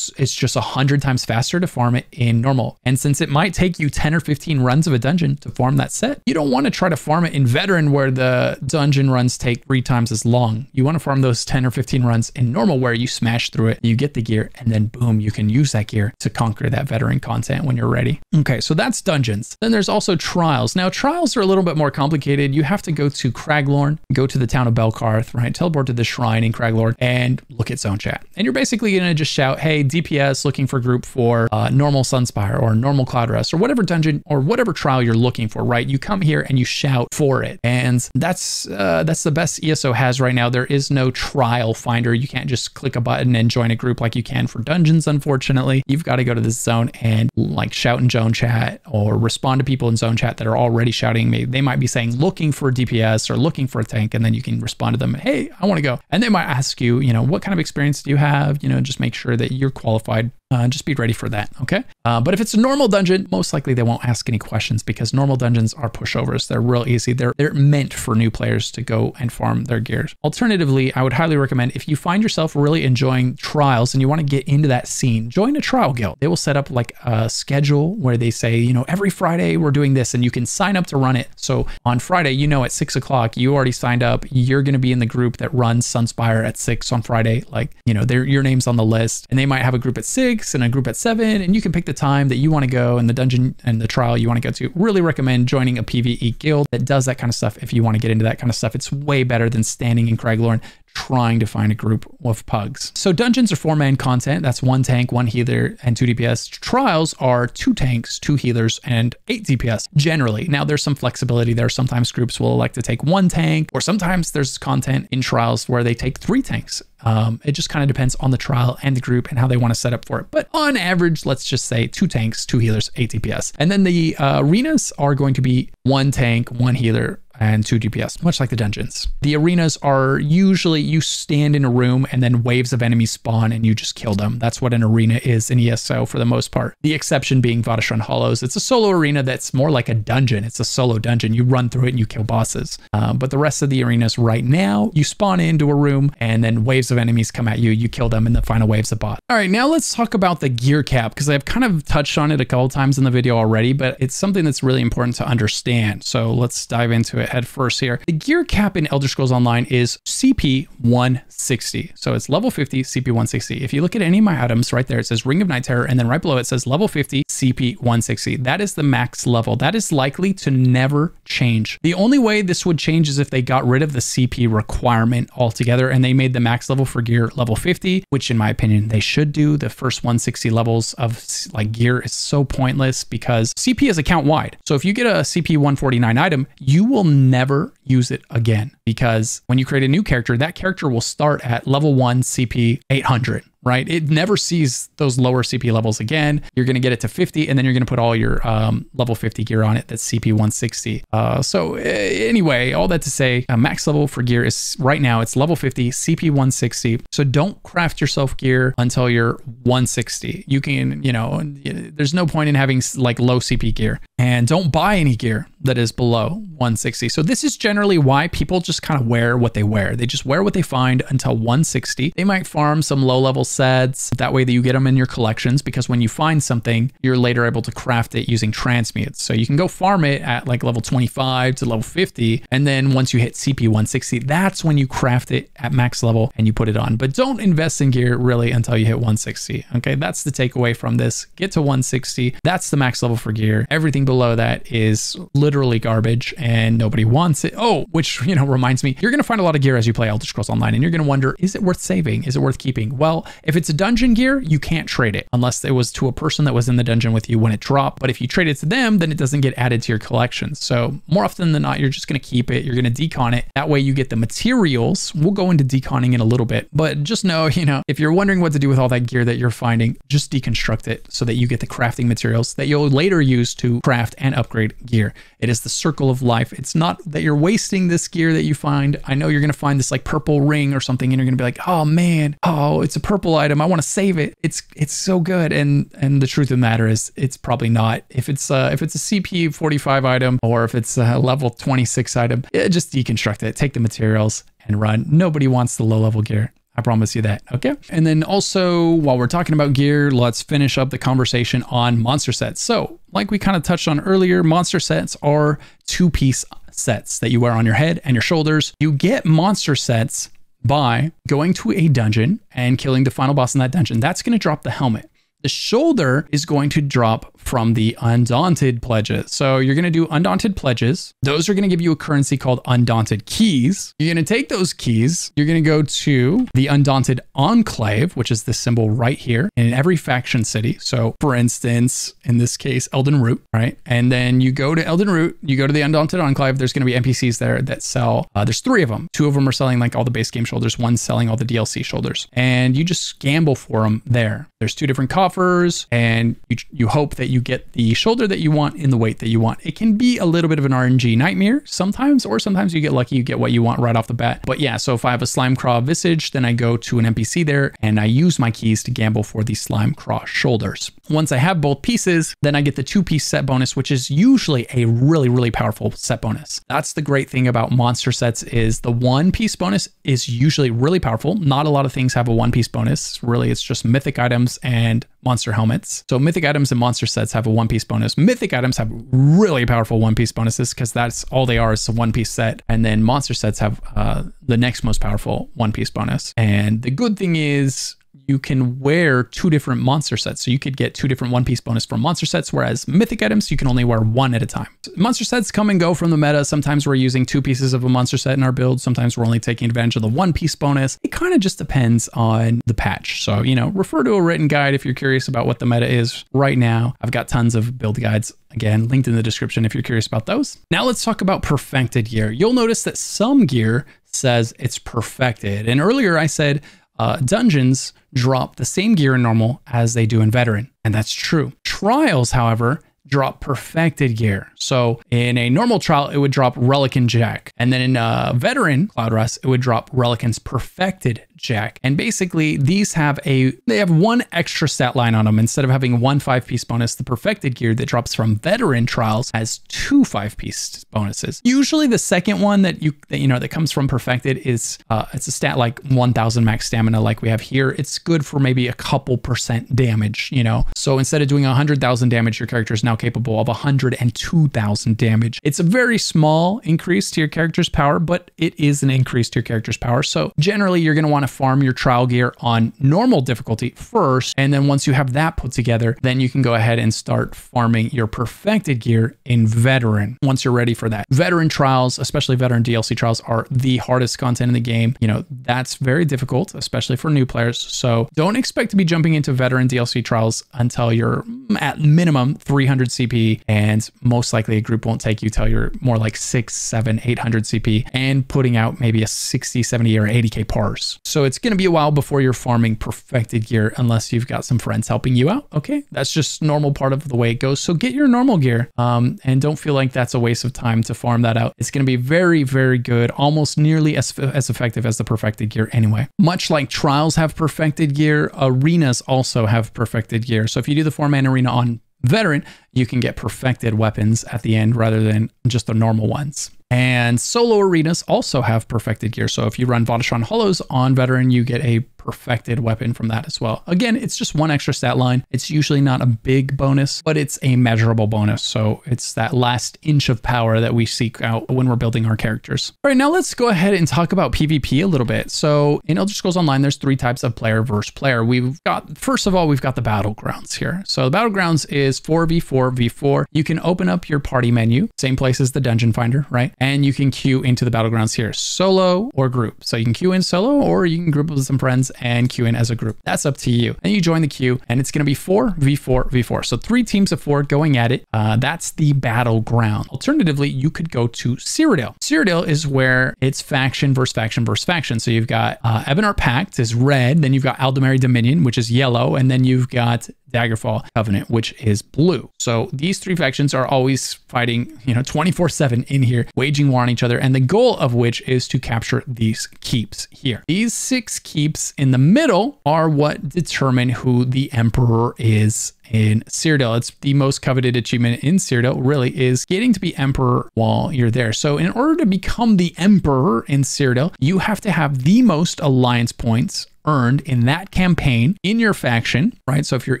it's just a hundred times faster to farm it in normal. And since it might take you 10 or 15 runs of a dungeon to farm that set, you don't want to try to farm it in veteran where the dungeon runs take three times as long. You want to farm those 10 or 15 runs in normal where you smash through it, you get the gear, and then boom, you can use that gear to conquer that veteran content when you're ready. Okay, so that's dungeons. Then there's also trials. Now, trials are a little bit more complicated. You have to go to Craglorn, go to the town of Belkarth, right? Teleport to the shrine in Craglorn and look at zone chat. And you're basically going to just shout, hey, DPS looking for group for uh, normal Sunspire or normal Cloudrest or whatever dungeon or whatever trial you're looking for, right? You come here and you shout for it. And that's uh, that's the best ESO has right now. There is no trial finder. You can't just click a button and join a group like you can for dungeons, unfortunately. You've got to go to this zone and like shout in zone chat or respond to people in zone chat that are already shouting me. They might be saying looking for DPS or looking for a tank, and then you can respond to them, hey, I want to go. And they might ask you, you know, what kind of experience do you have? You know, just make sure that you're qualified uh, just be ready for that, okay? Uh, but if it's a normal dungeon, most likely they won't ask any questions because normal dungeons are pushovers. They're real easy. They're they're meant for new players to go and farm their gears. Alternatively, I would highly recommend if you find yourself really enjoying trials and you want to get into that scene, join a trial guild. They will set up like a schedule where they say, you know, every Friday we're doing this, and you can sign up to run it. So on Friday, you know, at six o'clock, you already signed up. You're going to be in the group that runs Sunspire at six on Friday. Like, you know, your name's on the list, and they might have a group at six six and a group at seven, and you can pick the time that you want to go and the dungeon and the trial you want to go to. Really recommend joining a PvE guild that does that kind of stuff if you want to get into that kind of stuff. It's way better than standing in Craglorn trying to find a group of pugs. So dungeons are four man content. That's one tank, one healer, and two DPS. Trials are two tanks, two healers, and eight DPS generally. Now there's some flexibility there. Sometimes groups will elect to take one tank, or sometimes there's content in trials where they take three tanks. Um, it just kind of depends on the trial and the group and how they want to set up for it. But on average, let's just say two tanks, two healers, eight DPS. And then the uh, arenas are going to be one tank, one healer, and 2 DPS, much like the dungeons. The arenas are usually you stand in a room and then waves of enemies spawn and you just kill them. That's what an arena is in ESO for the most part. The exception being Vateshran Hollows. It's a solo arena that's more like a dungeon. It's a solo dungeon. You run through it and you kill bosses. Um, but the rest of the arenas right now, you spawn into a room and then waves of enemies come at you. You kill them and the final waves of bot. All right, now let's talk about the gear cap because I've kind of touched on it a couple times in the video already, but it's something that's really important to understand. So let's dive into it head first here. The gear cap in Elder Scrolls Online is CP 160. So it's level 50 CP 160. If you look at any of my items right there, it says Ring of Night Terror, and then right below it says level 50 CP 160. That is the max level. That is likely to never change. The only way this would change is if they got rid of the CP requirement altogether and they made the max level for gear level 50, which in my opinion they should do. The first 160 levels of like gear is so pointless because CP is account wide. So if you get a CP 149 item, you will never use it again because when you create a new character, that character will start at level one CP 800 right? It never sees those lower CP levels again. You're going to get it to 50, and then you're going to put all your um, level 50 gear on it. That's CP 160. Uh, so uh, anyway, all that to say, uh, max level for gear is right now it's level 50, CP 160. So don't craft yourself gear until you're 160. You can, you know, there's no point in having like low CP gear, and don't buy any gear that is below 160. So this is generally why people just kind of wear what they wear. They just wear what they find until 160. They might farm some low level sets. That way that you get them in your collections because when you find something, you're later able to craft it using transmutes. So you can go farm it at like level 25 to level 50. And then once you hit CP 160, that's when you craft it at max level and you put it on. But don't invest in gear really until you hit 160. Okay, that's the takeaway from this. Get to 160. That's the max level for gear. Everything below that is literally garbage and nobody wants it. Oh, which, you know, reminds me, you're going to find a lot of gear as you play Elder Scrolls Online and you're going to wonder, is it worth saving? Is it worth keeping? Well, if it's a dungeon gear, you can't trade it unless it was to a person that was in the dungeon with you when it dropped. But if you trade it to them, then it doesn't get added to your collection. So more often than not, you're just going to keep it. You're going to decon it. That way you get the materials. We'll go into deconning in a little bit, but just know, you know, if you're wondering what to do with all that gear that you're finding, just deconstruct it so that you get the crafting materials that you'll later use to craft and upgrade gear. It is the circle of life. It's not that you're wasting this gear that you find. I know you're going to find this like purple ring or something and you're going to be like, "Oh man, oh, it's a purple item. I want to save it. It's it's so good." And and the truth of the matter is it's probably not. If it's uh if it's a CP 45 item or if it's a level 26 item, yeah, just deconstruct it. Take the materials and run. Nobody wants the low level gear. I promise you that. Okay. And then also, while we're talking about gear, let's finish up the conversation on monster sets. So, like we kind of touched on earlier, monster sets are two piece sets that you wear on your head and your shoulders. You get monster sets by going to a dungeon and killing the final boss in that dungeon. That's going to drop the helmet. The shoulder is going to drop from the Undaunted pledges. So you're going to do Undaunted pledges. Those are going to give you a currency called Undaunted keys. You're going to take those keys. You're going to go to the Undaunted Enclave, which is the symbol right here in every faction city. So for instance, in this case, Elden Root, right? And then you go to Elden Root, you go to the Undaunted Enclave. There's going to be NPCs there that sell, uh, there's three of them. Two of them are selling like all the base game shoulders, one's selling all the DLC shoulders. And you just gamble for them there. There's two different coffers, and you, you hope that you get the shoulder that you want in the weight that you want. It can be a little bit of an RNG nightmare sometimes, or sometimes you get lucky, you get what you want right off the bat. But yeah, so if I have a Slimecraw Visage, then I go to an NPC there and I use my keys to gamble for the Slimecraw shoulders. Once I have both pieces, then I get the two piece set bonus, which is usually a really, really powerful set bonus. That's the great thing about monster sets is the one piece bonus is usually really powerful. Not a lot of things have a one piece bonus. Really, it's just mythic items and monster helmets. So mythic items and monster sets have a one piece bonus. Mythic items have really powerful one piece bonuses because that's all they are is a one piece set. And then monster sets have uh, the next most powerful one piece bonus. And the good thing is you can wear two different monster sets. So you could get two different one piece bonus from monster sets, whereas mythic items, you can only wear one at a time. Monster sets come and go from the meta. Sometimes we're using two pieces of a monster set in our build. Sometimes we're only taking advantage of the one piece bonus. It kind of just depends on the patch. So, you know, refer to a written guide if you're curious about what the meta is right now. I've got tons of build guides Again, linked in the description if you're curious about those. Now let's talk about perfected gear. You'll notice that some gear says it's perfected. And earlier I said uh, dungeons drop the same gear in normal as they do in veteran, and that's true. Trials, however, drop perfected gear. So in a normal trial, it would drop Relequen Jack. And then in a veteran Cloudrest, it would drop Relequen's perfected Jack. And basically, these have a they have one extra stat line on them instead of having one five piece bonus. The perfected gear that drops from veteran trials has two five piece bonuses. Usually, the second one that you that, you know that comes from perfected is uh, it's a stat like 1,000 max stamina, like we have here. It's good for maybe a couple percent damage. You know, so instead of doing 100,000 damage, your character is now capable of 102,000 damage. It's a very small increase to your character's power, but it is an increase to your character's power. So generally, you're going to want to farm your trial gear on normal difficulty first. And then once you have that put together, then you can go ahead and start farming your perfected gear in veteran once you're ready for that. Veteran trials, especially veteran DLC trials, are the hardest content in the game. You know, that's very difficult, especially for new players. So don't expect to be jumping into veteran DLC trials until you're at minimum 300 CP, and most likely a group won't take you till you're more like six, seven, 800 CP, and putting out maybe a 60, 70, or 80k parse. So it's going to be a while before you're farming perfected gear unless you've got some friends helping you out. Okay, that's just normal part of the way it goes. So get your normal gear, um, and don't feel like that's a waste of time to farm that out. It's going to be very, very good, almost nearly as as effective as the perfected gear anyway. Much like trials have perfected gear, arenas also have perfected gear. So if you do the four man arena on veteran, you can get perfected weapons at the end rather than just the normal ones. And solo arenas also have perfected gear. So if you run Vateshran Hollows on veteran, you get a perfected weapon from that as well. Again, it's just one extra stat line. It's usually not a big bonus, but it's a measurable bonus. So it's that last inch of power that we seek out when we're building our characters. All right, now let's go ahead and talk about PvP a little bit. So in Elder Scrolls Online, there's three types of player versus player. We've got, first of all, we've got the battlegrounds here. So the battlegrounds is 4v4 v4. You can open up your party menu, same place as the dungeon finder, right? And you can queue into the battlegrounds here, solo or group. So you can queue in solo or you can group with some friends and queue in as a group. That's up to you. And you join the queue, and it's going to be 4 v4 v4. So three teams of four going at it. Uh, that's the battleground. Alternatively, you could go to Cyrodiil. Cyrodiil is where it's faction versus faction versus faction. So you've got uh, Ebonheart Pact is red, then you've got Aldmeri Dominion, which is yellow, and then you've got Daggerfall Covenant, which is blue. So these three factions are always fighting, you know, 24 7 in here, waging war on each other. And the goal of which is to capture these keeps here. These six keeps in the middle are what determine who the emperor is in Cyrodiil. It's the most coveted achievement in Cyrodiil, really, is getting to be emperor while you're there. So, in order to become the emperor in Cyrodiil, you have to have the most alliance points earned in that campaign in your faction, right? So if you're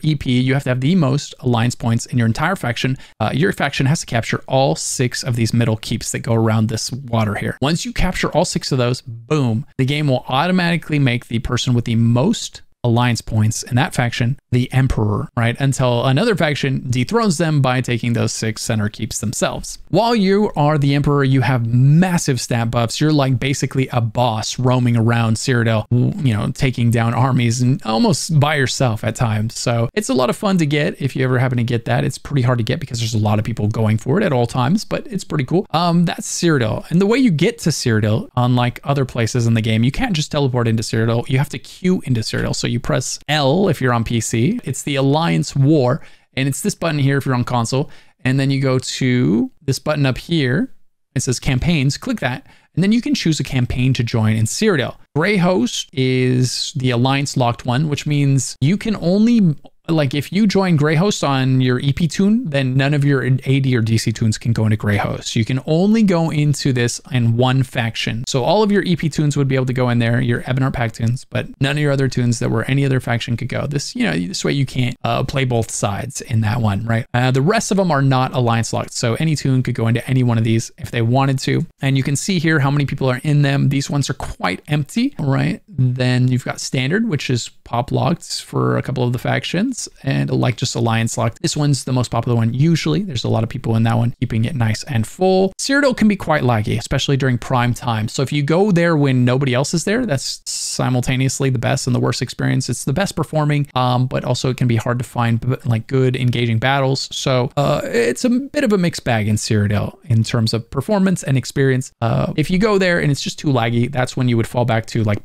EP, you have to have the most alliance points in your entire faction. Uh, your faction has to capture all six of these middle keeps that go around this water here. Once you capture all six of those, boom, the game will automatically make the person with the most alliance points in that faction the emperor, right? Until another faction dethrones them by taking those six center keeps themselves. While you are the emperor, you have massive stat buffs. You're like basically a boss roaming around Cyrodiil, you know, taking down armies and almost by yourself at times. So it's a lot of fun to get if you ever happen to get that. It's pretty hard to get because there's a lot of people going for it at all times, but it's pretty cool. Um, that's Cyrodiil. And the way you get to Cyrodiil, unlike other places in the game, you can't just teleport into Cyrodiil. You have to queue into Cyrodiil. So you press L if you're on PC. It's the Alliance War, and it's this button here if you're on console. And then you go to this button up here. It says campaigns. Click that, and then you can choose a campaign to join in Cyrodiil. Grey Host is the Alliance locked one, which means you can only like if you join Grey Host on your EP toon, then none of your AD or DC toons can go into Grey Host. You can only go into this in one faction. So all of your EP toons would be able to go in there, your Ebonheart Pact toons, but none of your other toons that were any other faction could go. This, you know, this way you can't uh, play both sides in that one, right? Uh, the rest of them are not alliance locked. So any toon could go into any one of these if they wanted to. And you can see here how many people are in them. These ones are quite empty, right? Then you've got standard, which is pop locked for a couple of the factions, and like just alliance locked. This one's the most popular one. Usually, there's a lot of people in that one keeping it nice and full. Cyrodiil can be quite laggy, especially during prime time. So if you go there when nobody else is there, that's simultaneously the best and the worst experience. It's the best performing, um, but also it can be hard to find like good engaging battles. So uh, it's a bit of a mixed bag in Cyrodiil in terms of performance and experience. Uh, if you go there and it's just too laggy, that's when you would fall back to like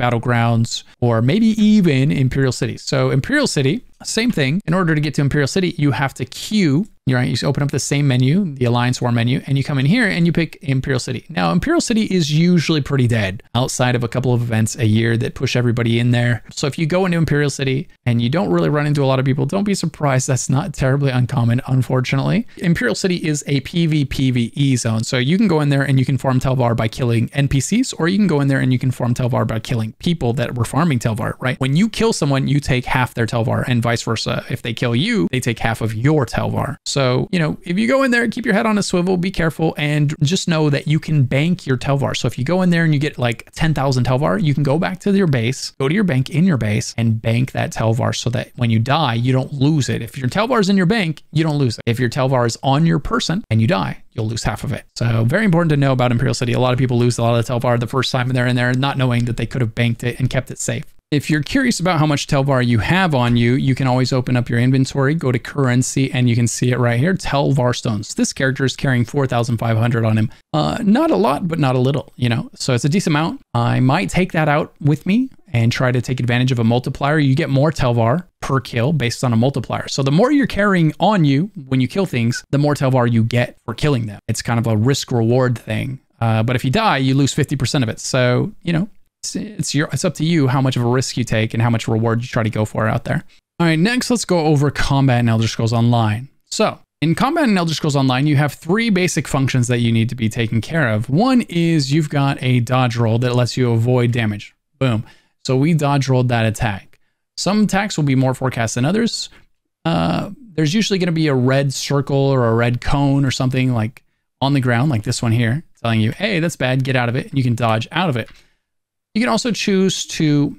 or maybe even Imperial City. So Imperial City same thing. In order to get to Imperial City, you have to queue right. You open up the same menu, the Alliance War menu, and you come in here and you pick Imperial City. Now, Imperial City is usually pretty dead outside of a couple of events a year that push everybody in there. So if you go into Imperial City and you don't really run into a lot of people, don't be surprised. That's not terribly uncommon, unfortunately. Imperial City is a PvPvE zone. So you can go in there and you can farm Tel Var by killing NPCs, or you can go in there and you can farm Tel Var by killing people that were farming Tel Var, right? When you kill someone, you take half their Tel Var and vice versa. If they kill you, they take half of your Tel Var. So, you know, if you go in there, keep your head on a swivel, be careful, and just know that you can bank your Tel Var. So if you go in there and you get like 10,000 Tel Var, you can go back to your base, go to your bank in your base, and bank that Tel Var so that when you die, you don't lose it. If your Tel Var is in your bank, you don't lose it. If your Tel Var is on your person and you die, you'll lose half of it. So very important to know about Imperial City. A lot of people lose a lot of Tel Var the first time they're in there, not knowing that they could have banked it and kept it safe. If you're curious about how much Tel Var you have on you, you can always open up your inventory, go to currency, and you can see it right here, Tel Var stones. This character is carrying 4,500 on him. Uh, not a lot, but not a little, you know, so it's a decent amount. I might take that out with me and try to take advantage of a multiplier. You get more Tel Var per kill based on a multiplier. So the more you're carrying on you when you kill things, the more Tel Var you get for killing them. It's kind of a risk reward thing. Uh, but if you die, you lose 50% of it. So, you know, it's, it's, your, it's up to you how much of a risk you take and how much reward you try to go for out there. All right, next let's go over combat in Elder Scrolls Online. So, in combat in Elder Scrolls Online, you have three basic functions that you need to be taken care of. One is you've got a dodge roll that lets you avoid damage. Boom. So we dodge rolled that attack. Some attacks will be more forecast than others. Uh, there's usually going to be a red circle or a red cone or something like on the ground, like this one here, telling you, hey, that's bad, get out of it, and you can dodge out of it. You can also choose to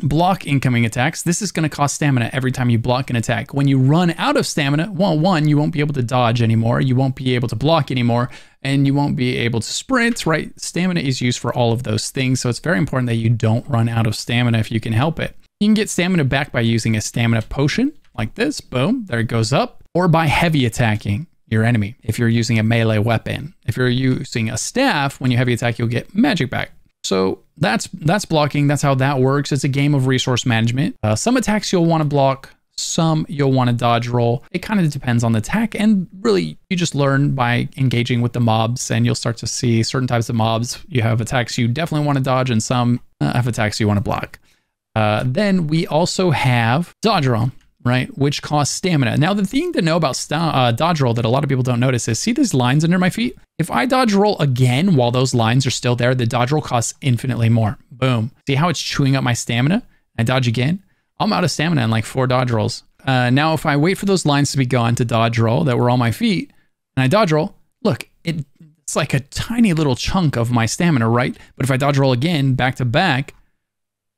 block incoming attacks. This is going to cost stamina every time you block an attack. When you run out of stamina, well, one, you won't be able to dodge anymore, you won't be able to block anymore, and you won't be able to sprint, right? Stamina is used for all of those things, so it's very important that you don't run out of stamina if you can help it. You can get stamina back by using a stamina potion like this, boom, there it goes up, or by heavy attacking your enemy if you're using a melee weapon. If you're using a staff, when you heavy attack, you'll get magic back. So that's that's blocking. That's how that works. It's a game of resource management. Uh, some attacks you'll want to block, some you'll want to dodge roll. It kind of depends on the attack, and really you just learn by engaging with the mobs, and you'll start to see certain types of mobs. You have attacks you definitely want to dodge, and some uh, have attacks you want to block. Uh, then we also have dodge roll right? Which costs stamina. Now, the thing to know about uh, dodge roll that a lot of people don't notice is see these lines under my feet? If I dodge roll again while those lines are still there, the dodge roll costs infinitely more. Boom. See how it's chewing up my stamina? I dodge again. I'm out of stamina in like four dodge rolls. Uh, now, if I wait for those lines to be gone to dodge roll that were on my feet, and I dodge roll, look, it, it's like a tiny little chunk of my stamina, right? But if I dodge roll again, back to back,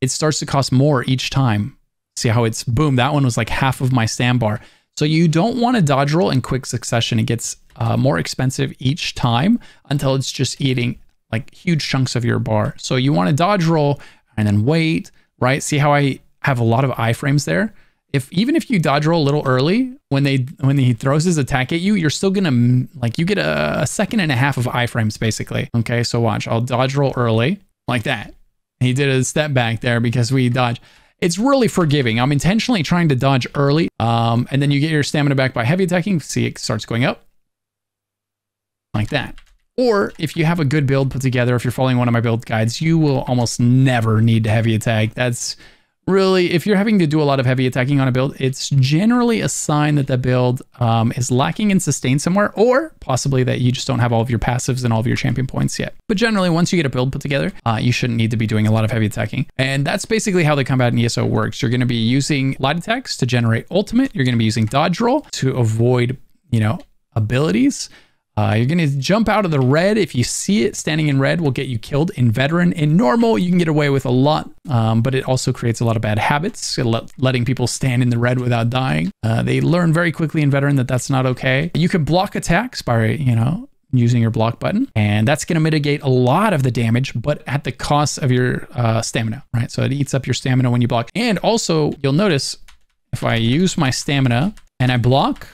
it starts to cost more each time. See how it's boom. That one was like half of my stand bar. So you don't want to dodge roll in quick succession. It gets uh, more expensive each time until it's just eating like huge chunks of your bar. So you want to dodge roll and then wait, right? See how I have a lot of iframes there? If even if you dodge roll a little early, when they when he throws his attack at you, you're still gonna like you get a, a second and a half of iframes basically. Okay, so watch. I'll dodge roll early like that. He did a step back there because we dodge. It's really forgiving. I'm intentionally trying to dodge early, um, and then you get your stamina back by heavy attacking. See, it starts going up like that. Or if you have a good build put together, if you're following one of my build guides, you will almost never need to heavy attack. That's really, if you're having to do a lot of heavy attacking on a build, it's generally a sign that the build um, is lacking in sustain somewhere, or possibly that you just don't have all of your passives and all of your champion points yet. But generally, once you get a build put together, uh, you shouldn't need to be doing a lot of heavy attacking. And that's basically how the combat in ESO works. You're going to be using light attacks to generate ultimate. You're going to be using dodge roll to avoid, you know, abilities. Uh, you're going to jump out of the red. If you see it standing in red, will get you killed. In veteran, in normal, you can get away with a lot, um, but it also creates a lot of bad habits, letting people stand in the red without dying. Uh, they learn very quickly in veteran that that's not okay. You can block attacks by, you know, using your block button, and that's going to mitigate a lot of the damage, but at the cost of your uh, stamina, right? So it eats up your stamina when you block. And also, you'll notice if I use my stamina and I block,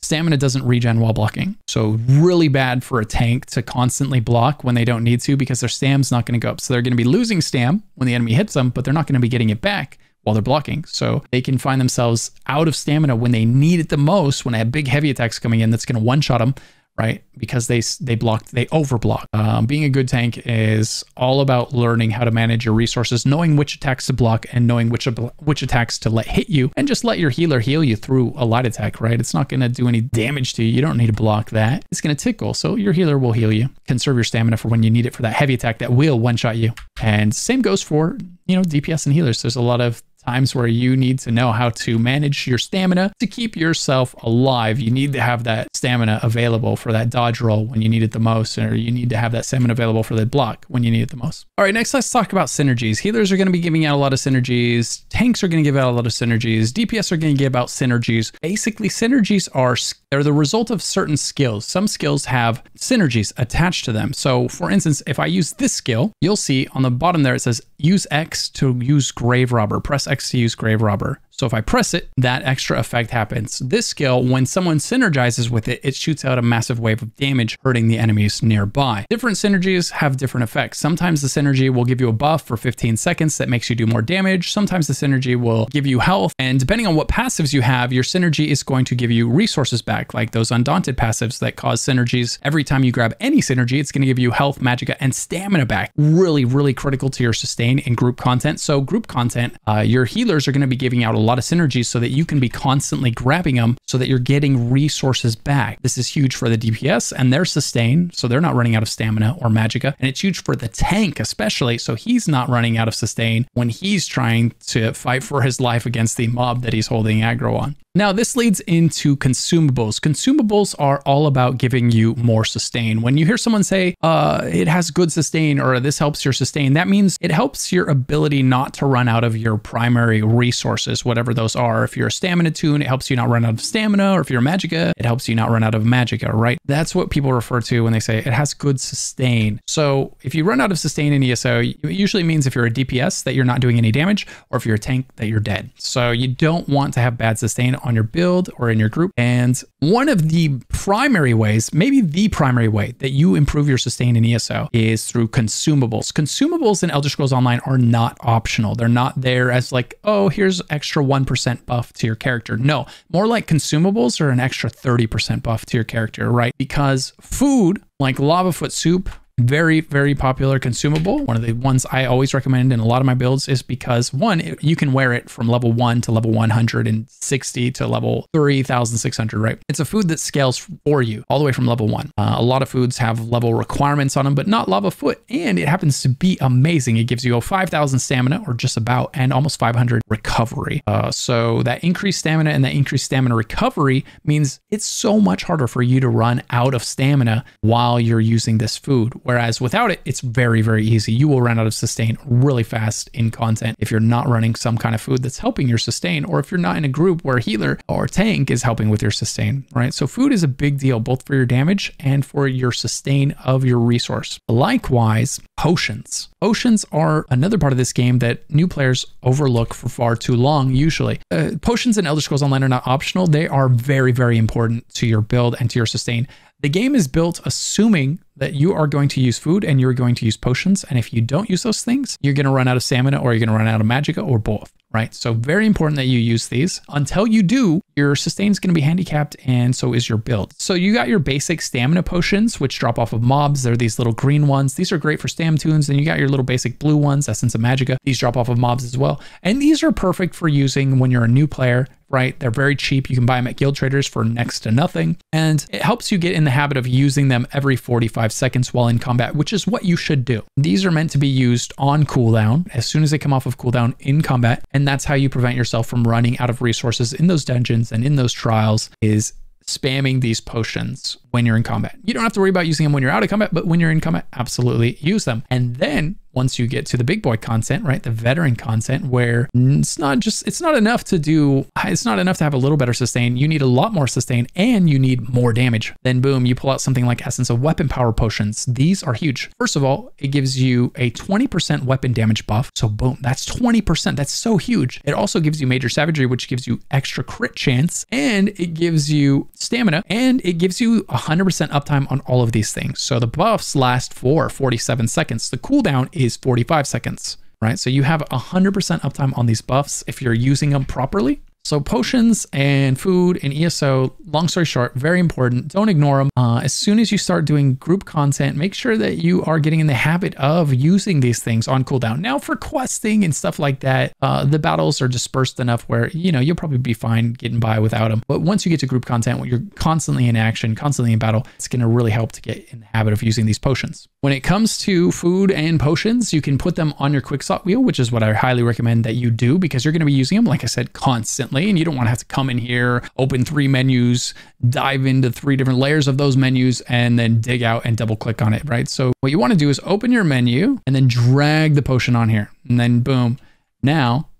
Stamina doesn't regen while blocking. So really bad for a tank to constantly block when they don't need to because their stam's not going to go up. So they're going to be losing stam when the enemy hits them, but they're not going to be getting it back while they're blocking. So they can find themselves out of stamina when they need it the most, when they have big heavy attacks coming in that's going to one-shot them right? Because they they blocked, they overblock. Um, being a good tank is all about learning how to manage your resources, knowing which attacks to block and knowing which which attacks to let hit you, and just let your healer heal you through a light attack, right? It's not going to do any damage to you. You don't need to block that. It's going to tickle, so your healer will heal you. Conserve your stamina for when you need it for that heavy attack that will one shot you. And same goes for you know DPS and healers. There's a lot of times where you need to know how to manage your stamina to keep yourself alive. You need to have that stamina available for that dodge roll when you need it the most, or you need to have that stamina available for the block when you need it the most. All right, next let's talk about synergies. Healers are going to be giving out a lot of synergies. Tanks are going to give out a lot of synergies. DPS are going to give out synergies. Basically, synergies are They're the result of certain skills. Some skills have synergies attached to them. So, for instance, if I use this skill, you'll see on the bottom there it says use X to use Grave Robber, press X to use Grave Robber. So if I press it, that extra effect happens. This skill, when someone synergizes with it, it shoots out a massive wave of damage, hurting the enemies nearby. Different synergies have different effects. Sometimes the synergy will give you a buff for 15 seconds that makes you do more damage. Sometimes the synergy will give you health. And depending on what passives you have, your synergy is going to give you resources back, like those undaunted passives that cause synergies. Every time you grab any synergy, it's going to give you health, magicka, and stamina back. Really, really critical to your sustain in group content. So group content, uh, your healers are going to be giving out a lot of synergies so that you can be constantly grabbing them so that you're getting resources back. This is huge for the DPS and their sustain, so they're not running out of stamina or magicka. And it's huge for the tank, especially, so he's not running out of sustain when he's trying to fight for his life against the mob that he's holding aggro on. Now, this leads into consumables. Consumables are all about giving you more sustain. When you hear someone say, uh, it has good sustain or this helps your sustain, that means it helps your ability not to run out of your primary resources, whatever those are. If you're a stamina toon, it helps you not run out of stamina, or if you're a magicka, it helps you not run out of magicka, right? That's what people refer to when they say it has good sustain. So if you run out of sustain in ESO, it usually means if you're a DPS that you're not doing any damage, or if you're a tank that you're dead. So you don't want to have bad sustain on your build or in your group. And one of the primary ways, maybe the primary way that you improve your sustain in ESO is through consumables. Consumables in Elder Scrolls Online are not optional. They're not there as like, oh, here's extra 1% buff to your character. No, more like consumables are an extra 30% buff to your character, right? Because food like lava foot soup very very popular consumable. One of the ones i always recommend in a lot of my builds is because one you can wear it from level 1 to level 160 to level 3600 right? It's a food that scales for you all the way from level 1 uh, a lot of foods have level requirements on them but not lava foot. And it happens to be amazing. It gives you a 5000 stamina or just about and almost 500 recovery. Uh, so that increased stamina and that increased stamina recovery means it's so much harder for you to run out of stamina while you're using this food Whereas without it, it's very, very easy. You will run out of sustain really fast in content if you're not running some kind of food that's helping your sustain, or if you're not in a group where healer or tank is helping with your sustain, right? So food is a big deal, both for your damage and for your sustain of your resource. Likewise, potions. Potions are another part of this game that new players overlook for far too long, usually. Uh, potions in Elder Scrolls Online are not optional. They are very, very important to your build and to your sustain. The game is built assuming that you are going to use food and you're going to use potions. And if you don't use those things, you're going to run out of stamina or you're going to run out of magicka or both right? So very important that you use these. Until you do, your sustain is going to be handicapped and so is your build. So you got your basic stamina potions, which drop off of mobs. They're these little green ones. These are great for stam toons. And you got your little basic blue ones, Essence of Magicka. These drop off of mobs as well. And these are perfect for using when you're a new player right? They're very cheap. You can buy them at guild traders for next to nothing. And it helps you get in the habit of using them every 45 seconds while in combat, which is what you should do. These are meant to be used on cooldown as soon as they come off of cooldown in combat. And that's how you prevent yourself from running out of resources in those dungeons and in those trials is spamming these potions when you're in combat. You don't have to worry about using them when you're out of combat, but when you're in combat, absolutely use them. And then once you get to the big boy content, right? The veteran content where it's not just, it's not enough to do, it's not enough to have a little better sustain. You need a lot more sustain and you need more damage. Then boom, you pull out something like Essence of Weapon Power Potions. These are huge. First of all, it gives you a 20% weapon damage buff. So boom, that's 20%. That's so huge. It also gives you Major Savagery, which gives you extra crit chance and it gives you stamina and it gives you 100% uptime on all of these things. So the buffs last for 47 seconds. The cooldown is 45 seconds, right? So you have 100% uptime on these buffs if you're using them properly. So potions and food and ESO, long story short, very important. Don't ignore them. Uh, as soon as you start doing group content, make sure that you are getting in the habit of using these things on cooldown. Now for questing and stuff like that, uh, the battles are dispersed enough where, you know, you'll probably be fine getting by without them. But once you get to group content, when you're constantly in action, constantly in battle, it's going to really help to get in the habit of using these potions. When it comes to food and potions, you can put them on your quickslot wheel, which is what I highly recommend that you do because you're going to be using them, like I said, constantly and you don't want to have to come in here, open three menus, dive into three different layers of those menus and then dig out and double click on it, right? So what you want to do is open your menu and then drag the potion on here and then boom. Now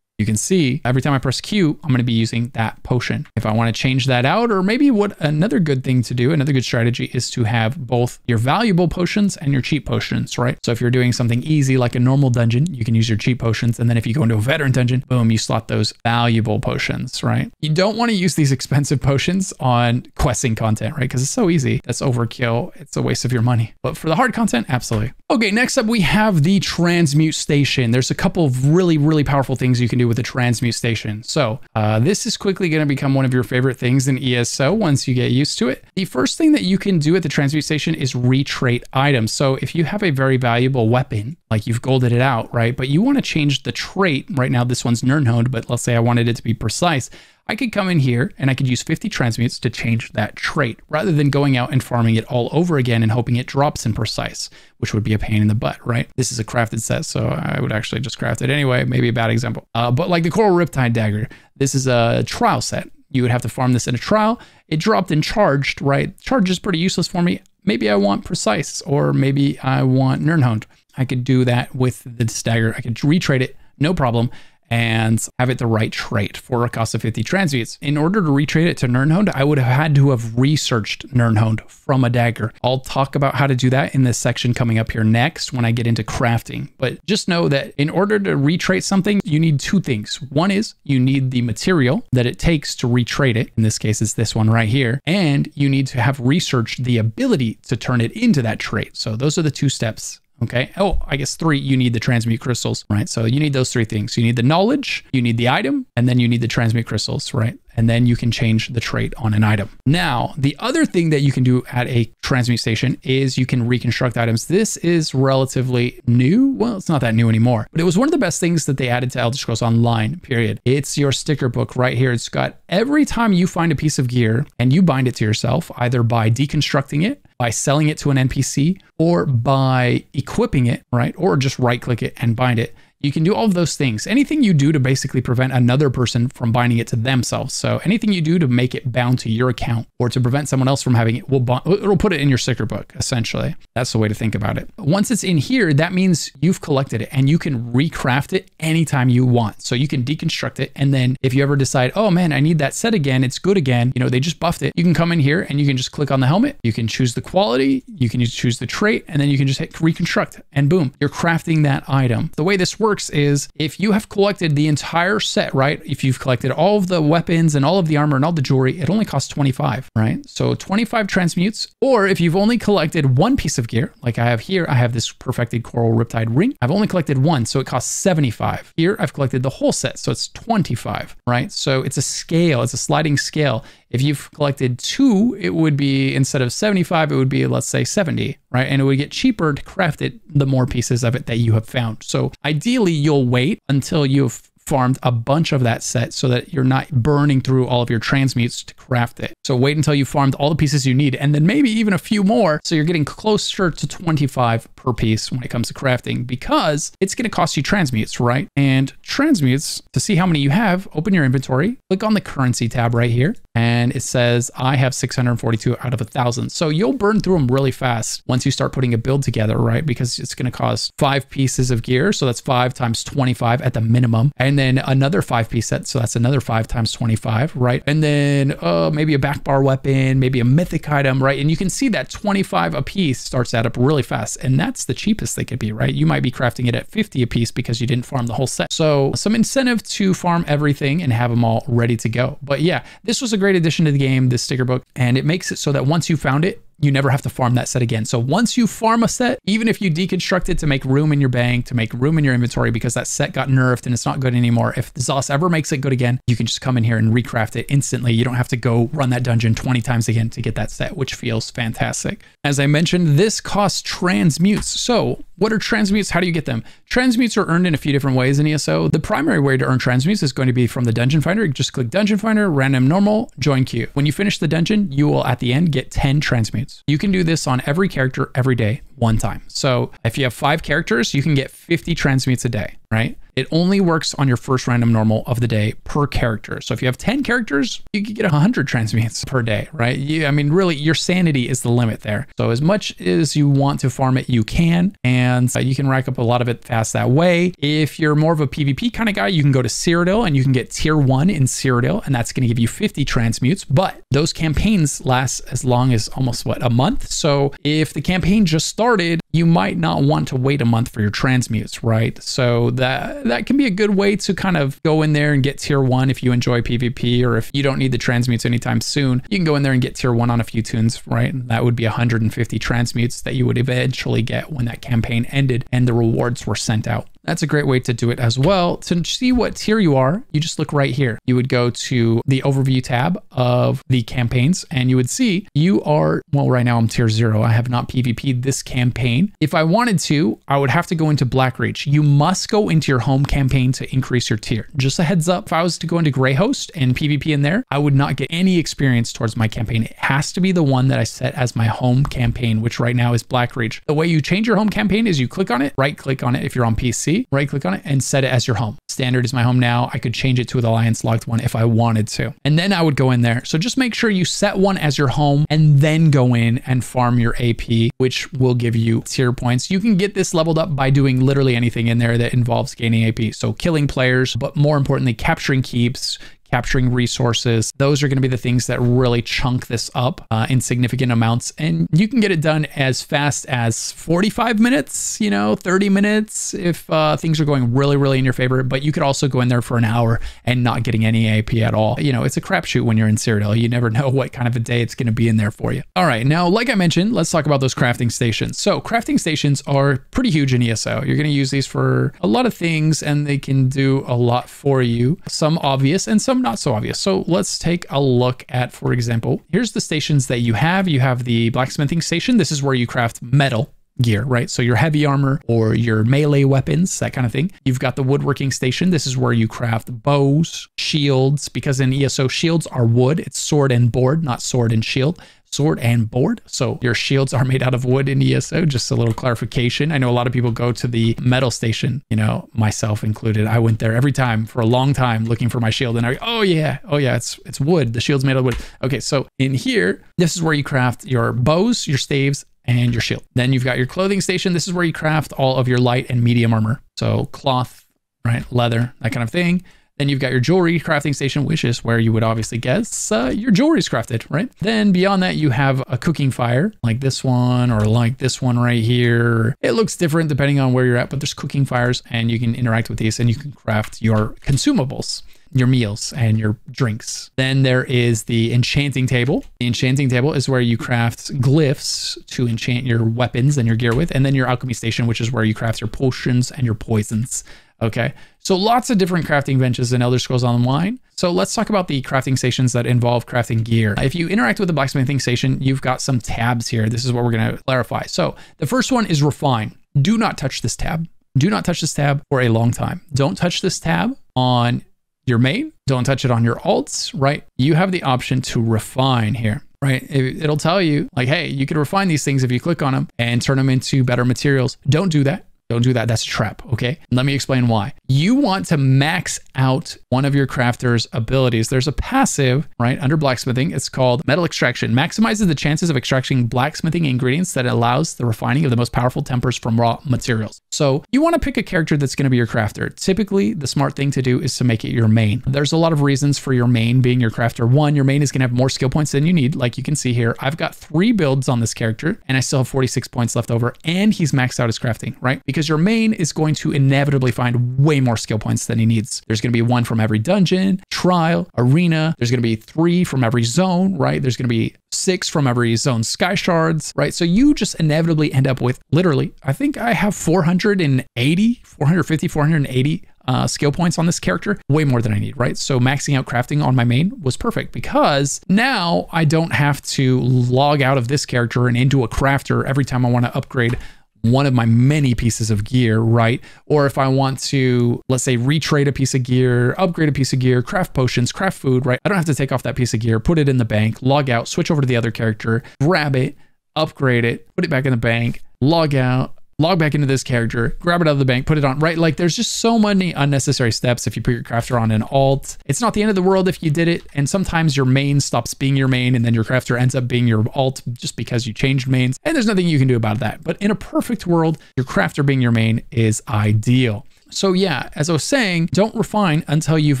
you can see every time I press Q, I'm going to be using that potion. If I want to change that out, or maybe what another good thing to do, another good strategy is to have both your valuable potions and your cheap potions, right? So if you're doing something easy like a normal dungeon, you can use your cheap potions. And then if you go into a veteran dungeon, boom, you slot those valuable potions, right? You don't want to use these expensive potions on questing content, right? Because it's so easy. That's overkill. It's a waste of your money. But for the hard content, absolutely. Okay, next up we have the transmute station. There's a couple of really, really powerful things you can do with the transmute station. So uh, this is quickly going to become one of your favorite things in ESO once you get used to it. The first thing that you can do at the transmute station is retrait items. So if you have a very valuable weapon, like you've golded it out, right? But you want to change the trait. Right now, this one's Nirnhoned, but let's say I wanted it to be precise. I could come in here and I could use 50 transmutes to change that trait rather than going out and farming it all over again and hoping it drops in precise, which would be a pain in the butt, right? This is a crafted set, so I would actually just craft it anyway. Maybe a bad example. Uh, but like the Coral Riptide Dagger, this is a trial set. You would have to farm this in a trial. It dropped and charged, right? Charge is pretty useless for me. Maybe I want precise or maybe I want Nirnhoned. I could do that with the dagger. I could retrait it, no problem and have it the right trait for a cost of 50 transmutes. In order to retrait it to Nirnhoned, I would have had to have researched Nirnhoned from a dagger. I'll talk about how to do that in this section coming up here next when I get into crafting. But just know that in order to retrait something, you need two things. One is you need the material that it takes to retrait it. In this case, it's this one right here. And you need to have researched the ability to turn it into that trait. So those are the two steps Okay. Oh, I guess three, you need the transmute crystals, right? So you need those three things. You need the knowledge, you need the item, and then you need the transmute crystals, right? and then you can change the trait on an item. Now, the other thing that you can do at a transmute station is you can reconstruct items. This is relatively new. Well, it's not that new anymore, but it was one of the best things that they added to Elder Scrolls Online, period. It's your sticker book right here. It's got every time you find a piece of gear and you bind it to yourself, either by deconstructing it, by selling it to an NPC, or by equipping it, right? Or just right click it and bind it you can do all of those things. Anything you do to basically prevent another person from binding it to themselves. So anything you do to make it bound to your account or to prevent someone else from having it will bond, it'll put it in your sticker book essentially. That's the way to think about it. Once it's in here, that means you've collected it and you can recraft it anytime you want. So you can deconstruct it and then if you ever decide, "Oh man, I need that set again. It's good again." You know, they just buffed it. You can come in here and you can just click on the helmet. You can choose the quality, you can choose the trait and then you can just hit reconstruct and boom, you're crafting that item. The way this works works is if you have collected the entire set, right? If you've collected all of the weapons and all of the armor and all the jewelry, it only costs 25, right? So 25 transmutes. Or if you've only collected one piece of gear, like I have here, I have this perfected coral riptide ring. I've only collected one, so it costs 75. Here, I've collected the whole set, so it's 25, right? So it's a scale, it's a sliding scale. If you've collected two, it would be instead of 75, it would be, let's say, 70, right? And it would get cheaper to craft it the more pieces of it that you have found. So ideally, you'll wait until you've farmed a bunch of that set so that you're not burning through all of your transmutes to craft it. So wait until you farmed all the pieces you need and then maybe even a few more so you're getting closer to 25 per piece when it comes to crafting because it's going to cost you transmutes, right? And transmutes, to see how many you have, open your inventory, click on the currency tab right here and it says I have 642 out of a thousand. So you'll burn through them really fast once you start putting a build together, right? Because it's going to cost five pieces of gear. So that's five times 25 at the minimum. And then another five piece set. So that's another five times 25, right? And then uh, maybe a back bar weapon, maybe a mythic item, right? And you can see that 25 a piece starts add up really fast. And that's the cheapest they could be, right? You might be crafting it at 50 a piece because you didn't farm the whole set. So some incentive to farm everything and have them all ready to go. But yeah, this was a great addition to the game, this sticker book, and it makes it so that once you found it, you never have to farm that set again. So once you farm a set, even if you deconstruct it to make room in your bank, to make room in your inventory because that set got nerfed and it's not good anymore, if ZOS ever makes it good again, you can just come in here and recraft it instantly. You don't have to go run that dungeon 20 times again to get that set, which feels fantastic. As I mentioned, this costs transmutes. So what are transmutes? How do you get them? Transmutes are earned in a few different ways in ESO. The primary way to earn transmutes is going to be from the Dungeon Finder. You just click Dungeon Finder, random normal, join queue. When you finish the dungeon, you will at the end get 10 transmutes. You can do this on every character every day, one time. So if you have five characters, you can get 50 transmutes a day, right? It only works on your first random normal of the day per character. So if you have 10 characters, you could get 100 transmutes per day, right? You, I mean, really, your sanity is the limit there. So as much as you want to farm it, you can, and uh, you can rack up a lot of it fast that way. If you're more of a PvP kind of guy, you can go to Cyrodiil and you can get tier one in Cyrodiil, and that's going to give you 50 transmutes. But those campaigns last as long as almost what a month. So if the campaign just started, you might not want to wait a month for your transmutes, right? So that that can be a good way to kind of go in there and get tier one if you enjoy PvP or if you don't need the transmutes anytime soon. You can go in there and get tier one on a few toons, right? And that would be 150 transmutes that you would eventually get when that campaign ended and the rewards were sent out. That's a great way to do it as well. To see what tier you are, you just look right here. You would go to the overview tab of the campaigns and you would see you are, well, right now I'm tier zero. I have not PvP'd this campaign. If I wanted to, I would have to go into Blackreach. You must go into your home campaign to increase your tier. Just a heads up, if I was to go into Grey Host and PvP in there, I would not get any experience towards my campaign. It has to be the one that I set as my home campaign, which right now is Blackreach. The way you change your home campaign is you click on it, right click on it if you're on PC, right click on it and set it as your home. Standard is my home now. I could change it to the Alliance locked one if I wanted to. And then I would go in there. So just make sure you set one as your home and then go in and farm your AP, which will give you tier points. You can get this leveled up by doing literally anything in there that involves gaining AP. So killing players, but more importantly, capturing keeps, capturing resources. Those are going to be the things that really chunk this up uh, in significant amounts. And you can get it done as fast as 45 minutes, you know, 30 minutes if uh, things are going really, really in your favor. But you could also go in there for an hour and not getting any AP at all. You know, it's a crapshoot when you're in Cyrodiil. You never know what kind of a day it's going to be in there for you. All right. Now, like I mentioned, let's talk about those crafting stations. So crafting stations are pretty huge in ESO. You're going to use these for a lot of things and they can do a lot for you. Some obvious and some not so obvious. So let's take a look at, for example, here's the stations that you have. You have the blacksmithing station. This is where you craft metal gear, right? So your heavy armor or your melee weapons, that kind of thing. You've got the woodworking station. This is where you craft bows, shields, because in ESO shields are wood. It's sword and board, not sword and shield sword and board. So your shields are made out of wood in ESO. Just a little clarification. I know a lot of people go to the metal station, you know, myself included. I went there every time for a long time looking for my shield. And I, oh yeah, oh yeah, it's it's wood. The shield's made out of wood. Okay, so in here, this is where you craft your bows, your staves, and your shield. Then you've got your clothing station. This is where you craft all of your light and medium armor. So cloth, right, leather, that kind of thing. Then you've got your jewelry crafting station, which is where you would obviously guess uh, your jewelry's crafted, right? Then beyond that, you have a cooking fire like this one or like this one right here. It looks different depending on where you're at, but there's cooking fires and you can interact with these and you can craft your consumables your meals and your drinks. Then there is the enchanting table. The enchanting table is where you craft glyphs to enchant your weapons and your gear with. And then your alchemy station, which is where you craft your potions and your poisons. Okay, so lots of different crafting benches in Elder Scrolls Online. So let's talk about the crafting stations that involve crafting gear. If you interact with the blacksmithing station, you've got some tabs here. This is what we're going to clarify. So the first one is refine. Do not touch this tab. Do not touch this tab for a long time. Don't touch this tab on your main. Don't touch it on your alts, right? You have the option to refine here right? It'll tell you like, hey, you can refine these things if you click on them and turn them into better materials. Don't do that. Don't do that. That's a trap. Okay. Let me explain why. You want to max out one of your crafter's abilities. There's a passive, right, under blacksmithing. It's called metal extraction. Maximizes the chances of extracting blacksmithing ingredients that allows the refining of the most powerful tempers from raw materials. So you want to pick a character that's going to be your crafter. Typically, the smart thing to do is to make it your main. There's a lot of reasons for your main being your crafter. One, your main is going to have more skill points than you need. Like you can see here, I've got three builds on this character and I still have 46 points left over and he's maxed out his crafting, right? Because because your main is going to inevitably find way more skill points than he needs. There's going to be one from every dungeon, trial, arena. There's going to be three from every zone, right? There's going to be six from every zone sky shards, right? So you just inevitably end up with literally, I think I have 480, 450, 480 uh, skill points on this character, way more than I need, right? So maxing out crafting on my main was perfect because now I don't have to log out of this character and into a crafter every time I want to upgrade one of my many pieces of gear, right? Or if I want to, let's say, retrait a piece of gear, upgrade a piece of gear, craft potions, craft food, right? I don't have to take off that piece of gear, put it in the bank, log out, switch over to the other character, grab it, upgrade it, put it back in the bank, log out, log back into this character, grab it out of the bank, put it on, right? Like there's just so many unnecessary steps if you put your crafter on an alt. It's not the end of the world if you did it. And sometimes your main stops being your main and then your crafter ends up being your alt just because you changed mains. And there's nothing you can do about that. But in a perfect world, your crafter being your main is ideal. So yeah, as I was saying, don't refine until you've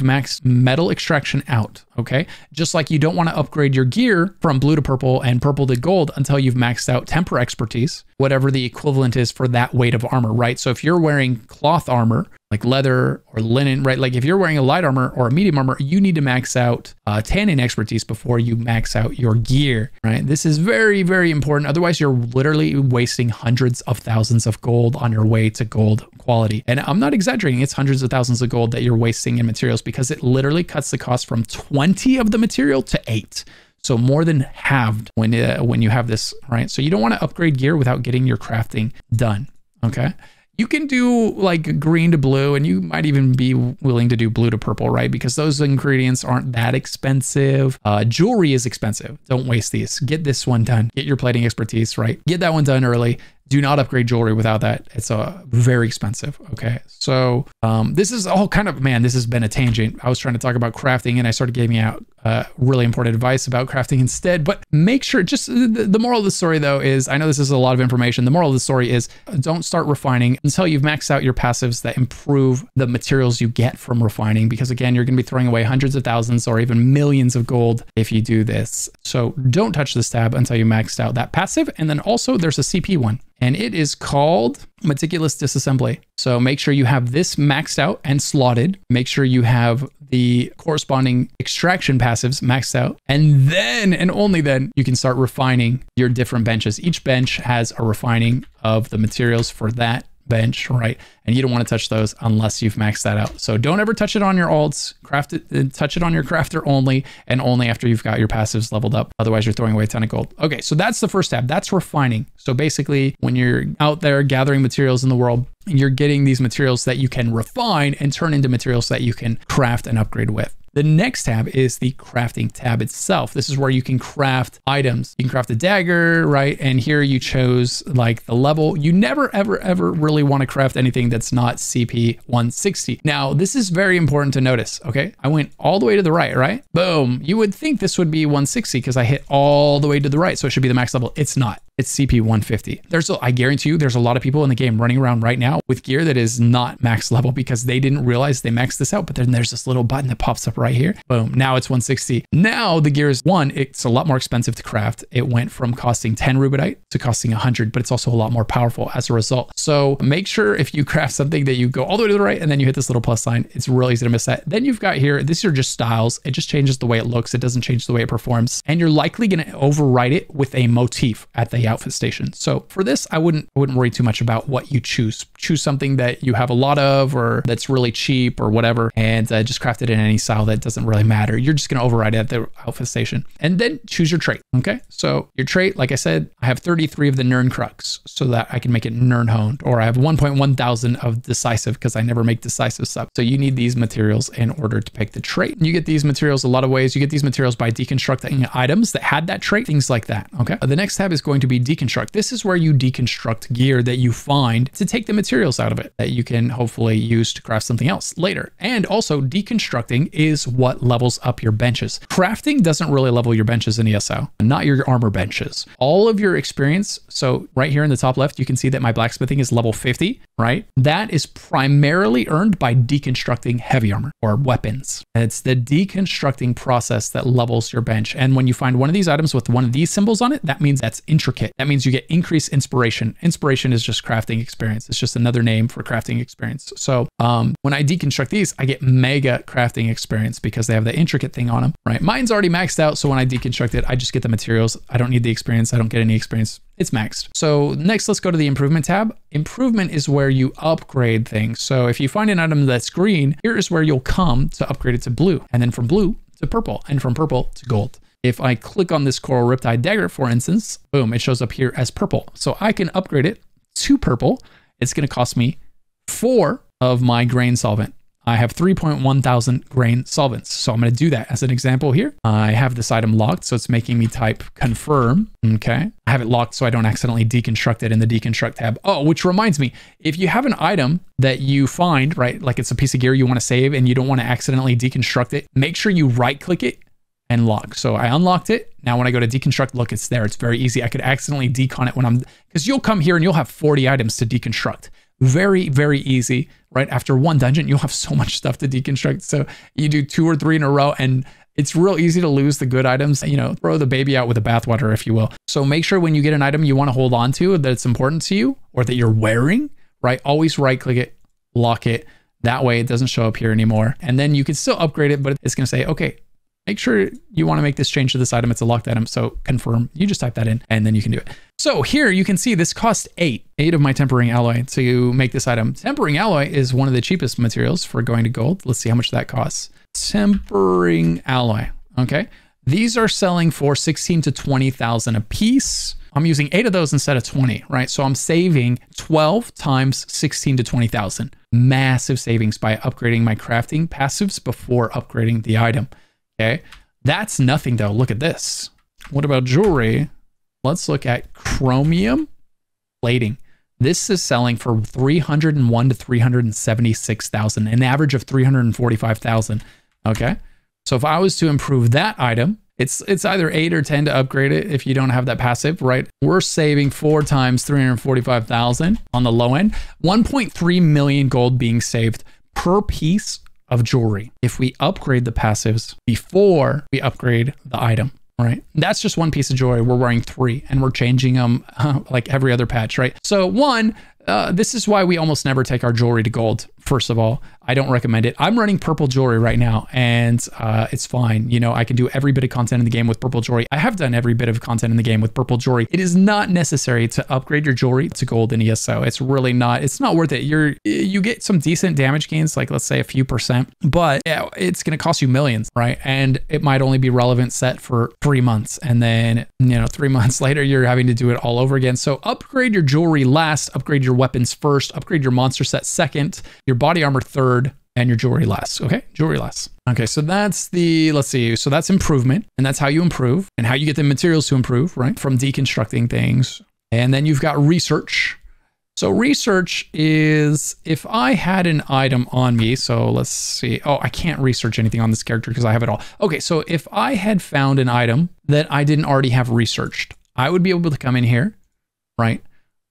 maxed metal extraction out, okay? Just like you don't want to upgrade your gear from blue to purple and purple to gold until you've maxed out temper expertise, whatever the equivalent is for that weight of armor, right? So if you're wearing cloth armor, like leather or linen, right? Like if you're wearing a light armor or a medium armor, you need to max out uh, tanning expertise before you max out your gear, right? This is very, very important. Otherwise, you're literally wasting hundreds of thousands of gold on your way to gold quality. And I'm not exaggerating, it's hundreds of thousands of gold that you're wasting in materials because it literally cuts the cost from 20 of the material to eight. So more than halved when uh, when you have this, right? So you don't want to upgrade gear without getting your crafting done. Okay. You can do like green to blue, and you might even be willing to do blue to purple, right? Because those ingredients aren't that expensive. Uh, jewelry is expensive. Don't waste these. Get this one done. Get your plating expertise, right? Get that one done early do not upgrade jewelry without that. It's uh, very expensive. Okay. So um, this is all kind of, man, this has been a tangent. I was trying to talk about crafting and I started giving out uh, really important advice about crafting instead. But make sure, just the, the moral of the story though is I know this is a lot of information. The moral of the story is don't start refining until you've maxed out your passives that improve the materials you get from refining. Because again, you're going to be throwing away hundreds of thousands or even millions of gold if you do this. So don't touch this tab until you maxed out that passive. And then also there's a CP one and it is called meticulous disassembly. So make sure you have this maxed out and slotted. Make sure you have the corresponding extraction passives maxed out. And then, and only then, you can start refining your different benches. Each bench has a refining of the materials for that bench, right? And you don't want to touch those unless you've maxed that out. So don't ever touch it on your alts, craft it, uh, touch it on your crafter only, and only after you've got your passives leveled up. Otherwise, you're throwing away a ton of gold. Okay, so that's the first tab. That's refining. So basically, when you're out there gathering materials in the world, you're getting these materials that you can refine and turn into materials that you can craft and upgrade with. The next tab is the crafting tab itself. This is where you can craft items. You can craft a dagger, right? And here you chose like the level. You never, ever, ever really want to craft anything that's not CP 160. Now, this is very important to notice, okay? I went all the way to the right, right? Boom. You would think this would be 160 because I hit all the way to the right. So it should be the max level. It's not it's CP 150. There's, a, I guarantee you, there's a lot of people in the game running around right now with gear that is not max level because they didn't realize they maxed this out. But then there's this little button that pops up right here. Boom. Now it's 160. Now the gear is one, it's a lot more expensive to craft. It went from costing 10 rubedite to costing 100, but it's also a lot more powerful as a result. So make sure if you craft something that you go all the way to the right and then you hit this little plus sign, it's really easy to miss that. Then you've got here, these are just styles. It just changes the way it looks. It doesn't change the way it performs. And you're likely going to overwrite it with a motif at the outfit station. So for this, I wouldn't I wouldn't worry too much about what you choose. Choose something that you have a lot of or that's really cheap or whatever, and uh, just craft it in any style that doesn't really matter. You're just going to override it at the outfit station. And then choose your trait. Okay. So your trait, like I said, I have 33 of the Nirncrux so that I can make it Nirnhoned, or I have 1.1 thousand of decisive because I never make decisive stuff. So you need these materials in order to pick the trait. You get these materials a lot of ways. You get these materials by deconstructing items that had that trait, things like that. Okay. The next tab is going to be deconstruct. This is where you deconstruct gear that you find to take the materials out of it that you can hopefully use to craft something else later. And also deconstructing is what levels up your benches. Crafting doesn't really level your benches in ESO, not your armor benches. All of your experience, so right here in the top left, you can see that my blacksmithing is level 50, right? That is primarily earned by deconstructing heavy armor or weapons. It's the deconstructing process that levels your bench. And when you find one of these items with one of these symbols on it, that means that's intricate. That means you get increased inspiration. Inspiration is just crafting experience. It's just another name for crafting experience. So um, when I deconstruct these, I get mega crafting experience because they have the intricate thing on them, right? Mine's already maxed out. So when I deconstruct it, I just get the materials. I don't need the experience. I don't get any experience. It's maxed. So next, let's go to the improvement tab. Improvement is where you upgrade things. So if you find an item that's green, here is where you'll come to upgrade it to blue. And then from blue to purple and from purple to gold. If I click on this Coral Riptide Dagger, for instance, boom, it shows up here as purple. So I can upgrade it to purple. It's going to cost me four of my grain solvent. I have 3.1 thousand grain solvents. So I'm going to do that as an example here. I have this item locked, so it's making me type confirm. Okay. I have it locked so I don't accidentally deconstruct it in the deconstruct tab. Oh, which reminds me, if you have an item that you find, right, like it's a piece of gear you want to save and you don't want to accidentally deconstruct it, make sure you right click it and lock. So I unlocked it. Now when I go to deconstruct, look, it's there. It's very easy. I could accidentally decon it when I'm, because you'll come here and you'll have 40 items to deconstruct. Very, very easy, right? After one dungeon, you'll have so much stuff to deconstruct. So you do two or three in a row and it's real easy to lose the good items, you know, throw the baby out with the bathwater, if you will. So make sure when you get an item you want to hold on to that it's important to you or that you're wearing, right? Always right click it, lock it. That way it doesn't show up here anymore. And then you can still upgrade it, but it's going to say, okay, make sure you want to make this change to this item. It's a locked item. So confirm, you just type that in and then you can do it. So here you can see this cost eight, eight of my tempering alloy to make this item. Tempering alloy is one of the cheapest materials for going to gold. Let's see how much that costs. Tempering alloy. Okay. These are selling for 16 to 20,000 a piece. I'm using eight of those instead of 20, right? So I'm saving 12 times 16 to 20,000. Massive savings by upgrading my crafting passives before upgrading the item. Okay. That's nothing though. Look at this. What about jewelry? Let's look at chromium plating. This is selling for 301 to 376,000, an average of 345,000. Okay. So if I was to improve that item, it's it's either 8 or 10 to upgrade it if you don't have that passive, right? We're saving 4 times 345,000 on the low end. 1.3 million gold being saved per piece of jewelry if we upgrade the passives before we upgrade the item right? That's just one piece of jewelry. We're wearing three and we're changing them like every other patch, right? So one, uh, this is why we almost never take our jewelry to gold. First of all, I don't recommend it. I'm running purple jewelry right now and uh, it's fine. You know, I can do every bit of content in the game with purple jewelry. I have done every bit of content in the game with purple jewelry. It is not necessary to upgrade your jewelry to gold in ESO. It's really not, it's not worth it. You're, you get some decent damage gains, like let's say a few percent, but it's going to cost you millions, right? And it might only be relevant set for three months. And then, you know, three months later, you're having to do it all over again. So upgrade your jewelry last, upgrade your weapons first, upgrade your monster set second, your body armor third, and your jewelry less. Okay, jewelry less. Okay, so that's the, let's see, so that's improvement, and that's how you improve and how you get the materials to improve, right? From deconstructing things. And then you've got research. So research is if I had an item on me, so let's see. Oh, I can't research anything on this character because I have it all. Okay, so if I had found an item that I didn't already have researched, I would be able to come in here, right?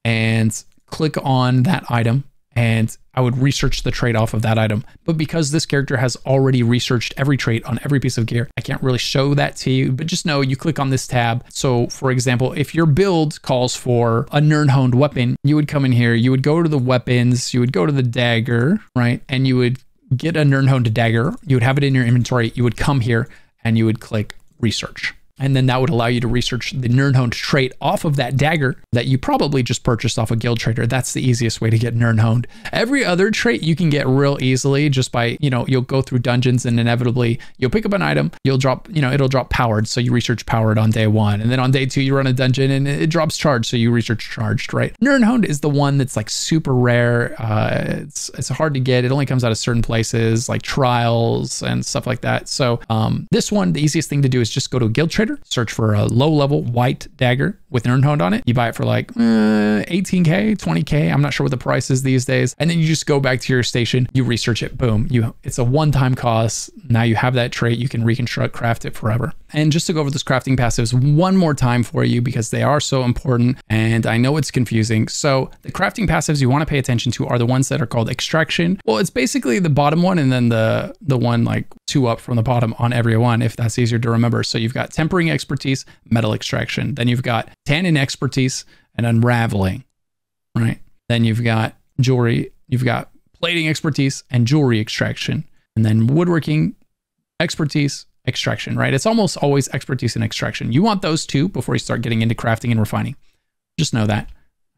And click on that item and I would research the trade off of that item. But because this character has already researched every trait on every piece of gear, I can't really show that to you, but just know you click on this tab. So for example, if your build calls for a Nirnhoned weapon, you would come in here, you would go to the weapons, you would go to the dagger, right? And you would get a Nirnhoned dagger, you would have it in your inventory, you would come here and you would click research. And then that would allow you to research the Nirnhoned trait off of that dagger that you probably just purchased off a guild trader. That's the easiest way to get Nirnhoned. Every other trait you can get real easily just by, you know, you'll go through dungeons and inevitably you'll pick up an item, you'll drop, you know, it'll drop powered. So you research powered on day one. And then on day two, you run a dungeon and it drops charged. So you research charged, right? Nirnhoned is the one that's like super rare. Uh, it's, it's hard to get. It only comes out of certain places like trials and stuff like that. So um, this one, the easiest thing to do is just go to a guild trader search for a low level white dagger with Nirnhoned on it. You buy it for like uh, 18K, 20K. I'm not sure what the price is these days. And then you just go back to your station, you research it, boom. You It's a one time cost. Now you have that trait, you can reconstruct, craft it forever. And just to go over those crafting passives one more time for you because they are so important and I know it's confusing. So the crafting passives you want to pay attention to are the ones that are called extraction. Well, it's basically the bottom one and then the the one like two up from the bottom on every one if that's easier to remember. So you've got tempering expertise, metal extraction. Then you've got tanning expertise and unraveling, right? Then you've got jewelry, you've got plating expertise and jewelry extraction. And then woodworking expertise, extraction, right? It's almost always expertise and extraction. You want those two before you start getting into crafting and refining. Just know that.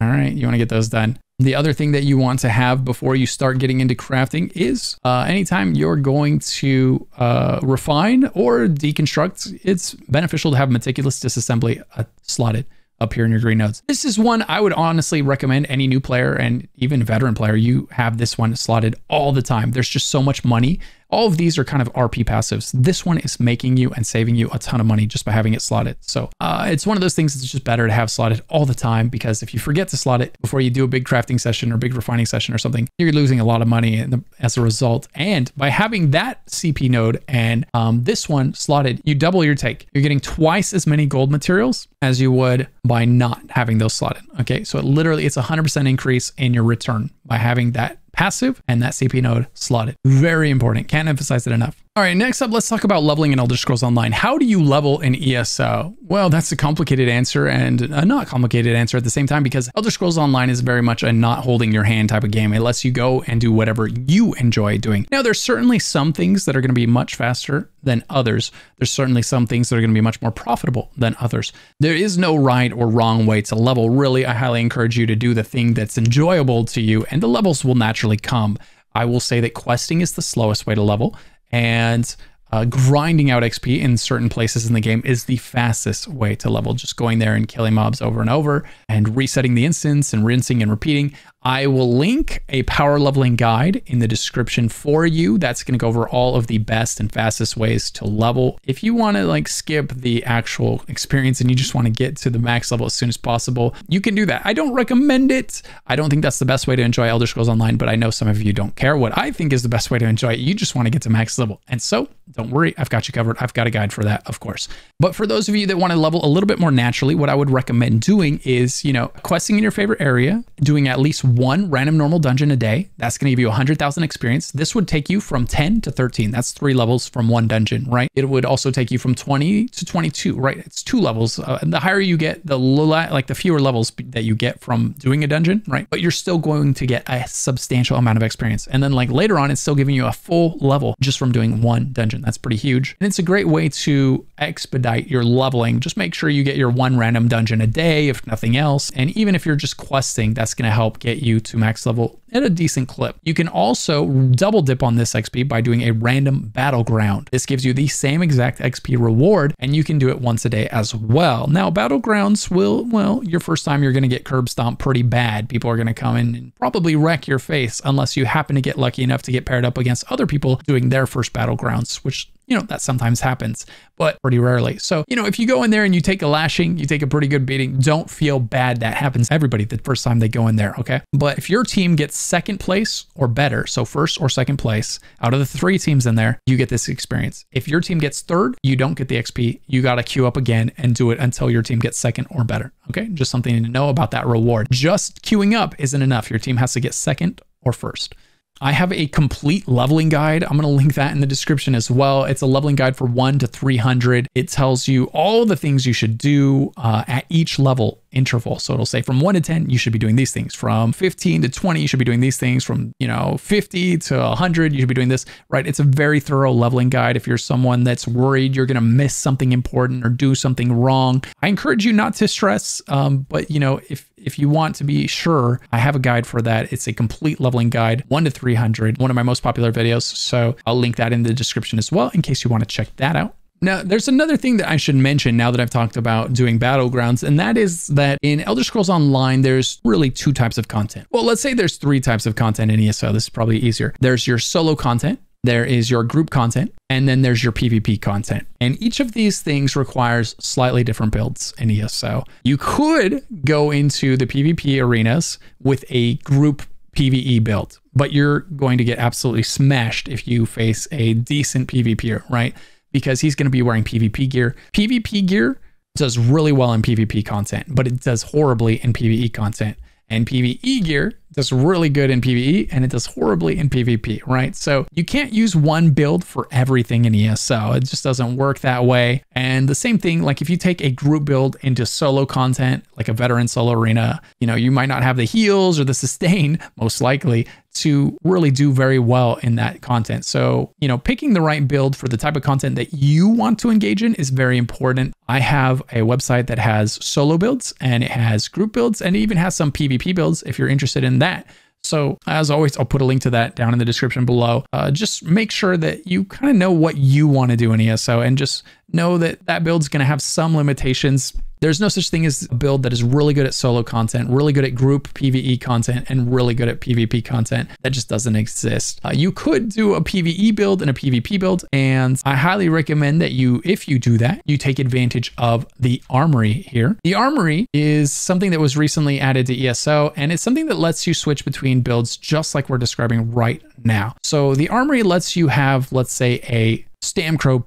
All right, you want to get those done. The other thing that you want to have before you start getting into crafting is uh, anytime you're going to uh, refine or deconstruct, it's beneficial to have meticulous disassembly uh, slotted. up here in your green nodes. This is one I would honestly recommend any new player and even veteran player. You have this one slotted all the time. There's just so much money all of these are kind of RP passives. This one is making you and saving you a ton of money just by having it slotted. So uh, it's one of those things that's just better to have slotted all the time because if you forget to slot it before you do a big crafting session or big refining session or something, you're losing a lot of money as a result. And by having that CP node and um, this one slotted, you double your take. You're getting twice as many gold materials as you would by not having those slotted. Okay, so it literally it's a 100% increase in your return by having that passive and that CP node slotted. Very important. Can't emphasize it enough. All right, next up, let's talk about leveling in Elder Scrolls Online. How do you level in ESO? Well, that's a complicated answer and a not complicated answer at the same time because Elder Scrolls Online is very much a not holding your hand type of game. It lets you go and do whatever you enjoy doing. Now, there's certainly some things that are going to be much faster than others. There's certainly some things that are going to be much more profitable than others. There is no right or wrong way to level. Really, I highly encourage you to do the thing that's enjoyable to you, and the levels will naturally come. I will say that questing is the slowest way to level and uh, grinding out XP in certain places in the game is the fastest way to level. Just going there and killing mobs over and over and resetting the instance and rinsing and repeating. I will link a power leveling guide in the description for you. That's going to go over all of the best and fastest ways to level. If you want to like skip the actual experience and you just want to get to the max level as soon as possible, you can do that. I don't recommend it. I don't think that's the best way to enjoy Elder Scrolls Online, but I know some of you don't care what I think is the best way to enjoy it. You just want to get to max level. And so don't worry, I've got you covered. I've got a guide for that, of course. But for those of you that want to level a little bit more naturally, what I would recommend doing is, you know, questing in your favorite area, doing at least one random normal dungeon a day. That's going to give you 100,000 experience. This would take you from 10 to 13. That's three levels from one dungeon, right? It would also take you from 20 to 22, right? It's two levels. Uh, the higher you get, the like the fewer levels that you get from doing a dungeon, right? But you're still going to get a substantial amount of experience. And then like later on, it's still giving you a full level just from doing one dungeon. That's pretty huge. And it's a great way to expedite your leveling. Just make sure you get your one random dungeon a day, if nothing else. And even if you're just questing, that's going to help get you to max level at a decent clip. You can also double dip on this XP by doing a random battleground. This gives you the same exact XP reward and you can do it once a day as well. Now, battlegrounds will, well, your first time you're going to get curb stomped pretty bad. People are to come in and probably wreck your face unless you happen to get lucky enough to get paired up against other people doing their first battlegrounds, which you know, that sometimes happens, but pretty rarely. So, you know, if you go in there and you take a lashing, you take a pretty good beating, don't feel bad. That happens everybody the first time they go in there. Okay. But if your team gets second place or better, so first or second place out of the three teams in there, you get this experience. If your team gets third, you don't get the XP. You got to queue up again and do it until your team gets second or better. Okay. Just something to know about that reward. Just queuing up isn't enough. Your team has to get second or first. I have a complete leveling guide. I'm going to link that in the description as well. It's a leveling guide for 1 to 300. It tells you all the things you should do uh, at each level interval. So it'll say from 1 to 10, you should be doing these things. From 15 to 20, you should be doing these things. From, you know, 50 to 100, you should be doing this, right? It's a very thorough leveling guide. If you're someone that's worried you're going to miss something important or do something wrong, I encourage you not to stress. Um, but, you know, if if you want to be sure, I have a guide for that. It's a complete leveling guide, 1 to 300, one of my most popular videos. So I'll link that in the description as well in case you want to check that out. Now, there's another thing that I should mention now that I've talked about doing battlegrounds, and that is that in Elder Scrolls Online, there's really two types of content. Well, let's say there's three types of content in ESO. This is probably easier. There's your solo content, there is your group content, and then there's your PvP content. And each of these things requires slightly different builds in ESO. You could go into the PvP arenas with a group PvE build, but you're going to get absolutely smashed if you face a decent PvPer, right? Because he's going to be wearing PvP gear. PvP gear does really well in PvP content, but it does horribly in PvE content. And PvE gear does really good in PvE and it does horribly in PvP, right? So you can't use one build for everything in ESO. It just doesn't work that way. And the same thing, like if you take a group build into solo content, like a veteran solo arena, you know, you might not have the heals or the sustain, most likely, to really do very well in that content. So, you know, picking the right build for the type of content that you want to engage in is very important. I have a website that has solo builds and it has group builds and it even has some PvP builds if you're interested in that. So, as always, I'll put a link to that down in the description below. Uh, just make sure that you kind of know what you want to do in ESO and just know that that build's going to have some limitations There's no such thing as a build that is really good at solo content, really good at group PvE content, and really good at PvP content. That just doesn't exist. Uh, you could do a PvE build and a PvP build, and I highly recommend that you, if you do that, you take advantage of the armory here. The armory is something that was recently added to ESO, and it's something that lets you switch between builds just like we're describing right now. So the armory lets you have, let's say, a Stamcro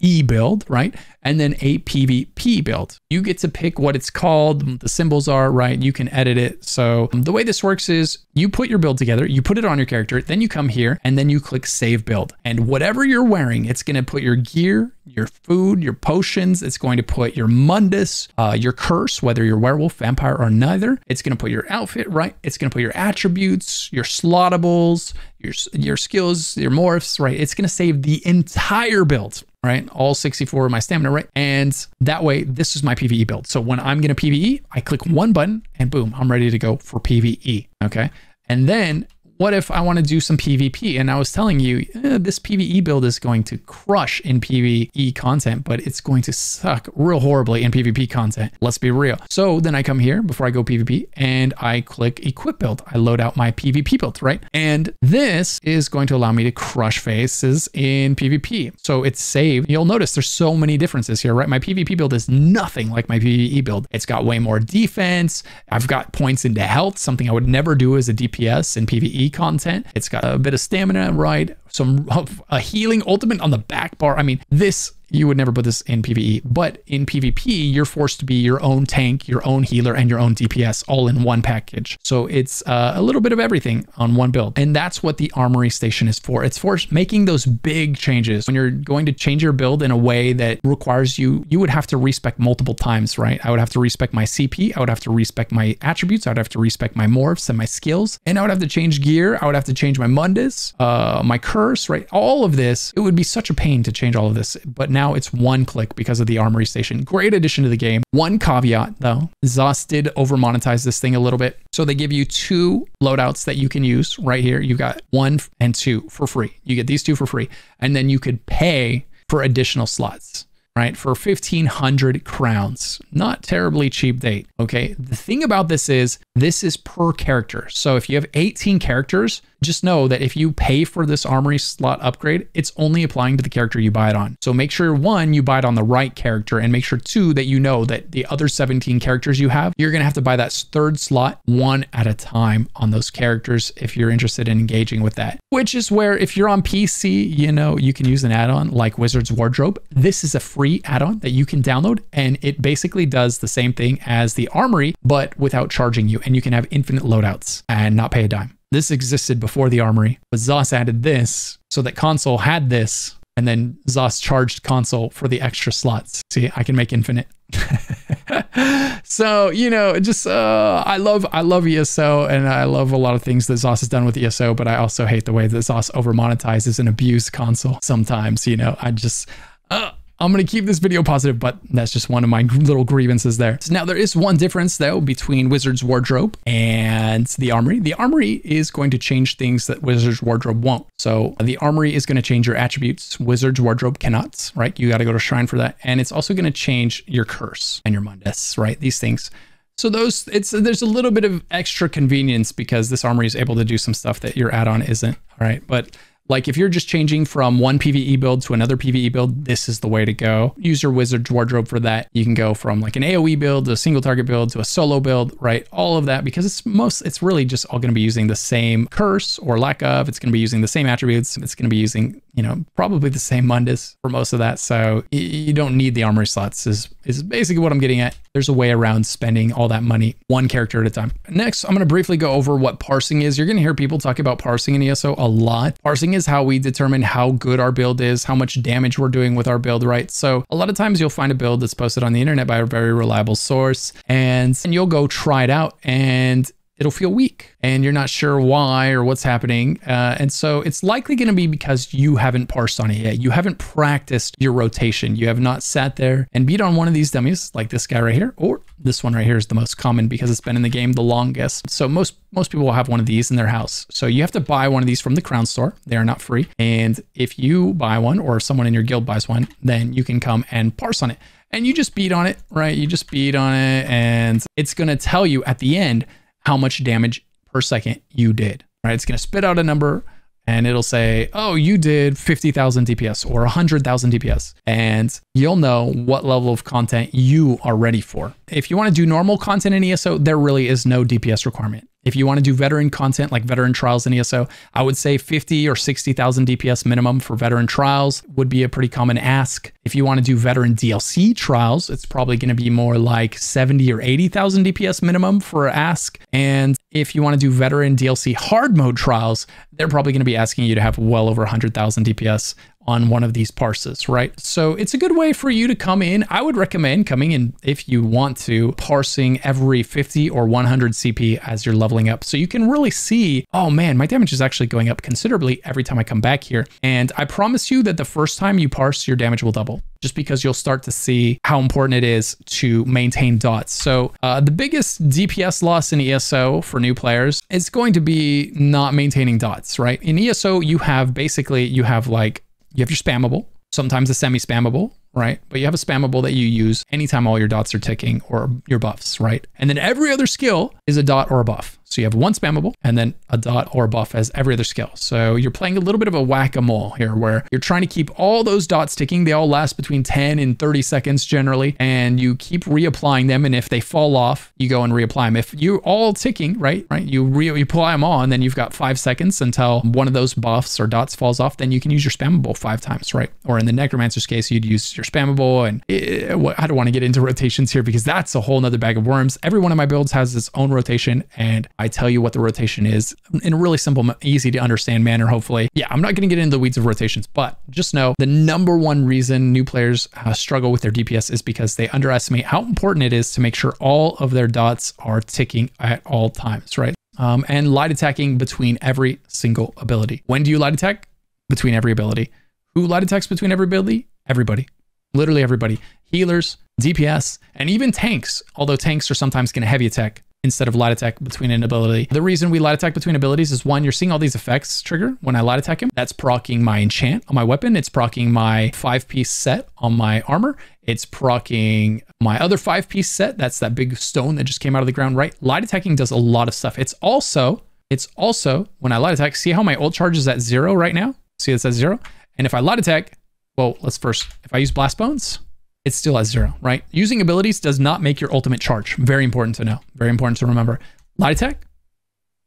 PvE build, right? and then a PvP build. You get to pick what it's called, the symbols are, right? You can edit it. So um, the way this works is you put your build together, you put it on your character, then you come here and then you click save build. And whatever you're wearing, it's going to put your gear, your food, your potions, it's going to put your mundus, uh, your curse, whether you're werewolf, vampire, or neither. It's going to put your outfit, right? It's going to put your attributes, your slottables, your, your skills, your morphs, right? It's going to save the entire build right? All 64 of my stamina, right? And that way, this is my PvE build. So when I'm going to PvE, I click one button and boom, I'm ready to go for PvE. Okay. And then what if I want to do some PvP? And I was telling you, eh, this PvE build is going to crush in PvE content, but it's going to suck real horribly in PvP content. Let's be real. So then I come here before I go PvP and I click equip build. I load out my PvP build, right? And this is going to allow me to crush faces in PvP. So it's saved. You'll notice there's so many differences here, right? My PvP build is nothing like my PvE build. It's got way more defense. I've got points into health, something I would never do as a DPS in PvE content. It's got a bit of stamina, right? Some a healing ultimate on the back bar. I mean, this you would never put this in PvE, but in PvP, you're forced to be your own tank, your own healer, and your own DPS all in one package. So it's uh, a little bit of everything on one build. And that's what the Armory Station is for. It's for making those big changes. When you're going to change your build in a way that requires you, you would have to respec multiple times, right? I would have to respec my CP, I would have to respec my attributes, I would have to respec my morphs and my skills, and I would have to change gear, I would have to change my mundus, uh, my curse, right? All of this, it would be such a pain to change all of this. But now now it's one click because of the Armory Station. Great addition to the game. One caveat though, ZOS did over monetize this thing a little bit. So they give you two loadouts that you can use right here. You got one and two for free. You get these two for free. And then you could pay for additional slots right? For 1500 crowns. Not terribly cheap date. Okay. The thing about this is this is per character. So if you have 18 characters, just know that if you pay for this armory slot upgrade, it's only applying to the character you buy it on. So make sure one, you buy it on the right character and make sure two, that you know that the other 17 characters you have, you're going to have to buy that third slot one at a time on those characters if you're interested in engaging with that. Which is where if you're on PC, you know, you can use an add-on like Wizard's Wardrobe. This is a free add-on that you can download and it basically does the same thing as the armory, but without charging you. And you can have infinite loadouts and not pay a dime. This existed before the armory, but ZOS added this so that console had this, and then ZOS charged console for the extra slots. See, I can make infinite. so you know, just uh, I love I love ESO, and I love a lot of things that ZOS has done with ESO, but I also hate the way that ZOS over monetizes and abuses console sometimes. You know, I just. Uh, I'm going to keep this video positive, but that's just one of my little grievances there. So now there is one difference though between Wizard's Wardrobe and the Armory. The Armory is going to change things that Wizard's Wardrobe won't. So the Armory is going to change your attributes. Wizard's Wardrobe cannot, right? You got to go to Shrine for that. And it's also going to change your curse and your mundus, right? These things. So those, it's there's a little bit of extra convenience because this armory is able to do some stuff that your add-on isn't, all right? But like if you're just changing from one PvE build to another PvE build, this is the way to go. Use your wizard's wardrobe for that. You can go from like an AoE build to a single target build to a solo build, right? All of that because it's most, it's really just all going to be using the same curse or lack of. It's going to be using the same attributes. It's going to be using, you know, probably the same mundus for most of that. So you don't need the armory slots is, is basically what I'm getting at. There's a way around spending all that money one character at a time. Next, I'm going to briefly go over what parsing is. You're going to hear people talk about parsing in ESO a lot. Parsing is how we determine how good our build is, how much damage we're doing with our build, right? So a lot of times you'll find a build that's posted on the internet by a very reliable source and, and you'll go try it out and it'll feel weak and you're not sure why or what's happening. Uh, and so it's likely going to be because you haven't parsed on it yet. You haven't practiced your rotation. You have not sat there and beat on one of these dummies like this guy right here or This one right here is the most common because it's been in the game the longest. So most most people will have one of these in their house. So you have to buy one of these from the Crown Store. They are not free. And if you buy one or someone in your guild buys one, then you can come and parse on it. And you just beat on it, right? You just beat on it and it's going to tell you at the end how much damage per second you did, right? It's going to spit out a number and it'll say, oh, you did 50,000 DPS or 100,000 DPS. And you'll know what level of content you are ready for. If you want to do normal content in ESO, there really is no DPS requirement. If you want to do veteran content like veteran trials in ESO, I would say 50 or 60,000 DPS minimum for veteran trials would be a pretty common ask. If you want to do veteran DLC trials, it's probably going to be more like 70 or 80,000 DPS minimum for ask. And if you want to do veteran DLC hard mode trials, they're probably going to be asking you to have well over 100,000 DPS on one of these parses, right? So it's a good way for you to come in. I would recommend coming in if you want to, parsing every 50 or 100 CP as you're leveling up. So you can really see, oh man, my damage is actually going up considerably every time I come back here. And I promise you that the first time you parse, your damage will double just because you'll start to see how important it is to maintain dots. So uh, the biggest DPS loss in ESO for new players is going to be not maintaining dots, right? In ESO, you have basically, you have like you have your spammable, sometimes the semi-spammable, right? But you have a spammable that you use anytime all your dots are ticking or your buffs, right? And then every other skill is a dot or a buff. So you have one spammable and then a dot or a buff as every other skill. So you're playing a little bit of a whack-a-mole here where you're trying to keep all those dots ticking. They all last between 10 and 30 seconds generally, and you keep reapplying them. And if they fall off, you go and reapply them. If you're all ticking, right, right, you re you apply them on, then you've got five seconds until one of those buffs or dots falls off. Then you can use your spammable five times, right? Or in the necromancer's case, you'd use your spammable. And it, I don't want to get into rotations here because that's a whole nother bag of worms. Every one of my builds has its own rotation, and I tell you what the rotation is in a really simple, easy to understand manner, hopefully. Yeah, I'm not going to get into the weeds of rotations, but just know the number one reason new players uh, struggle with their DPS is because they underestimate how important it is to make sure all of their dots are ticking at all times, right? Um, and light attacking between every single ability. When do you light attack? Between every ability. Who light attacks between every ability? Everybody. Literally everybody. Healers, DPS, and even tanks, although tanks are sometimes going to heavy attack instead of light attack between an ability. The reason we light attack between abilities is one, you're seeing all these effects trigger when I light attack him. That's procking my enchant on my weapon. It's procking my five piece set on my armor. It's procking my other five piece set. That's that big stone that just came out of the ground, right? Light attacking does a lot of stuff. It's also, it's also when I light attack, see how my ult charge is at zero right now? See it's at zero? And if I light attack, well, let's first, if I use blast bones, it's still at zero, right? Using abilities does not make your ultimate charge. Very important to know. Very important to remember. Light attack.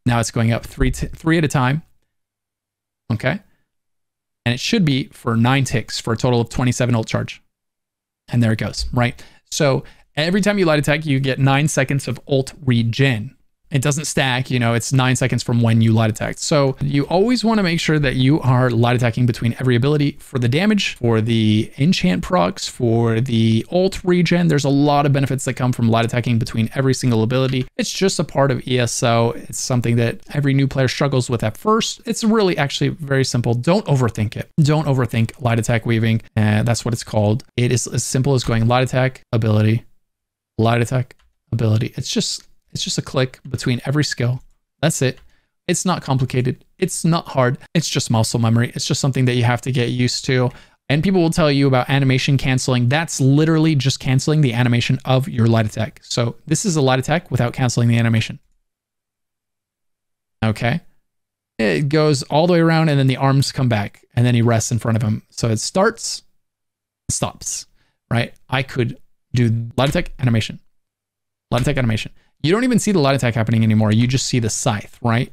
Now it's going up three, three at a time. Okay. And it should be for nine ticks for a total of 27 ult charge. And there it goes, right? So every time you light attack, you get nine seconds of ult regen. It doesn't stack, you know, it's nine seconds from when you light attack. So you always want to make sure that you are light attacking between every ability for the damage, for the enchant procs, for the ult regen. There's a lot of benefits that come from light attacking between every single ability. It's just a part of ESO. It's something that every new player struggles with at first. It's really actually very simple. Don't overthink it. Don't overthink light attack weaving. Uh, that's what it's called. It is as simple as going light attack, ability, light attack, ability. It's just it's just a click between every skill. That's it. It's not complicated. It's not hard. It's just muscle memory. It's just something that you have to get used to. And people will tell you about animation canceling. That's literally just canceling the animation of your light attack. So this is a light attack without canceling the animation. Okay. It goes all the way around and then the arms come back and then he rests in front of him. So it starts, stops, right? I could do light attack animation, light attack animation. You don't even see the light attack happening anymore. You just see the scythe, right?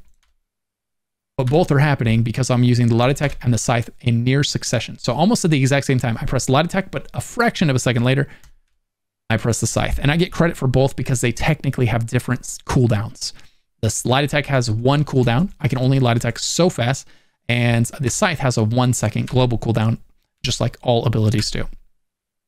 But both are happening because I'm using the light attack and the scythe in near succession. So almost at the exact same time, I press the light attack, but a fraction of a second later, I press the scythe. And I get credit for both because they technically have different cooldowns. The light attack has one cooldown. I can only light attack so fast. And the scythe has a one second global cooldown, just like all abilities do.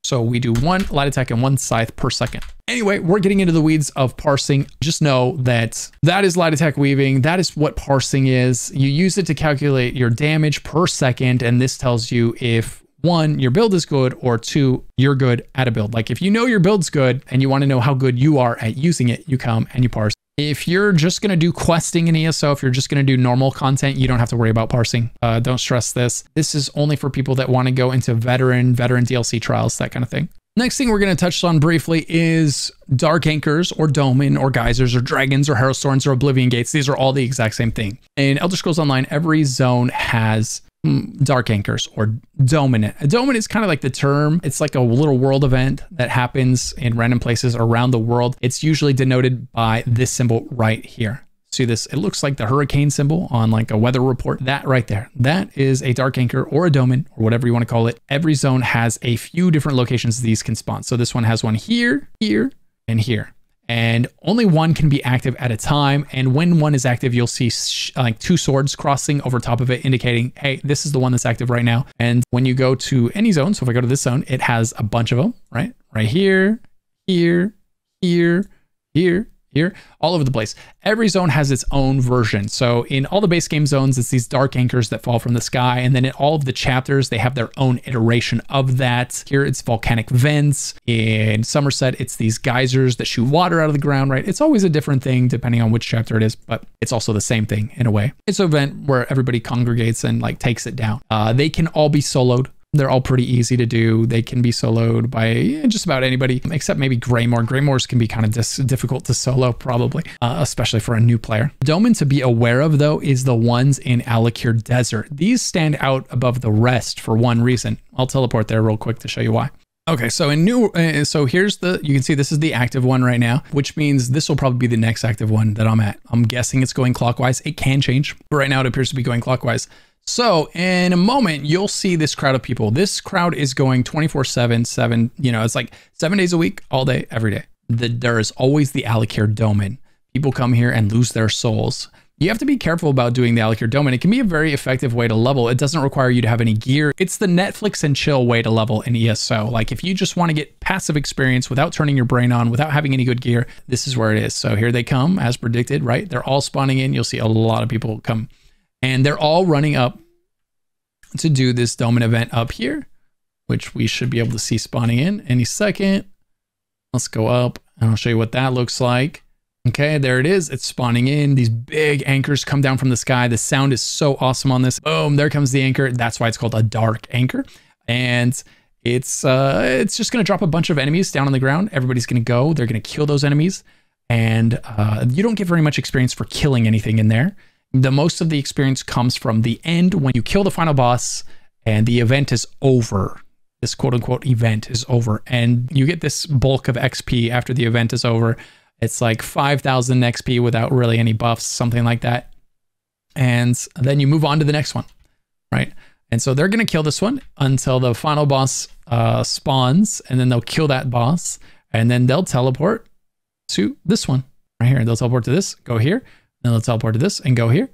So we do one light attack and one scythe per second. Anyway, we're getting into the weeds of parsing. Just know that that is light attack weaving. That is what parsing is. You use it to calculate your damage per second. And this tells you if one, your build is good, or two, you're good at a build. Like if you know your build's good and you want to know how good you are at using it, you come and you parse. If you're just going to do questing in ESO, if you're just going to do normal content, you don't have to worry about parsing. Uh, don't stress this. This is only for people that want to go into veteran, veteran DLC trials, that kind of thing. Next thing we're going to touch on briefly is Dark Anchors or Dolmen or Geysers or Dragons or Harrowstorms or Oblivion Gates. These are all the exact same thing. In Elder Scrolls Online, every zone has mm, Dark Anchors or Dolmen. A Dolmen is kind of like the term. It's like a little world event that happens in random places around the world. It's usually denoted by this symbol right here see this? It looks like the hurricane symbol on like a weather report. That right there. That is a dark anchor or a dolmen or whatever you want to call it. Every zone has a few different locations these can spawn. So this one has one here here and here. And only one can be active at a time. And when one is active you'll see like two swords crossing over top of it indicating hey this is the one that's active right now. And when you go to any zone so if i go to this zone it has a bunch of them right? Right here here here here here, all over the place. Every zone has its own version. So in all the base game zones, it's these dark anchors that fall from the sky. And then in all of the chapters, they have their own iteration of that. Here it's volcanic vents. In Somerset, it's these geysers that shoot water out of the ground, right? It's always a different thing depending on which chapter it is, but it's also the same thing in a way. It's an event where everybody congregates and like takes it down. Uh, they can all be soloed. They're all pretty easy to do. They can be soloed by just about anybody, except maybe Greymoor. Greymoors can be kind of difficult to solo, probably, uh, especially for a new player. Dolmen to be aware of, though, is the ones in Alik'r Desert. These stand out above the rest for one reason. I'll teleport there real quick to show you why. Okay, so in new, uh, so here's the, you can see this is the active one right now, which means this will probably be the next active one that I'm at. I'm guessing it's going clockwise. It can change, but right now it appears to be going clockwise. So in a moment, you'll see this crowd of people. This crowd is going 24 7, 7, you know, it's like seven days a week, all day, every day. The, there is always the Alik'r Dolmen. People come here and lose their souls. You have to be careful about doing the Alik'r Dolmen. It can be a very effective way to level. It doesn't require you to have any gear. It's the Netflix and chill way to level in ESO. Like if you just want to get passive experience without turning your brain on, without having any good gear, this is where it is. So here they come as predicted, right? They're all spawning in. You'll see a lot of people come and they're all running up to do this Dolmen event up here, which we should be able to see spawning in any second. Let's go up and I'll show you what that looks like. Okay, there it is. It's spawning in. These big anchors come down from the sky. The sound is so awesome on this. Boom, there comes the anchor. That's why it's called a dark anchor. And it's uh it's just gonna drop a bunch of enemies down on the ground. Everybody's gonna go. They're gonna kill those enemies. And uh, you don't get very much experience for killing anything in there the most of the experience comes from the end when you kill the final boss and the event is over. This quote unquote event is over, and you get this bulk of XP after the event is over. It's like 5,000 XP without really any buffs, something like that. And then you move on to the next one, right? And so they're going to kill this one until the final boss uh, spawns, and then they'll kill that boss, and then they'll teleport to this one right here. They'll teleport to this, go here, then let's teleport to this and go here,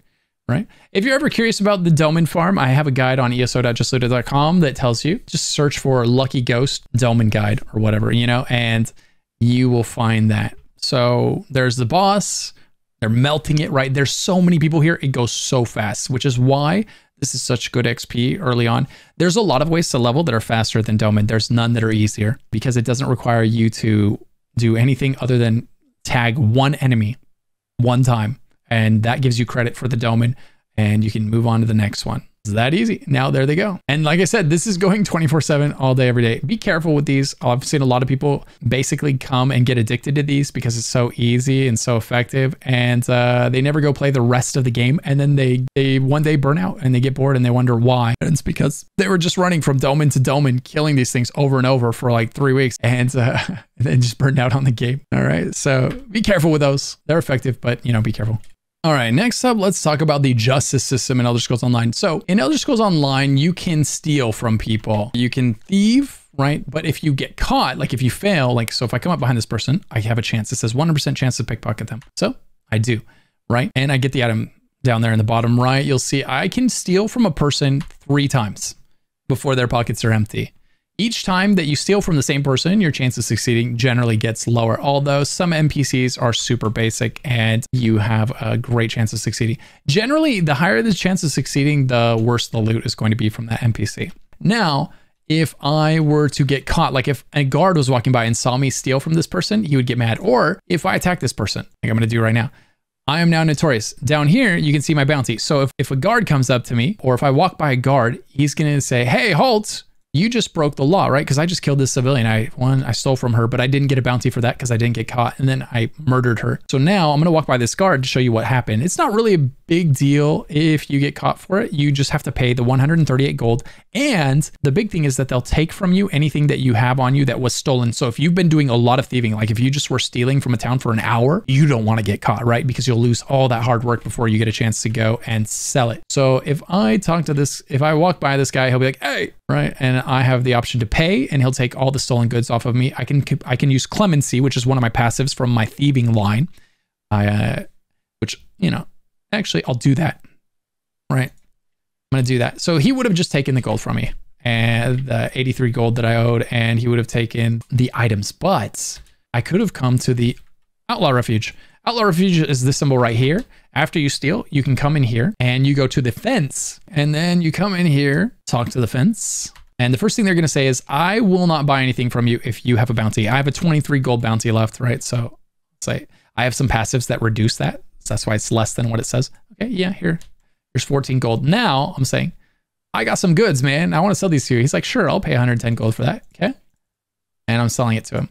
right? If you're ever curious about the Dolmen farm, I have a guide on eso.justlootit.com that tells you just search for Lucky Ghost Dolmen guide or whatever, you know, and you will find that. So there's the boss. They're melting it, right? There's so many people here. It goes so fast, which is why this is such good XP early on. There's a lot of ways to level that are faster than Dolmen. There's none that are easier because it doesn't require you to do anything other than tag one enemy one time and that gives you credit for the dolmen and you can move on to the next one. It's that easy. Now there they go. And like I said, this is going 24 seven all day, every day. Be careful with these. I've seen a lot of people basically come and get addicted to these because it's so easy and so effective. And uh, they never go play the rest of the game. And then they, they one day burn out and they get bored and they wonder why. And it's because they were just running from dolmen to dolmen, killing these things over and over for like three weeks and uh, then just burned out on the game. All right. So be careful with those. They're effective, but you know, be careful. All right, next up, let's talk about the justice system in Elder Scrolls Online. So in Elder Scrolls Online, you can steal from people. You can thieve, right? But if you get caught, like if you fail, like, so if I come up behind this person, I have a chance. It says 100% chance to pickpocket them. So I do, right? And I get the item down there in the bottom right. You'll see I can steal from a person three times before their pockets are empty. Each time that you steal from the same person, your chance of succeeding generally gets lower, although some NPCs are super basic and you have a great chance of succeeding. Generally, the higher the chance of succeeding, the worse the loot is going to be from that NPC. Now, if I were to get caught, like if a guard was walking by and saw me steal from this person, he would get mad. Or if I attack this person, like I'm going to do right now, I am now notorious. Down here, you can see my bounty. So if, if a guard comes up to me, or if I walk by a guard, he's going to say, hey, halt, you just broke the law, right? Because I just killed this civilian. I one, I stole from her, but I didn't get a bounty for that because I didn't get caught, and then I murdered her. So now I'm gonna walk by this guard to show you what happened. It's not really a big deal if you get caught for it. You just have to pay the 138 gold, and the big thing is that they'll take from you anything that you have on you that was stolen. So if you've been doing a lot of thieving, like if you just were stealing from a town for an hour, you don't want to get caught, right? Because you'll lose all that hard work before you get a chance to go and sell it. So if I talk to this, if I walk by this guy, he'll be like, "Hey, right?" And I have the option to pay, and he'll take all the stolen goods off of me. I can I can use clemency, which is one of my passives from my thieving line. I, uh, which you know, actually, I'll do that. Right, I'm gonna do that. So he would have just taken the gold from me and the 83 gold that I owed, and he would have taken the items. But I could have come to the outlaw refuge. Outlaw refuge is this symbol right here. After you steal, you can come in here and you go to the fence, and then you come in here, talk to the fence, and the first thing they're going to say is, I will not buy anything from you if you have a bounty. I have a 23 gold bounty left, right? So say I have some passives that reduce that. So that's why it's less than what it says. Okay, yeah, here, here's 14 gold. Now I'm saying, I got some goods, man. I want to sell these to you. He's like, sure, I'll pay 110 gold for that. Okay. And I'm selling it to him.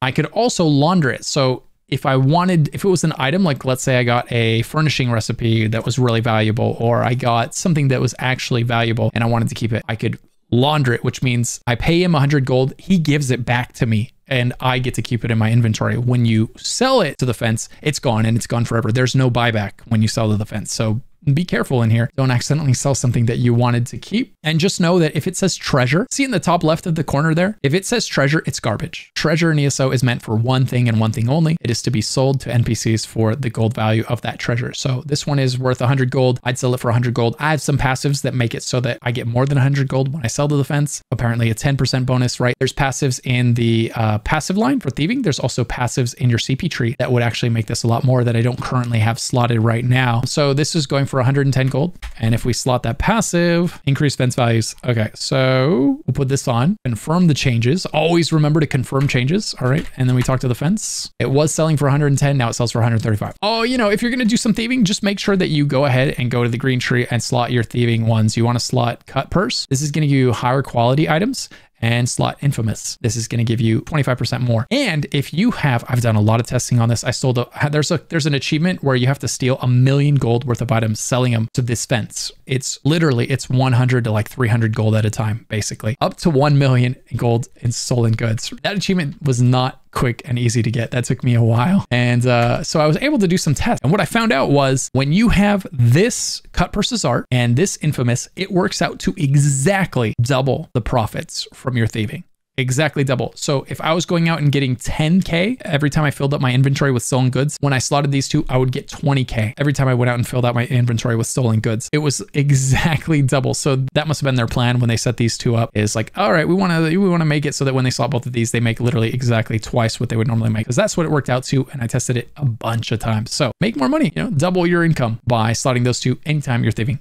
I could also launder it. So if I wanted, if it was an item, like let's say I got a furnishing recipe that was really valuable, or I got something that was actually valuable and I wanted to keep it, I could launder it, which means I pay him 100 gold, he gives it back to me, and I get to keep it in my inventory. When you sell it to the fence, it's gone and it's gone forever. There's no buyback when you sell to the fence. So be careful in here. Don't accidentally sell something that you wanted to keep. And just know that if it says treasure, see in the top left of the corner there, if it says treasure, it's garbage. Treasure in ESO is meant for one thing and one thing only. It is to be sold to NPCs for the gold value of that treasure. So this one is worth 100 gold. I'd sell it for 100 gold. I have some passives that make it so that I get more than 100 gold when I sell the fence. Apparently a 10% bonus, right? There's passives in the uh, passive line for thieving. There's also passives in your CP tree that would actually make this a lot more that I don't currently have slotted right now. So this is going for 110 gold. And if we slot that passive, increase fence values. Okay, so we'll put this on, confirm the changes. Always remember to confirm changes. All right. And then we talk to the fence. It was selling for 110. Now it sells for 135. Oh, you know, if you're going to do some thieving, just make sure that you go ahead and go to the green tree and slot your thieving ones. You want to slot cut purse. This is going to give you higher quality items and slot infamous. This is going to give you 25% more. And if you have, I've done a lot of testing on this. I sold a, there's a, there's an achievement where you have to steal a million gold worth of items, selling them to this fence. It's literally, it's 100 to like 300 gold at a time, basically up to 1 million gold in stolen goods. That achievement was not quick and easy to get. That took me a while. And uh, so I was able to do some tests. And what I found out was when you have this Cutpurse's Art and this infamous, it works out to exactly double the profits from your thieving exactly double. So if I was going out and getting 10K every time I filled up my inventory with stolen goods, when I slotted these two, I would get 20K every time I went out and filled out my inventory with stolen goods. It was exactly double. So that must have been their plan when they set these two up is like, all right, we want to, we want to make it so that when they slot both of these, they make literally exactly twice what they would normally make. Cause that's what it worked out to. And I tested it a bunch of times. So make more money, you know, double your income by slotting those two anytime you're thieving.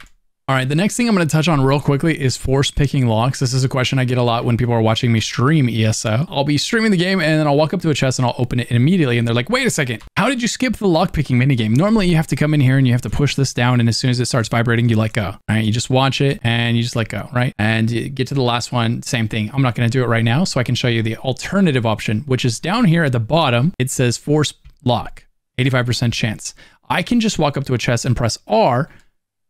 All right, the next thing I'm going to touch on real quickly is force picking locks. This is a question I get a lot when people are watching me stream ESO. I'll be streaming the game and then I'll walk up to a chest and I'll open it immediately. And they're like, wait a second, how did you skip the lock picking minigame? Normally you have to come in here and you have to push this down. And as soon as it starts vibrating, you let go, right? You just watch it and you just let go, right? And you get to the last one, same thing. I'm not going to do it right now. So I can show you the alternative option, which is down here at the bottom. It says force lock, 85% chance. I can just walk up to a chest and press R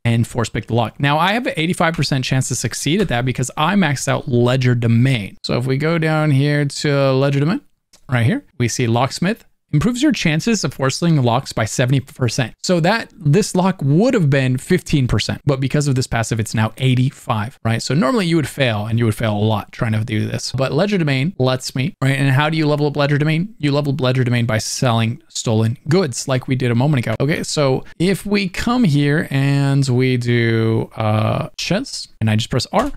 and force pick the lock. Now I have an 85% chance to succeed at that because I maxed out Legerdemain. So if we go down here to Legerdemain, right here, we see locksmith improves your chances of forcing locks by 70%. So that this lock would have been 15%, but because of this passive, it's now 85, right? So normally you would fail and you would fail a lot trying to do this, but Legerdemain lets me, right? And how do you level up Legerdemain? You level up Legerdemain by selling stolen goods like we did a moment ago. Okay, so if we come here and we do uh chest and I just press R,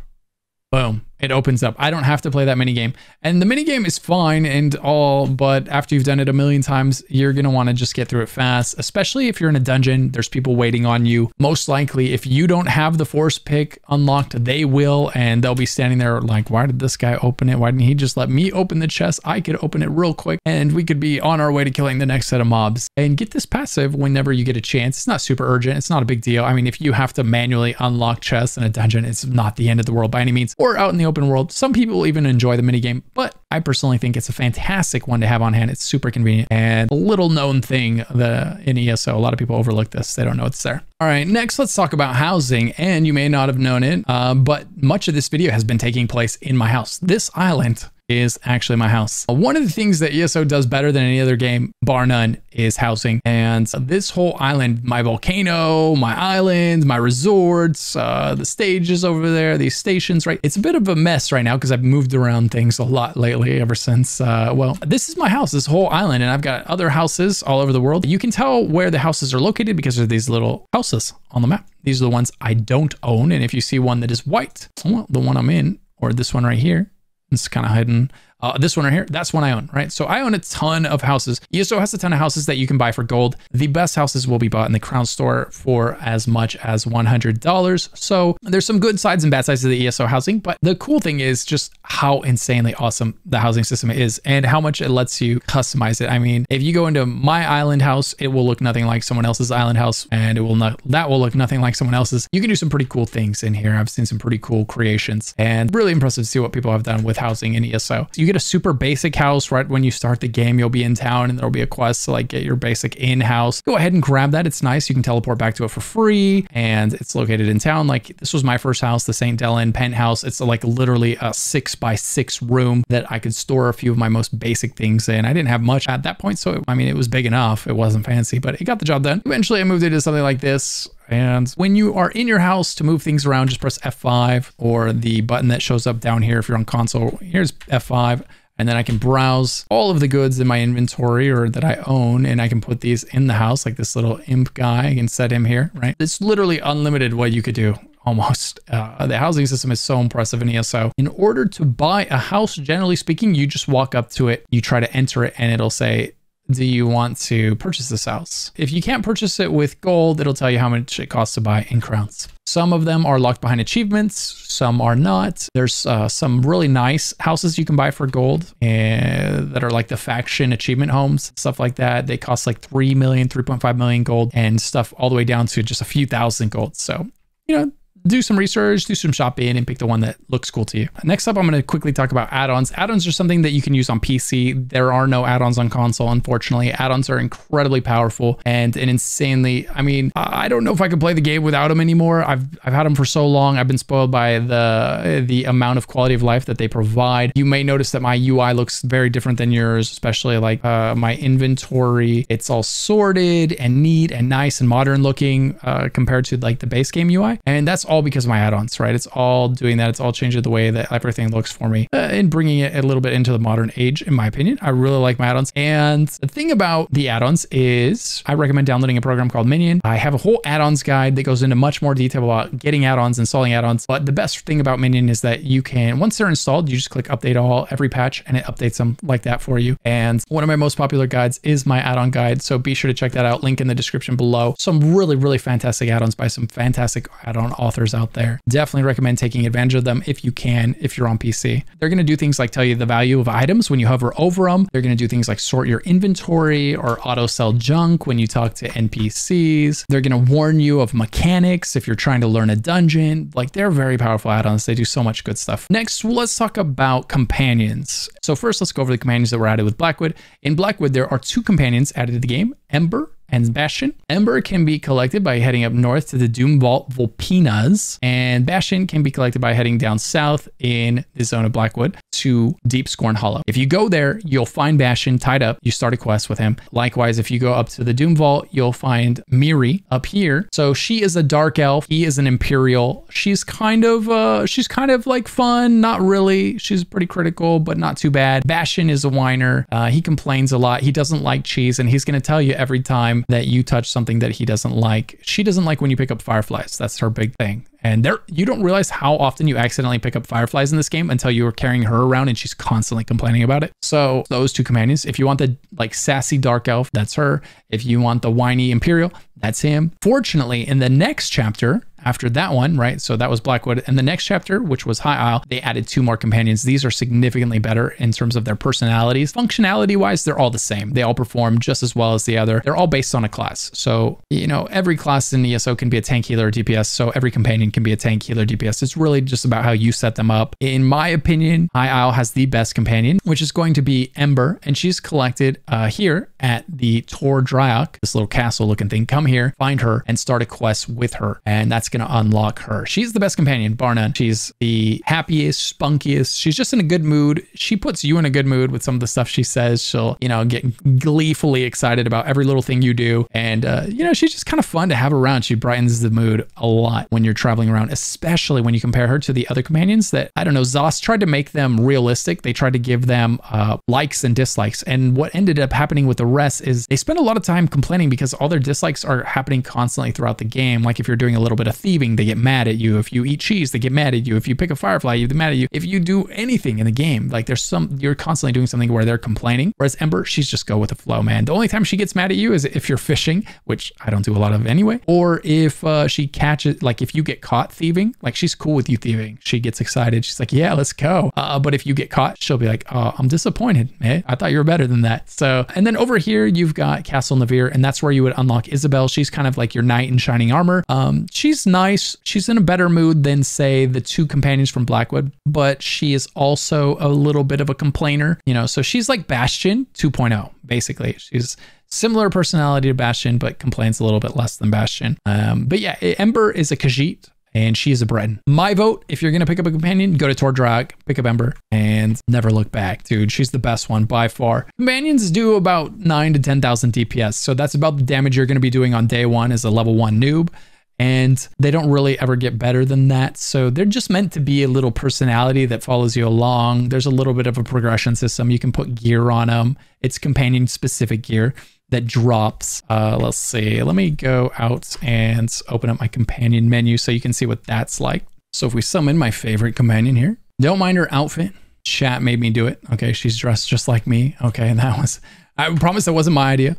boom, it opens up. I don't have to play that mini game. And the mini game is fine and all, but after you've done it a million times, you're going to want to just get through it fast, especially if you're in a dungeon, there's people waiting on you. Most likely, if you don't have the force pick unlocked, they will, and they'll be standing there like, why did this guy open it? Why didn't he just let me open the chest? I could open it real quick and we could be on our way to killing the next set of mobs. And get this passive whenever you get a chance. It's not super urgent. It's not a big deal. I mean, if you have to manually unlock chests in a dungeon, it's not the end of the world by any means. Or out in the open world, some people even enjoy the minigame, but I personally think it's a fantastic one to have on hand. It's super convenient and a little known thing the, in ESO. A lot of people overlook this. They don't know it's there. All right, next let's talk about housing. And you may not have known it, uh, but much of this video has been taking place in my house. This island is actually my house. One of the things that ESO does better than any other game, bar none, is housing. And this whole island, my volcano, my island, my resorts, uh, the stages over there, these stations, right? It's a bit of a mess right now because I've moved around things a lot lately ever since, uh, well, this is my house, this whole island, and I've got other houses all over the world. You can tell where the houses are located because of these little houses on the map. These are the ones I don't own. And if you see one that is white, well, the one I'm in, or this one right here, it's kind of hidden. Uh, this one right here, that's one I own, right? So I own a ton of houses. ESO has a ton of houses that you can buy for gold. The best houses will be bought in the Crown Store for as much as $100. So there's some good sides and bad sides of the ESO housing, but the cool thing is just how insanely awesome the housing system is and how much it lets you customize it. I mean, if you go into my island house, it will look nothing like someone else's island house and it will not, that will look nothing like someone else's. You can do some pretty cool things in here. I've seen some pretty cool creations and really impressive to see what people have done with housing in ESO. So you get a super basic house right when you start the game. You'll be in town and there'll be a quest to like get your basic in house. Go ahead and grab that. It's nice. You can teleport back to it for free and it's located in town. Like this was my first house, the St. Delyn penthouse. It's like literally a six by six room that I could store a few of my most basic things in. I didn't have much at that point. So, I mean, it was big enough. It wasn't fancy, but it got the job done. Eventually, I moved into something like this. And when you are in your house to move things around, just press F5 or the button that shows up down here if you're on console. Here's F5 and then I can browse all of the goods in my inventory or that I own and I can put these in the house like this little imp guy. I can set him here, right? It's literally unlimited what you could do almost. Uh, the housing system is so impressive in ESO. In order to buy a house, generally speaking, you just walk up to it, you try to enter it and it'll say do you want to purchase this house? If you can't purchase it with gold, it'll tell you how much it costs to buy in crowns. Some of them are locked behind achievements, some are not. There's uh, some really nice houses you can buy for gold uh, that are like the faction achievement homes, stuff like that. They cost like 3 million, 3.5 million gold and stuff all the way down to just a few thousand gold. So, you know, do some research, do some shopping, and pick the one that looks cool to you. Next up, I'm going to quickly talk about add-ons. Add-ons are something that you can use on PC. There are no add-ons on console, unfortunately. Add-ons are incredibly powerful and an insanely. I mean, I don't know if I could play the game without them anymore. I've I've had them for so long. I've been spoiled by the the amount of quality of life that they provide. You may notice that my UI looks very different than yours, especially like uh, my inventory. It's all sorted and neat and nice and modern looking uh, compared to like the base game UI, and that's all because of my add-ons, right? It's all doing that. It's all changing the way that everything looks for me uh, and bringing it a little bit into the modern age, in my opinion. I really like my add-ons. And the thing about the add-ons is I recommend downloading a program called Minion. I have a whole add-ons guide that goes into much more detail about getting add-ons, installing add-ons. But the best thing about Minion is that you can, once they're installed, you just click update all every patch and it updates them like that for you. And one of my most popular guides is my add-on guide. So be sure to check that out. Link in the description below. Some really, really fantastic add-ons by some fantastic add-on authors out there. Definitely recommend taking advantage of them if you can, if you're on PC. They're going to do things like tell you the value of items when you hover over them. They're going to do things like sort your inventory or auto sell junk when you talk to NPCs. They're going to warn you of mechanics if you're trying to learn a dungeon. Like they're very powerful add-ons. They do so much good stuff. Next, let's talk about companions. So first, let's go over the companions that were added with Blackwood. In Blackwood, there are two companions added to the game, Ember and Bastion. Ember can be collected by heading up north to the Doomvault Vulpinaz, and Bastion can be collected by heading down south in the zone of Blackwood to Deepscorn Hollow. If you go there, you'll find Bastion tied up. You start a quest with him. Likewise, if you go up to the Doom Vault, you'll find Mirri up here. So she is a dark elf. He is an Imperial. She's kind of uh she's kind of like fun, not really. She's pretty critical, but not too bad. Bastion is a whiner. Uh, he complains a lot. He doesn't like cheese, and he's gonna tell you every time time that you touch something that he doesn't like. She doesn't like when you pick up fireflies. That's her big thing. And there, you don't realize how often you accidentally pick up fireflies in this game until you are carrying her around and she's constantly complaining about it. So those two companions, if you want the like sassy dark elf, that's her. If you want the whiny imperial, that's him. Fortunately, in the next chapter, after that one, right? So that was Blackwood. And the next chapter, which was High Isle, they added two more companions. These are significantly better in terms of their personalities. Functionality wise, they're all the same. They all perform just as well as the other. They're all based on a class. So, you know, every class in ESO can be a tank healer or DPS. So every companion can be a tank healer DPS. It's really just about how you set them up. In my opinion, High Isle has the best companion, which is going to be Ember. And she's collected uh, here at the Tor Draioch, this little castle looking thing. Come here, find her, and start a quest with her. And that's going to unlock her. She's the best companion, bar none. She's the happiest, spunkiest. She's just in a good mood. She puts you in a good mood with some of the stuff she says. She'll, you know, get gleefully excited about every little thing you do. And, uh, you know, she's just kind of fun to have around. She brightens the mood a lot when you're traveling around, especially when you compare her to the other companions that, I don't know, ZOS tried to make them realistic. They tried to give them uh, likes and dislikes. And what ended up happening with the rest is they spend a lot of time complaining because all their dislikes are happening constantly throughout the game. Like if you're doing a little bit of thieving, they get mad at you. If you eat cheese, they get mad at you. If you pick a firefly, they get mad at you. If you do anything in the game, like there's some, you're constantly doing something where they're complaining. Whereas Ember, she's just go with the flow, man. The only time she gets mad at you is if you're fishing, which I don't do a lot of anyway, or if uh, she catches, like if you get caught thieving, like she's cool with you thieving. She gets excited. She's like, yeah, let's go. Uh, but if you get caught, she'll be like, oh, I'm disappointed. Eh? I thought you were better than that. So, and then over here, you've got Castle Navire, and that's where you would unlock Isobel. She's kind of like your knight in shining armor. Um, she's nice. She's in a better mood than, say, the two companions from Blackwood, but she is also a little bit of a complainer, you know, so she's like Bastion 2.0, basically. She's similar personality to Bastion, but complains a little bit less than Bastion. Um, but yeah, Ember is a Khajiit and she is a Breton. My vote, if you're gonna pick up a companion, go to Tor Draioch, pick up Ember, and never look back, dude. She's the best one by far. Companions do about nine to ten thousand DPS, so that's about the damage you're gonna be doing on day one as a level one noob. And they don't really ever get better than that. So they're just meant to be a little personality that follows you along. There's a little bit of a progression system. You can put gear on them. It's companion specific gear that drops. Uh, let's see. Let me go out and open up my companion menu so you can see what that's like. So if we summon my favorite companion here, don't mind her outfit. Chat made me do it. Okay, she's dressed just like me. Okay, and that was, I promise that wasn't my idea.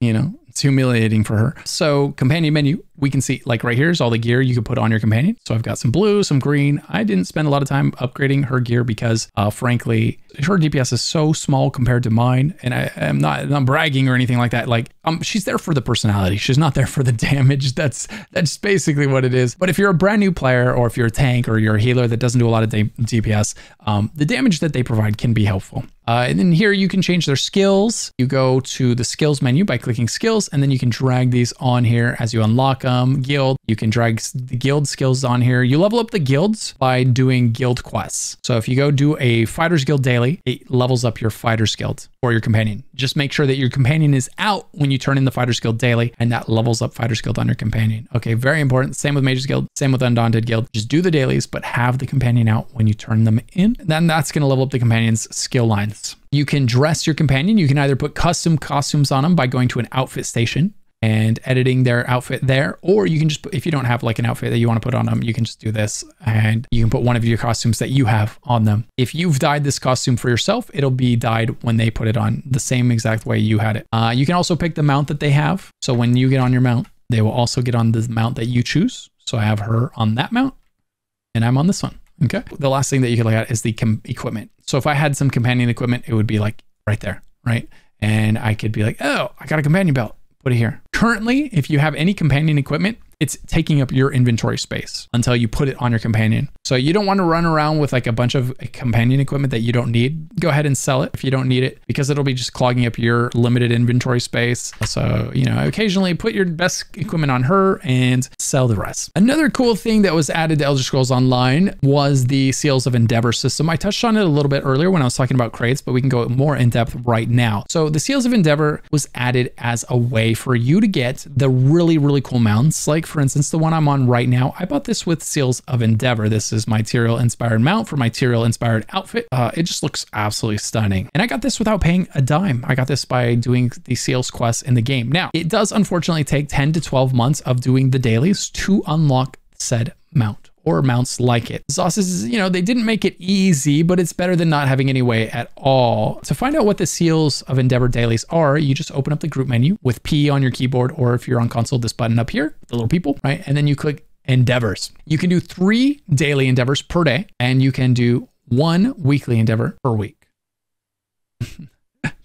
You know, it's humiliating for her. So companion menu, we can see like right here is all the gear you could put on your companion. So I've got some blue, some green. I didn't spend a lot of time upgrading her gear because uh, frankly, her DPS is so small compared to mine. And I, am not, not bragging or anything like that. Like um, she's there for the personality. She's not there for the damage. That's, that's basically what it is. But if you're a brand new player or if you're a tank or you're a healer that doesn't do a lot of DPS, um, the damage that they provide can be helpful. Uh, and then here you can change their skills. You go to the skills menu by clicking skills, and then you can drag these on here as you unlock them. Guild, you can drag the guild skills on here. You level up the guilds by doing guild quests. So if you go do a fighter's guild daily, it levels up your fighter's guild or your companion. Just make sure that your companion is out when you turn in the fighter's guild daily, and that levels up fighter's guild on your companion. Okay, very important. Same with mage's guild, same with undaunted guild. Just do the dailies, but have the companion out when you turn them in. Then that's going to level up the companion's skill lines. You can dress your companion. You can either put custom costumes on them by going to an outfit station and editing their outfit there, or you can just put, if you don't have like an outfit that you want to put on them, you can just do this and you can put one of your costumes that you have on them. If you've dyed this costume for yourself, it'll be dyed when they put it on the same exact way you had it. Uh, you can also pick the mount that they have. So when you get on your mount, they will also get on the mount that you choose. So I have her on that mount and I'm on this one. Okay. The last thing that you can look at is the equipment. So if I had some companion equipment, it would be like right there, right? And I could be like, oh, I got a companion belt. Put it here. Currently, if you have any companion equipment, it's taking up your inventory space until you put it on your companion. So you don't want to run around with like a bunch of companion equipment that you don't need. Go ahead and sell it if you don't need it because it'll be just clogging up your limited inventory space. So, you know, occasionally put your best equipment on her and sell the rest. Another cool thing that was added to Elder Scrolls Online was the Seals of Endeavor system. I touched on it a little bit earlier when I was talking about crates, but we can go more in depth right now. So the Seals of Endeavor was added as a way for you to get the really, really cool mounts like for instance, the one I'm on right now, I bought this with Seals of Endeavor. This is my Tyrael inspired mount for my inspired outfit. Uh, it just looks absolutely stunning. And I got this without paying a dime. I got this by doing the Seals quests in the game. Now, it does unfortunately take 10 to 12 months of doing the dailies to unlock said mount or mounts like it. Is, you know, they didn't make it easy, but it's better than not having any way at all. To find out what the seals of Endeavor dailies are, you just open up the group menu with P on your keyboard, or if you're on console, this button up here, the little people, right? And then you click endeavors. You can do three daily endeavors per day, and you can do one weekly endeavor per week.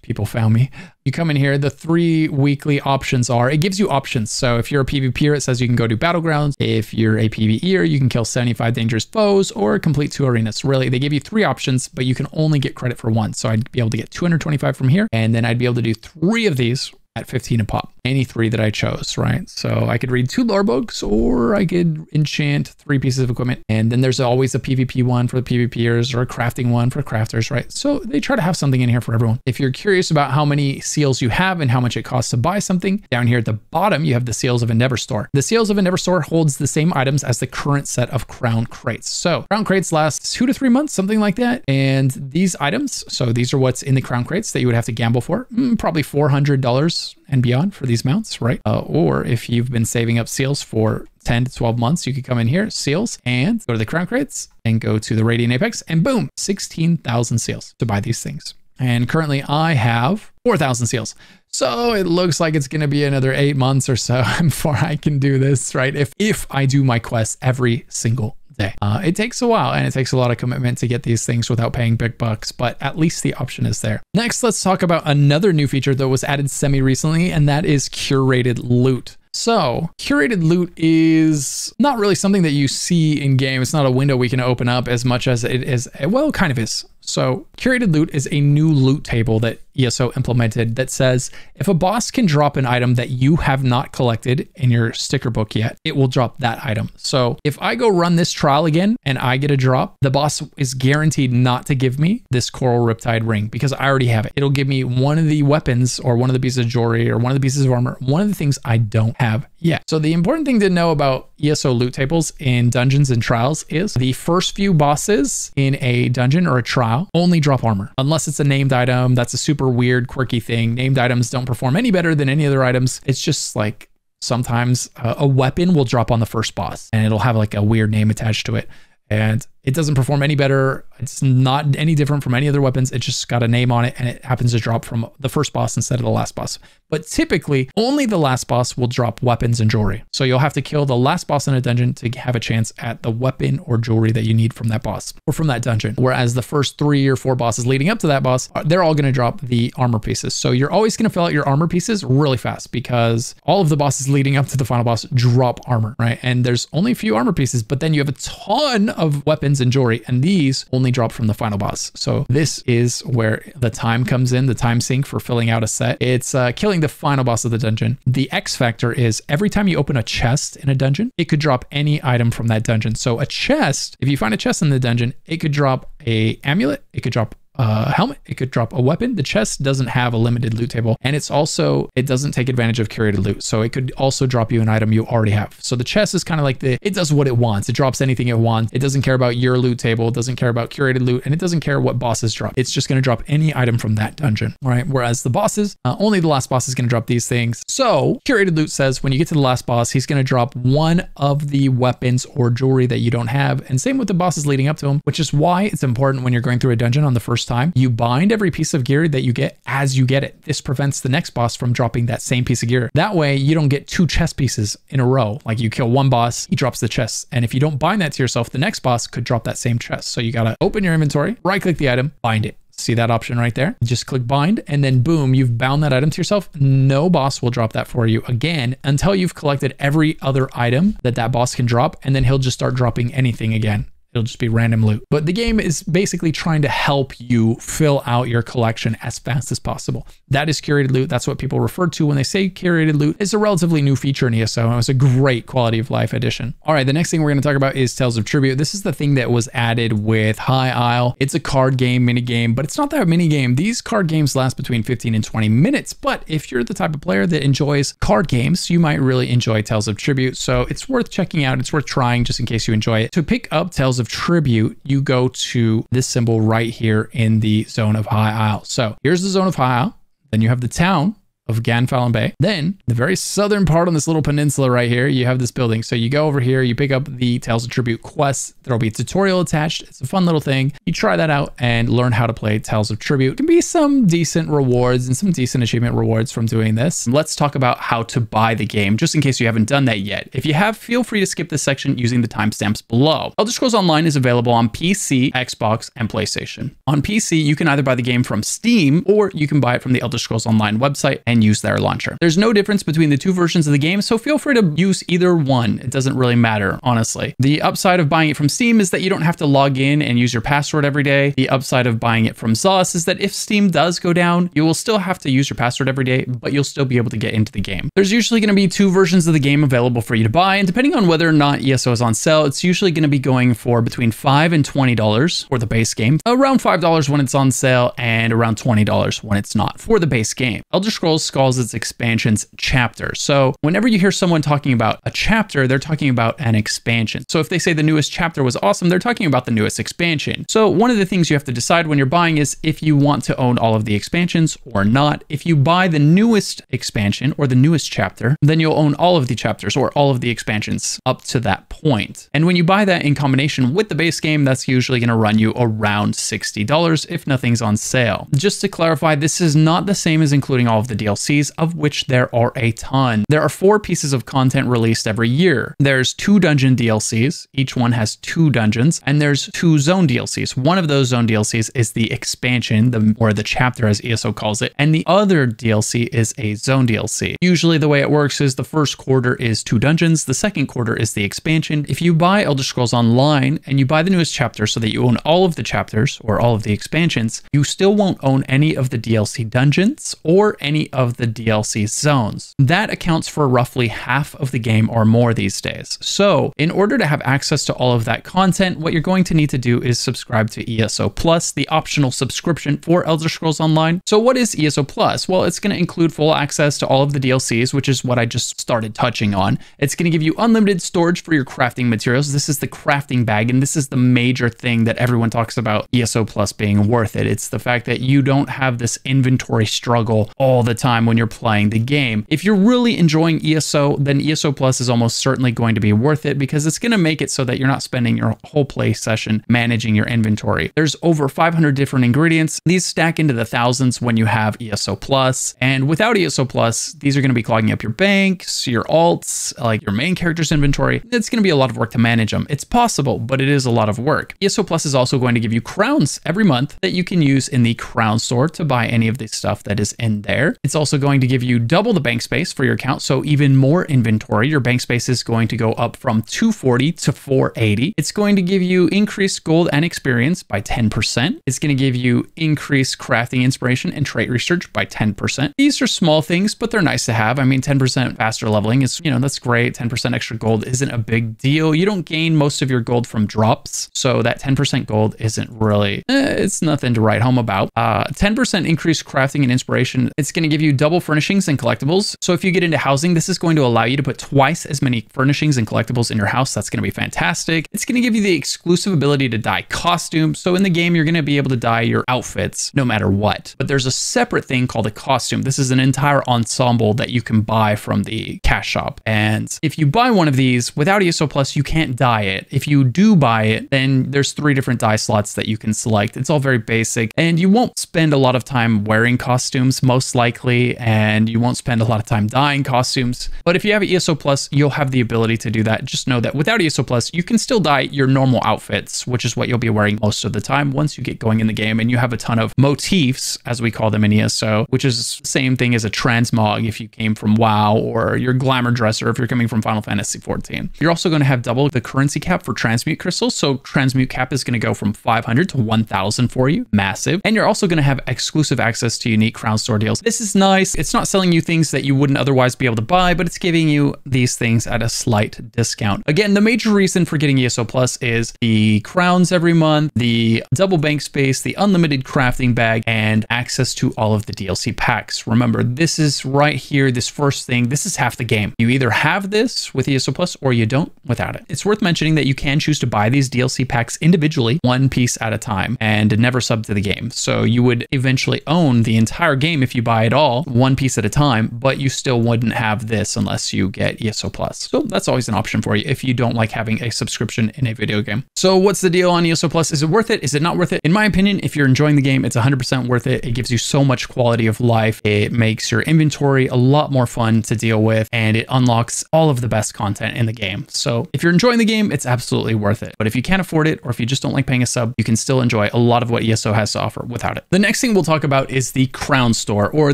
people found me. You come in here, the three weekly options are, it gives you options. So if you're a PvPer, it says you can go to Battlegrounds. If you're a PvEer, you can kill 75 dangerous foes or complete two arenas. Really, they give you three options, but you can only get credit for one. So I'd be able to get 225 from here, and then I'd be able to do three of these at 15 a pop. Any three that I chose, right? So I could read two lore books or I could enchant three pieces of equipment. And then there's always a PvP one for the PvPers or a crafting one for crafters, right? So they try to have something in here for everyone. If you're curious about how many seals you have and how much it costs to buy something, down here at the bottom, you have the Seals of Endeavor store. The Seals of Endeavor store holds the same items as the current set of crown crates. So crown crates last two to three months, something like that. And these items, so these are what's in the crown crates that you would have to gamble for, mm, probably $400 and beyond for these mounts, right? Uh, or if you've been saving up seals for 10 to 12 months, you could come in here, seals, and go to the crown crates and go to the Radiant Apex, and boom, 16,000 seals to buy these things. And currently I have 4,000 seals. So it looks like it's going to be another eight months or so before I can do this, right? If, if I do my quests every single day. Uh, it takes a while and it takes a lot of commitment to get these things without paying big bucks, but at least the option is there. Next, let's talk about another new feature that was added semi recently, and that is curated loot. So, curated loot is not really something that you see in game. It's not a window we can open up as much as it is, well, kind of is. So, curated loot is a new loot table that ESO implemented that says if a boss can drop an item that you have not collected in your sticker book yet, it will drop that item. So, if I go run this trial again and I get a drop, the boss is guaranteed not to give me this coral riptide ring because I already have it. It'll give me one of the weapons or one of the pieces of jewelry or one of the pieces of armor, one of the things I don't have yet. So, the important thing to know about ESO loot tables in dungeons and trials is the first few bosses in a dungeon or a trial only drop armor unless it's a named item. That's a super weird, quirky thing. Named items don't perform any better than any other items. It's just like sometimes uh, a weapon will drop on the first boss and it'll have like a weird name attached to it. And it doesn't perform any better. It's not any different from any other weapons. It just got a name on it and it happens to drop from the first boss instead of the last boss. But typically, only the last boss will drop weapons and jewelry. So you'll have to kill the last boss in a dungeon to have a chance at the weapon or jewelry that you need from that boss or from that dungeon. Whereas the first three or four bosses leading up to that boss, uh, they're all going to drop the armor pieces. So you're always going to fill out your armor pieces really fast because all of the bosses leading up to the final boss drop armor, right? And there's only a few armor pieces, but then you have a ton of weapons and jewelry, and these only drop from the final boss. So this is where the time comes in, the time sink for filling out a set. It's uh, killing the final boss of the dungeon. The X factor is every time you open a chest in a dungeon, it could drop any item from that dungeon. So a chest, if you find a chest in the dungeon, it could drop a amulet, it could drop a helmet. It could drop a weapon. The chest doesn't have a limited loot table, and it's also it doesn't take advantage of curated loot, so it could also drop you an item you already have. So the chest is kind of like the it does what it wants. It drops anything it wants. It doesn't care about your loot table. It doesn't care about curated loot, and it doesn't care what bosses drop. It's just going to drop any item from that dungeon, right? Whereas the bosses, uh, only the last boss is going to drop these things. So curated loot says when you get to the last boss, he's going to drop one of the weapons or jewelry that you don't have, and same with the bosses leading up to him, which is why it's important when you're going through a dungeon on the first time, you bind every piece of gear that you get as you get it. This prevents the next boss from dropping that same piece of gear. That way, you don't get two chest pieces in a row. Like you kill one boss, he drops the chest. And if you don't bind that to yourself, the next boss could drop that same chest. So you got to open your inventory, right click the item, bind it. See that option right there? Just click bind and then boom, you've bound that item to yourself. No boss will drop that for you again until you've collected every other item that that boss can drop. And then he'll just start dropping anything again It'll just be random loot. But the game is basically trying to help you fill out your collection as fast as possible. That is curated loot. That's what people refer to when they say curated loot. It's a relatively new feature in ESO and it was a great quality of life addition. All right, the next thing we're going to talk about is Tales of Tribute. This is the thing that was added with High Isle. It's a card game, mini game, but it's not that mini game. These card games last between 15 and 20 minutes. But if you're the type of player that enjoys card games, you might really enjoy Tales of Tribute. So it's worth checking out. It's worth trying just in case you enjoy it. To pick up Tales of Tribute, you go to this symbol right here in the zone of High Isle. So here's the zone of High Isle. Then you have the town of Gonfalon Bay. Then, the very southern part on this little peninsula right here, you have this building. So you go over here, you pick up the Tales of Tribute quest. There'll be a tutorial attached. It's a fun little thing. You try that out and learn how to play Tales of Tribute. Can be some decent rewards and some decent achievement rewards from doing this. Let's talk about how to buy the game, just in case you haven't done that yet. If you have, feel free to skip this section using the timestamps below. Elder Scrolls Online is available on PC, Xbox, and PlayStation. On PC, you can either buy the game from Steam or you can buy it from the Elder Scrolls Online website and use their launcher. There's no difference between the two versions of the game, so feel free to use either one. It doesn't really matter, honestly. The upside of buying it from Steam is that you don't have to log in and use your password every day. The upside of buying it from ZOS is that if Steam does go down, you will still have to use your password every day, but you'll still be able to get into the game. There's usually going to be two versions of the game available for you to buy, and depending on whether or not ESO is on sale, it's usually going to be going for between 5 and $20 for the base game, around $5 when it's on sale, and around $20 when it's not for the base game. Elder Scrolls calls its expansions chapter. So whenever you hear someone talking about a chapter, they're talking about an expansion. So if they say the newest chapter was awesome, they're talking about the newest expansion. So one of the things you have to decide when you're buying is if you want to own all of the expansions or not. If you buy the newest expansion or the newest chapter, then you'll own all of the chapters or all of the expansions up to that point. And when you buy that in combination with the base game, that's usually going to run you around $60 if nothing's on sale. Just to clarify, this is not the same as including all of the DLCs, of which there are a ton. There are four pieces of content released every year. There's two dungeon DLCs, each one has two dungeons, and there's two zone DLCs. One of those zone DLCs is the expansion, the, or the chapter as ESO calls it, and the other DLC is a zone DLC. Usually the way it works is the first quarter is two dungeons, the second quarter is the expansion. If you buy Elder Scrolls Online and you buy the newest chapter so that you own all of the chapters or all of the expansions, you still won't own any of the DLC dungeons or any of the DLC zones. That accounts for roughly half of the game or more these days. So in order to have access to all of that content, what you're going to need to do is subscribe to ESO Plus, the optional subscription for Elder Scrolls Online. So what is ESO Plus? Well, it's going to include full access to all of the DLCs, which is what I just started touching on. It's going to give you unlimited storage for your crafting materials. This is the crafting bag, and this is the major thing that everyone talks about ESO Plus being worth it. It's the fact that you don't have this inventory struggle all the time when you're playing the game. If you're really enjoying ESO, then ESO Plus is almost certainly going to be worth it because it's going to make it so that you're not spending your whole play session managing your inventory. There's over 500 different ingredients. These stack into the thousands when you have ESO Plus. Plus, and without ESO Plus, these are going to be clogging up your banks, your alts, like your main character's inventory. It's going to be a lot of work to manage them. It's possible, but it is a lot of work. ESO Plus is also going to give you crowns every month that you can use in the crown store to buy any of the stuff that is in there. It's also going to give you double the bank space for your account, so even more inventory. Your bank space is going to go up from 240 to 480. It's going to give you increased gold and experience by 10%. It's going to give you increased crafting inspiration and trait research by 10%. These are small things, but they're nice to have. I mean, 10% faster leveling is, you know, that's great. 10% extra gold isn't a big deal. You don't gain most of your gold from drops, so that 10% gold isn't really, eh, it's nothing to write home about. Uh, 10% increased crafting and inspiration. It's going to give you double furnishings and collectibles. So if you get into housing, this is going to allow you to put twice as many furnishings and collectibles in your house. That's going to be fantastic. It's going to give you the exclusive ability to dye costumes. So in the game, you're going to be able to dye your outfits no matter what. But there's a separate thing called a costume. This is an entire ensemble that you can buy from the cash shop. And if you buy one of these without ESO Plus, you can't dye it. If you do buy it, then there's three different dye slots that you can select. It's all very basic and you won't spend a lot of time wearing costumes, most likely and you won't spend a lot of time dyeing costumes. But if you have ESO Plus, you'll have the ability to do that. Just know that without ESO Plus, you can still dye your normal outfits, which is what you'll be wearing most of the time once you get going in the game and you have a ton of motifs, as we call them in ESO, which is the same thing as a transmog if you came from WoW or your glamour dresser if you're coming from Final Fantasy 14. You're also going to have double the currency cap for transmute crystals. So transmute cap is going to go from 500 to 1000 for you. Massive. And you're also going to have exclusive access to unique crown store deals. This is nice. It's not selling you things that you wouldn't otherwise be able to buy, but it's giving you these things at a slight discount. Again, the major reason for getting ESO Plus is the crowns every month, the double bank space, the unlimited crafting bag, and access to all of the DLC packs. Remember, this is right here, this first thing, this is half the game. You either have this with ESO Plus or you don't without it. It's worth mentioning that you can choose to buy these DLC packs individually, one piece at a time, and never sub to the game. So you would eventually own the entire game if you buy it all, one piece at a time, but you still wouldn't have this unless you get ESO Plus. So that's always an option for you if you don't like having a subscription in a video game. So what's the deal on ESO Plus? Is it worth it? Is it not worth it? In my opinion, if you're enjoying the game, it's 100% worth it. It gives you so much quality of life. It makes your inventory a lot more fun to deal with and it unlocks all of the best content in the game. So if you're enjoying the game, it's absolutely worth it. But if you can't afford it or if you just don't like paying a sub, you can still enjoy a lot of what ESO has to offer without it. The next thing we'll talk about is the Crown Store or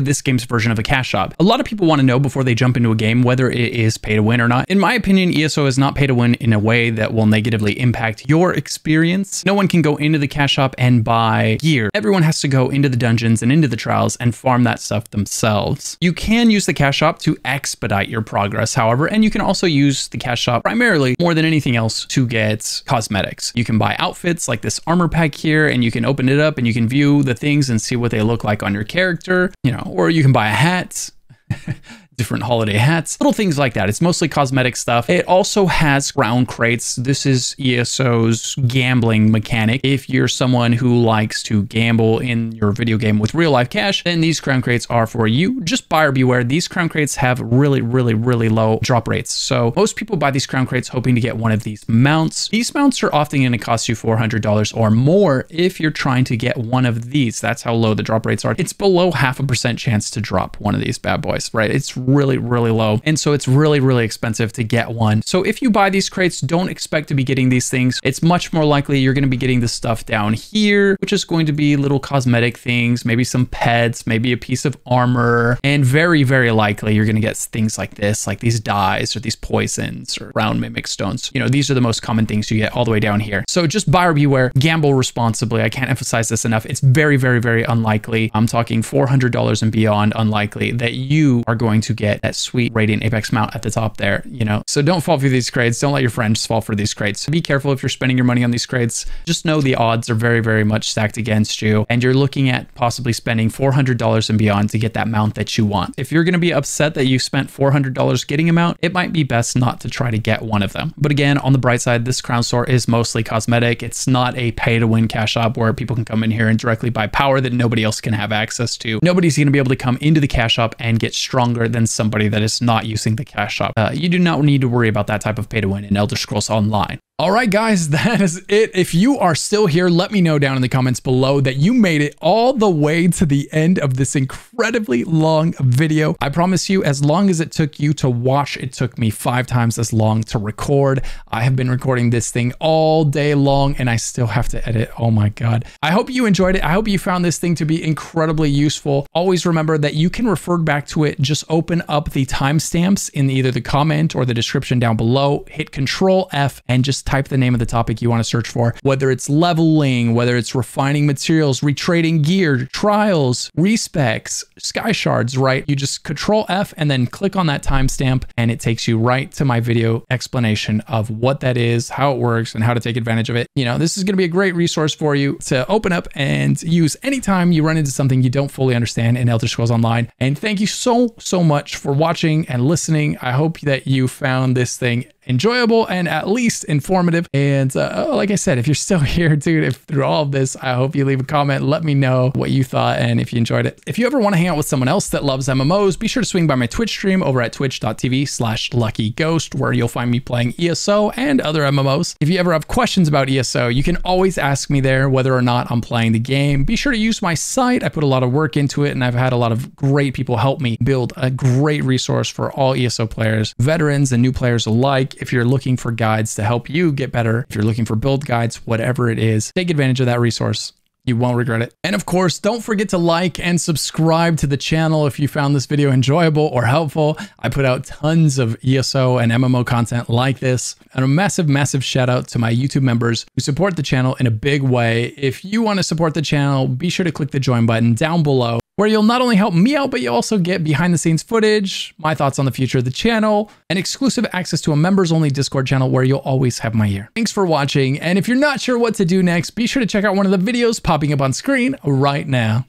this game's version of a cash shop. A lot of people want to know before they jump into a game whether it is pay to win or not. In my opinion, ESO is not pay to win in a way that will negatively impact your experience. No one can go into the cash shop and buy gear. Everyone has to go into the dungeons and into the trials and farm that stuff themselves. You can use the cash shop to expedite your progress, however, and you can also use the cash shop primarily more than anything else to get cosmetics. You can buy outfits like this armor pack here and you can open it up and you can view the things and see what they look like on your character, you know, or you can buy a hat. different holiday hats, little things like that. It's mostly cosmetic stuff. It also has crown crates. This is ESO's gambling mechanic. If you're someone who likes to gamble in your video game with real life cash, then these crown crates are for you. Just buyer beware. These crown crates have really, really, really low drop rates. So most people buy these crown crates hoping to get one of these mounts. These mounts are often going to cost you $400 or more if you're trying to get one of these. That's how low the drop rates are. It's below half a percent chance to drop one of these bad boys, right? It's really, really low. And so it's really, really expensive to get one. So if you buy these crates, don't expect to be getting these things. It's much more likely you're going to be getting the stuff down here, which is going to be little cosmetic things, maybe some pets, maybe a piece of armor. And very, very likely you're going to get things like this, like these dyes or these poisons or crown mimic stones. You know, these are the most common things you get all the way down here. So just buyer beware, gamble responsibly. I can't emphasize this enough. It's very, very, very unlikely. I'm talking $400 and beyond unlikely that you are going to get that sweet Radiant Apex mount at the top there, you know. So don't fall for these crates. Don't let your friends fall for these crates. Be careful if you're spending your money on these crates. Just know the odds are very, very much stacked against you. And you're looking at possibly spending $400 and beyond to get that mount that you want. If you're going to be upset that you spent $400 getting a mount, it might be best not to try to get one of them. But again, on the bright side, this crown store is mostly cosmetic. It's not a pay to win cash shop where people can come in here and directly buy power that nobody else can have access to. Nobody's going to be able to come into the cash shop and get stronger than somebody that is not using the cash shop. Uh, you do not need to worry about that type of pay to win in Elder Scrolls Online. All right, guys, that is it. If you are still here, let me know down in the comments below that you made it all the way to the end of this incredibly long video. I promise you, as long as it took you to watch, it took me five times as long to record. I have been recording this thing all day long and I still have to edit. Oh my God. I hope you enjoyed it. I hope you found this thing to be incredibly useful. Always remember that you can refer back to it. Just open up the timestamps in either the comment or the description down below, hit Control F and just type the name of the topic you want to search for, whether it's leveling, whether it's refining materials, retraiting gear, trials, respecs, sky shards, right? You just control F and then click on that timestamp and it takes you right to my video explanation of what that is, how it works, and how to take advantage of it. You know, this is going to be a great resource for you to open up and use anytime you run into something you don't fully understand in Elder Scrolls Online. And thank you so, so much for watching and listening. I hope that you found this thing enjoyable and at least informative. And uh, like I said, if you're still here, dude, if through all of this, I hope you leave a comment. Let me know what you thought and if you enjoyed it. If you ever want to hang out with someone else that loves MMOs, be sure to swing by my Twitch stream over at twitch.tv slash luckyghost, where you'll find me playing ESO and other MMOs. If you ever have questions about ESO, you can always ask me there whether or not I'm playing the game. Be sure to use my site. I put a lot of work into it and I've had a lot of great people help me build a great resource for all ESO players, veterans and new players alike. If you're looking for guides to help you get better, if you're looking for build guides, whatever it is, take advantage of that resource. You won't regret it. And of course, don't forget to like and subscribe to the channel if you found this video enjoyable or helpful. I put out tons of ESO and MMO content like this. And a massive, massive shout out to my YouTube members who support the channel in a big way. If you want to support the channel, be sure to click the join button down below where you'll not only help me out, but you also get behind the scenes footage, my thoughts on the future of the channel, and exclusive access to a members only Discord channel where you'll always have my ear. Thanks for watching, and if you're not sure what to do next, be sure to check out one of the videos popping up on screen right now.